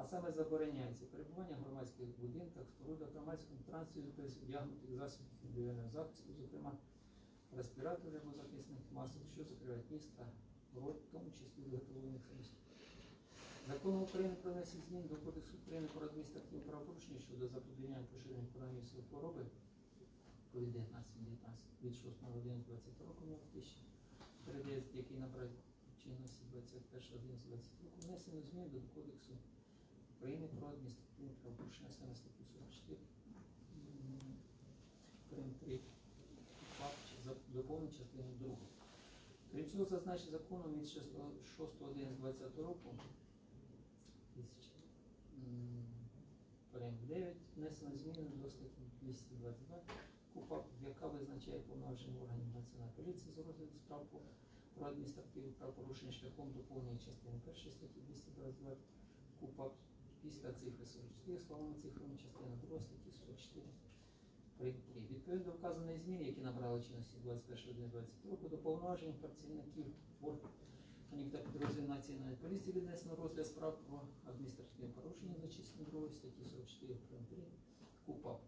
а саме забороняється перебування в громадських будинках, спорудах громадському транспорті без вдягнутих засобів індивідуального захисту, зокрема респіраторів або захисних масок, що закривають міста, в тому числі виготовлених самостійно. Законом України про внесення змін до Кодексу України про адміністративні правопорушення щодо запобігання поширення коронавірусової хвороби COVID-19 від 6.11.20 року номер 1000, передається, який набрав чинності 21.11.20 року, внесено змін до Кодексу України про адміністративні правопорушення саме статтю 44 м, м, Крим 3 КУПАП за- доповнить частину 2. Крім цього, зазначить законом від 6.11.20 року тисяч, м, прим. 9 внесено зміни до статті 222 КУПАП, яка визначає повноваження органів Національної поліції з розгляду справ про адміністративні правопорушення шляхом доповнення частини 1 статті 222 КУПАП після цифри 44 словами цифрами частина 2 статті 44 прим. 3. Відповідно до вказаних змін, які набрали чинності 21.20 року, до повноважень працівників органів та підрозділів Національної поліції віднесено розгляд справ про адміністративне порушення за частиною 2 статті 44 прим. 3 КУПАП.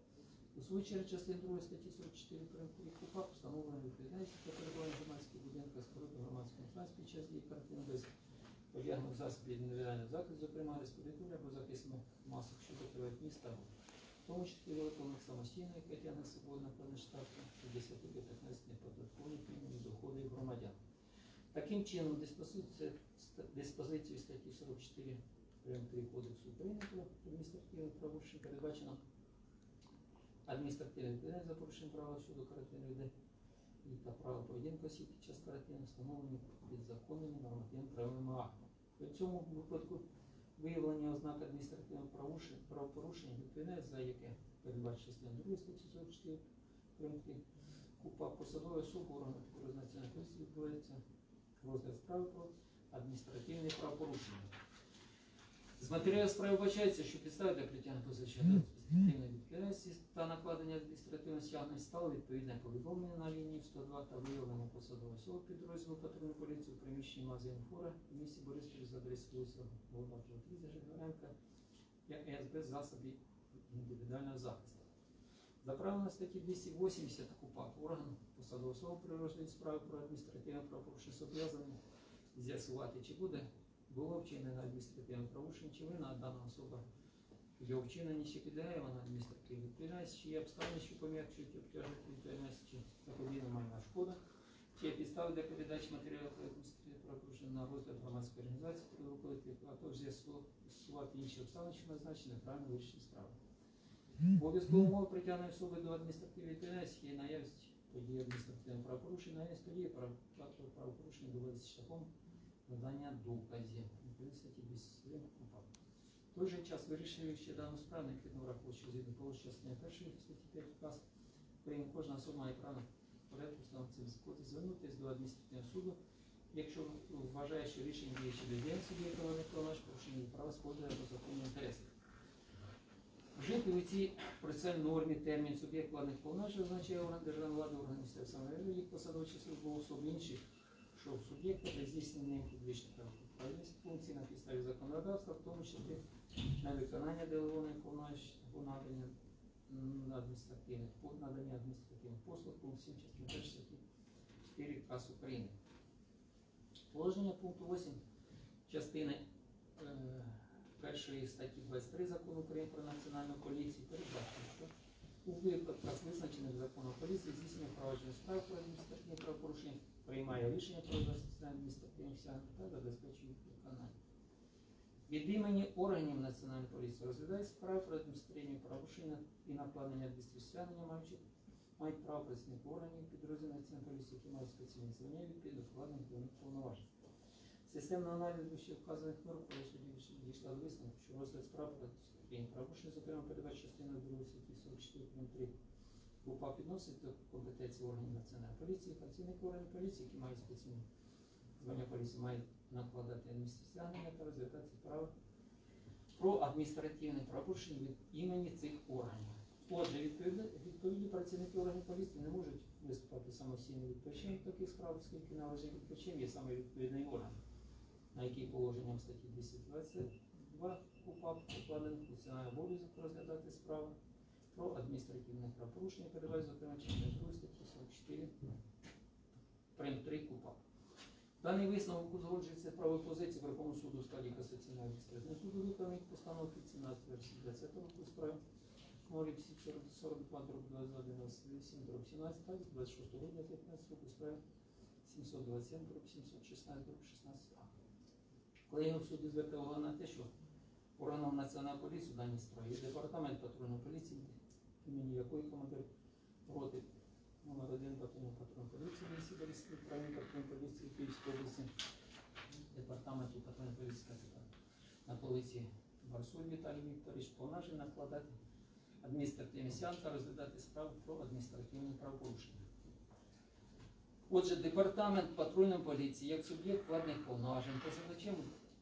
У свою чергу частин 2 статті 44 прим. 3 КУПАП встановлено відповідальність за перебування громадських будинків споруд громадського транспорту під час дії карантину без одягнених засобів індивідуального захисту, зокрема респіратури або захисних масок, що покривають міста, в тому числі виготовлених самостійно, яке тягне з собою накладне штрафи від 10 до 15 неподаткових мінімум доходів громадян. Таким чином, диспозицію статті 44 прим. 3 Кодексу України про адміністративне передбачено відповідальність за порушення права щодо карантину і та права поведінки осіб під час карантину встановлені підзаконними нормативно правовими актами. При цьому випадку виявлення ознак адміністративного правопорушення, відповідальність за яке передбачено частиною 2 статті 44 прим. 3 КУПА посадової особи органу національної поліції відбувається розгляд справи про адміністративне правопорушення. З матеріалу справи вбачається, що підстави для притягнення позичення адміністративної та накладення адміністративної стягнення стало відповідне повідомлення на лінії 102 та виявлення посадового особи підрозділу патрульної поліції у приміщенні магазину Фора в місті Бориспіль за адресою вулиця Головного Тріза Жигоренка СБ засобів індивідуального захисту. За правилами статті 280 КУПАП орган посадового особи при розгляді справи про адміністративне правопорушення зобов'язаний з'ясувати, чи буде було вчинено адміністративне правопорушення, чи вина дана особа в його вчиненні, чи підлягає вона адміністративній відповідальності, чи є обставини, що пом'якшують обтяжують відповідальність, чи заподіяна майна шкода, чи є підстави для передачі матеріалів про адміністративне правопорушення на розгляд громадської організації, при руководителі, а також з'ясувати інші обставини, що назначені правильно вирішення справи. Обов'язково умови притягнення особи до адміністративної відповідальності є наявність події адміністративного правопорушення, наявність події прав- правопорушення доводиться шляхом надання доказів. Відповідно статті 207 КУПАП. В той же час вирішуючи дану справу, необхідно враховувати, що згідно положення частини першої статті 5 указ України кожна особа має право порядку встановленого цим законом звернутися до адміністративного суду, якщо вважає, що рішення діючи людей суб'єкта виконавч порушення права сходить або законних інтересів. Вжити у цій процесуальній нормі термін суб'єкт владних повноважень означає орган державної влади, орган місцевого самоврядування, їх посадовчі службові особи інших, що в суб'єкта для здійснення ним публічних правоохоронних функцій на підставі законодавства, в тому числі на виконання делегованих надання адміністративних по- надання адміністративних послуг пункт 7 частини 1 статті 4 КАС України. Положення пункту 8 частини е, першої статті 23 закону України про національну поліцію передбачено, що у випадках визначених законом поліції здійснення провадження справ про адміністративні правопорушення приймає рішення про адміністративних стягнень та забезпечує виконання. Від імені органів Національної поліції розглядає справи про адміністративні правопорушення і накладення адміністративних стягнення маючи мають право працівники органів підрозділів Національної поліції, які мають спеціальні звання відповідно до до них повноважень. Системна аналіз вище вказаних норм дійшла до висновку, що розгляд справ про адміністративні правопорушення, зокрема передбачена частиною 2 статті 44 УПА підносить до компетенції органів Національної поліції, працівники органів поліції, які мають спеціальні звання поліції, мають накладати адміністративне та розглядати справи про адміністративне правопорушення від імені цих органів. Отже, відповідні, працівники органів поліції не можуть виступати самостійно відпочинок в таких справ, оскільки належить відпочинок є саме відповідний орган, на який положенням статті 222 КУПАП покладений функціональний обов'язок розглядати справи про адміністративне правопорушення, передбачає, зокрема, частини 2 статті 44 прим. 3 КУПАП. Даний висновок узгоджується правою позицією Верховного суду у складі касаційного адміністративного суду виконаних постанов від 17 версії 20 року справи номер 42 дроб 22 98 17 26 грудня 15 року справи 727 дроб 716 дроб 16 а. Колегіум суду звертав увагу на те, що органом Національної поліції в даній справі департамент патрульної поліції імені якої командир роти номер 1 батальйон патрульної поліції місті Борисської управління патрульної поліції Київської області, департаменту патрульної поліції на полиці Барсуль Віталій Вікторович повноважень накладати адміністративні сянка розглядати справу про адміністративні правопорушення. Отже, департамент патрульної поліції як суб'єкт владних повноважень позивачем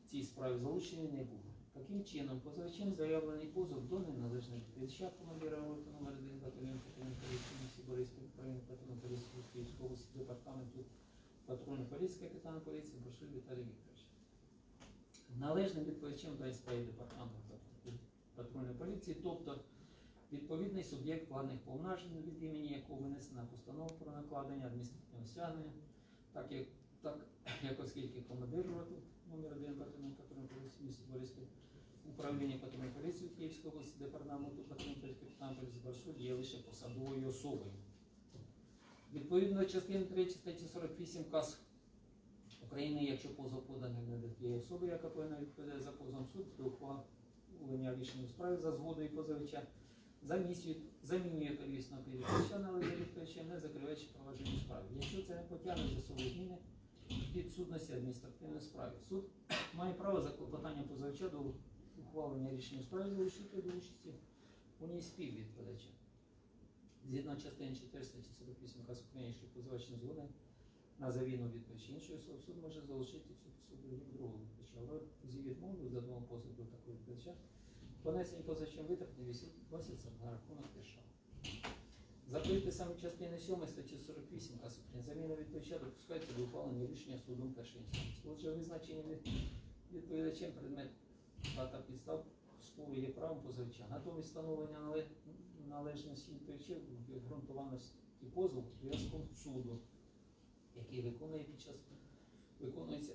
в цій справі залучений не був. Таким чином, позивачем заявлений позов до неналежної відповідача командира роти номер 1 батальйон патрульної поліції місті Борисської управління патрульної поліції Київської області департаменту патрульної поліції капітана поліції Боршиль Віталій Вікторович. Належним відповідачем до справі департаменту патрульної поліції, тобто відповідний суб'єкт владних повноважень, від імені якого винесена постанова про накладення адміністративного стягнення, так як, так як оскільки командир роти номер 1 патрульної патрульної поліції місті Борисської управління патрульної поліції Київської області департаменту патрульної поліції Барсуль є лише посадовою особою. Відповідно частини 3 статті 48 КАС України, якщо позов поданий не до тієї особи, яка повинна відповідати за позовом суд, до ухвалення рішення у справі за згодою позовича, замінює первісного передача належить відповідачем, не закриваючи провадження справи. Якщо це не потягне за собою зміни підсудності адміністративної справи. Суд має право за клопотанням позовича до ухвалення рішення справі залишити до участі у ній співвідповідача. Згідно частини 4 статті 48 КАС України, що позивач не згоден на завійну відповідь іншої особи, суд може залишити цю від другого відповідача. Але зі відмовою за двом позову такого відповідача понесені позивачем витрат не виситься на рахунок держави. За приписами частини 7 статті 48 КАС України заміна відповідача допускається до ухвалення рішення судом першої інстанції. Отже, визначення відповідачем предмет дата підстав спору є правом позивача. Натомість встановлення нале- належності відповідачів обґрунтованості позову зв'язком суду, який виконує під час виконується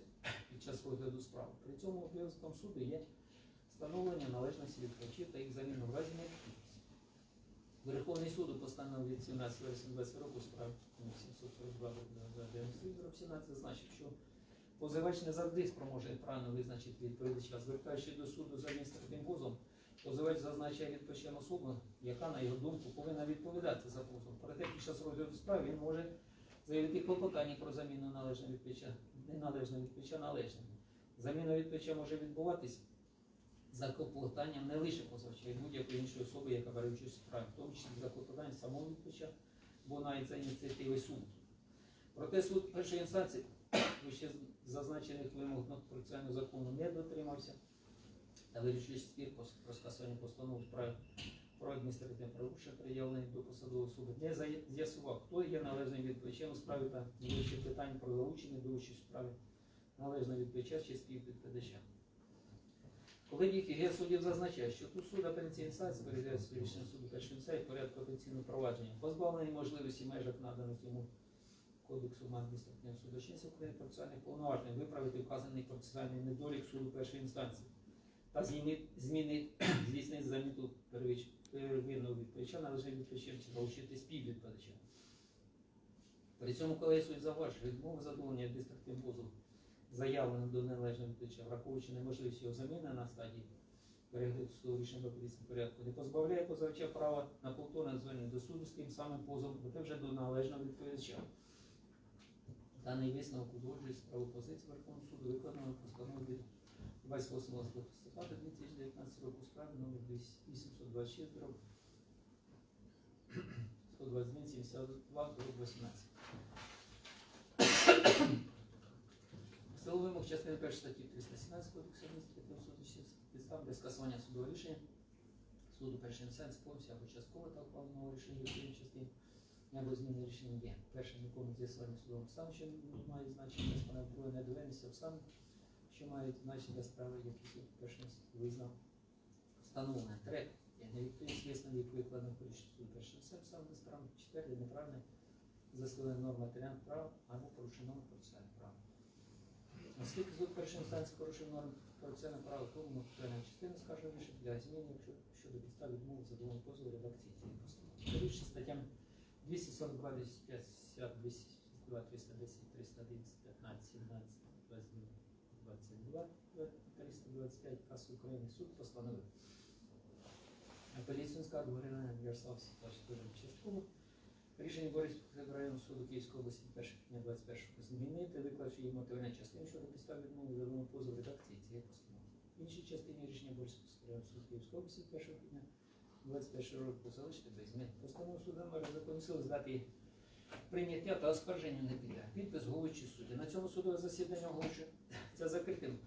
під час розгляду справи. При цьому обов'язком суду є встановлення належності відповідачів та їх заміну в разі необхідності. Верховний суд у постанові від 17 вересня 20 року справ 742 17 зазначив, що позивач не завжди спроможний правильно визначити відповідача. Звертаючи до суду за адміністративним позовом, позивач зазначає відповідачем особу, яка, на його думку, повинна відповідати за позов. Проте під час розгляду справи він може заявити клопотання про заміну належного відповідача, неналежного відповідача належним. Заміна відповідача може відбуватись за клопотанням не лише позивача, і будь-якої іншої особи, яка бере участь у справі, в тому числі за клопотанням самого відповідача, бо навіть за ініціативи суду. Проте суд першої інстанції вище зазначених вимог процесуального закону не дотримався та вирішуючи спір про- скасування постанови про адміністративне правопорушення, приявлених до посадової особи, не з'ясував, хто є належним відповідачем у справі та вирішив питань про залучення до участі у справі належного відповідача чи співвідповідача. Колегії ЄГЕ суддів зазначає, що тут суд апеляційної інстанції передає рішення суду першої інстанції порядку апеляційного провадження, позбавлений можливості межах наданих йому Кодексу адміністративного судочинства України процесуальних повноважень виправити вказаний процесуальний недолік суду першої інстанції та змінити здійснити заміту первинного відповідача належить відповідачем чи залучити співвідповідача. При цьому колегія суд зауважує, відмова задоволення адміністративним позовом заявленим до належного відповідача, враховуючи неможливість його заміни на стадії перегляду судового рішення в порядку, не позбавляє позивача права на повторне звернення до суду з тим самим позовом, проте вже до належного відповідача. Даний висновок узгоджує з правопозиції Верховного суду, викладено в постанові 28 листопада 2019 року справи номер 826 дроб 121 72 дроб 18. В силу вимог частини 1 статті 317 Кодексу адміністративного підстав для скасування судового рішення суду першої інстанції повністю або частково та ухваленого рішення частини або зміни рішення є. Перше нікому з'ясування судового обставин, що не має значення, справа друге недоведеність обставин, що мають значення для справи, які суд перший визнав встановлене. Третє. Не Невідповідність висновок викладених у рішенні суду першої інстанції обставин справи. Четверте. Неправильне засилення норм матеріальних прав або порушення норм процесуальних прав. Оскільки суд першої інстанції порушив норм процесуального права, тому матеріальна частина скаже рішення для зміни, щодо підстав відмови задоволення позову редакції цієї постанови. Керуючись статтями 242, 250, 262, 310, 311, 15, 17, 22, 325 КАС України суд постановив Апеляційну скаргу Григоряна Ярослав теж частково. Рішення Бориспільського району суду Київської області 1 квітня 21 змінити, виклавши її мотивальні частини щодо підстав відмови задано позов в редакції цієї постанови. В іншій частині рішення Бориспільського району суду Київської області 1 квітня 21 року залишити без змін. Постанову суду може закону здати прийняття та оскарження не піде. Підпис головуючий судді. На цьому судове засідання оголошую це закритим.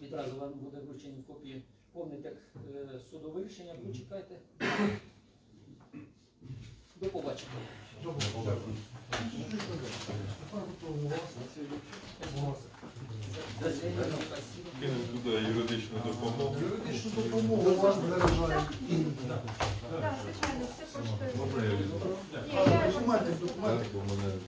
Відразу вам буде вручені копії повний текст е, судового рішення. Почекайте. До побачення. Юридичну допомогу. Юридичну допомогу вас заряджають. Так, звичайно, все коштує. Документи, документи.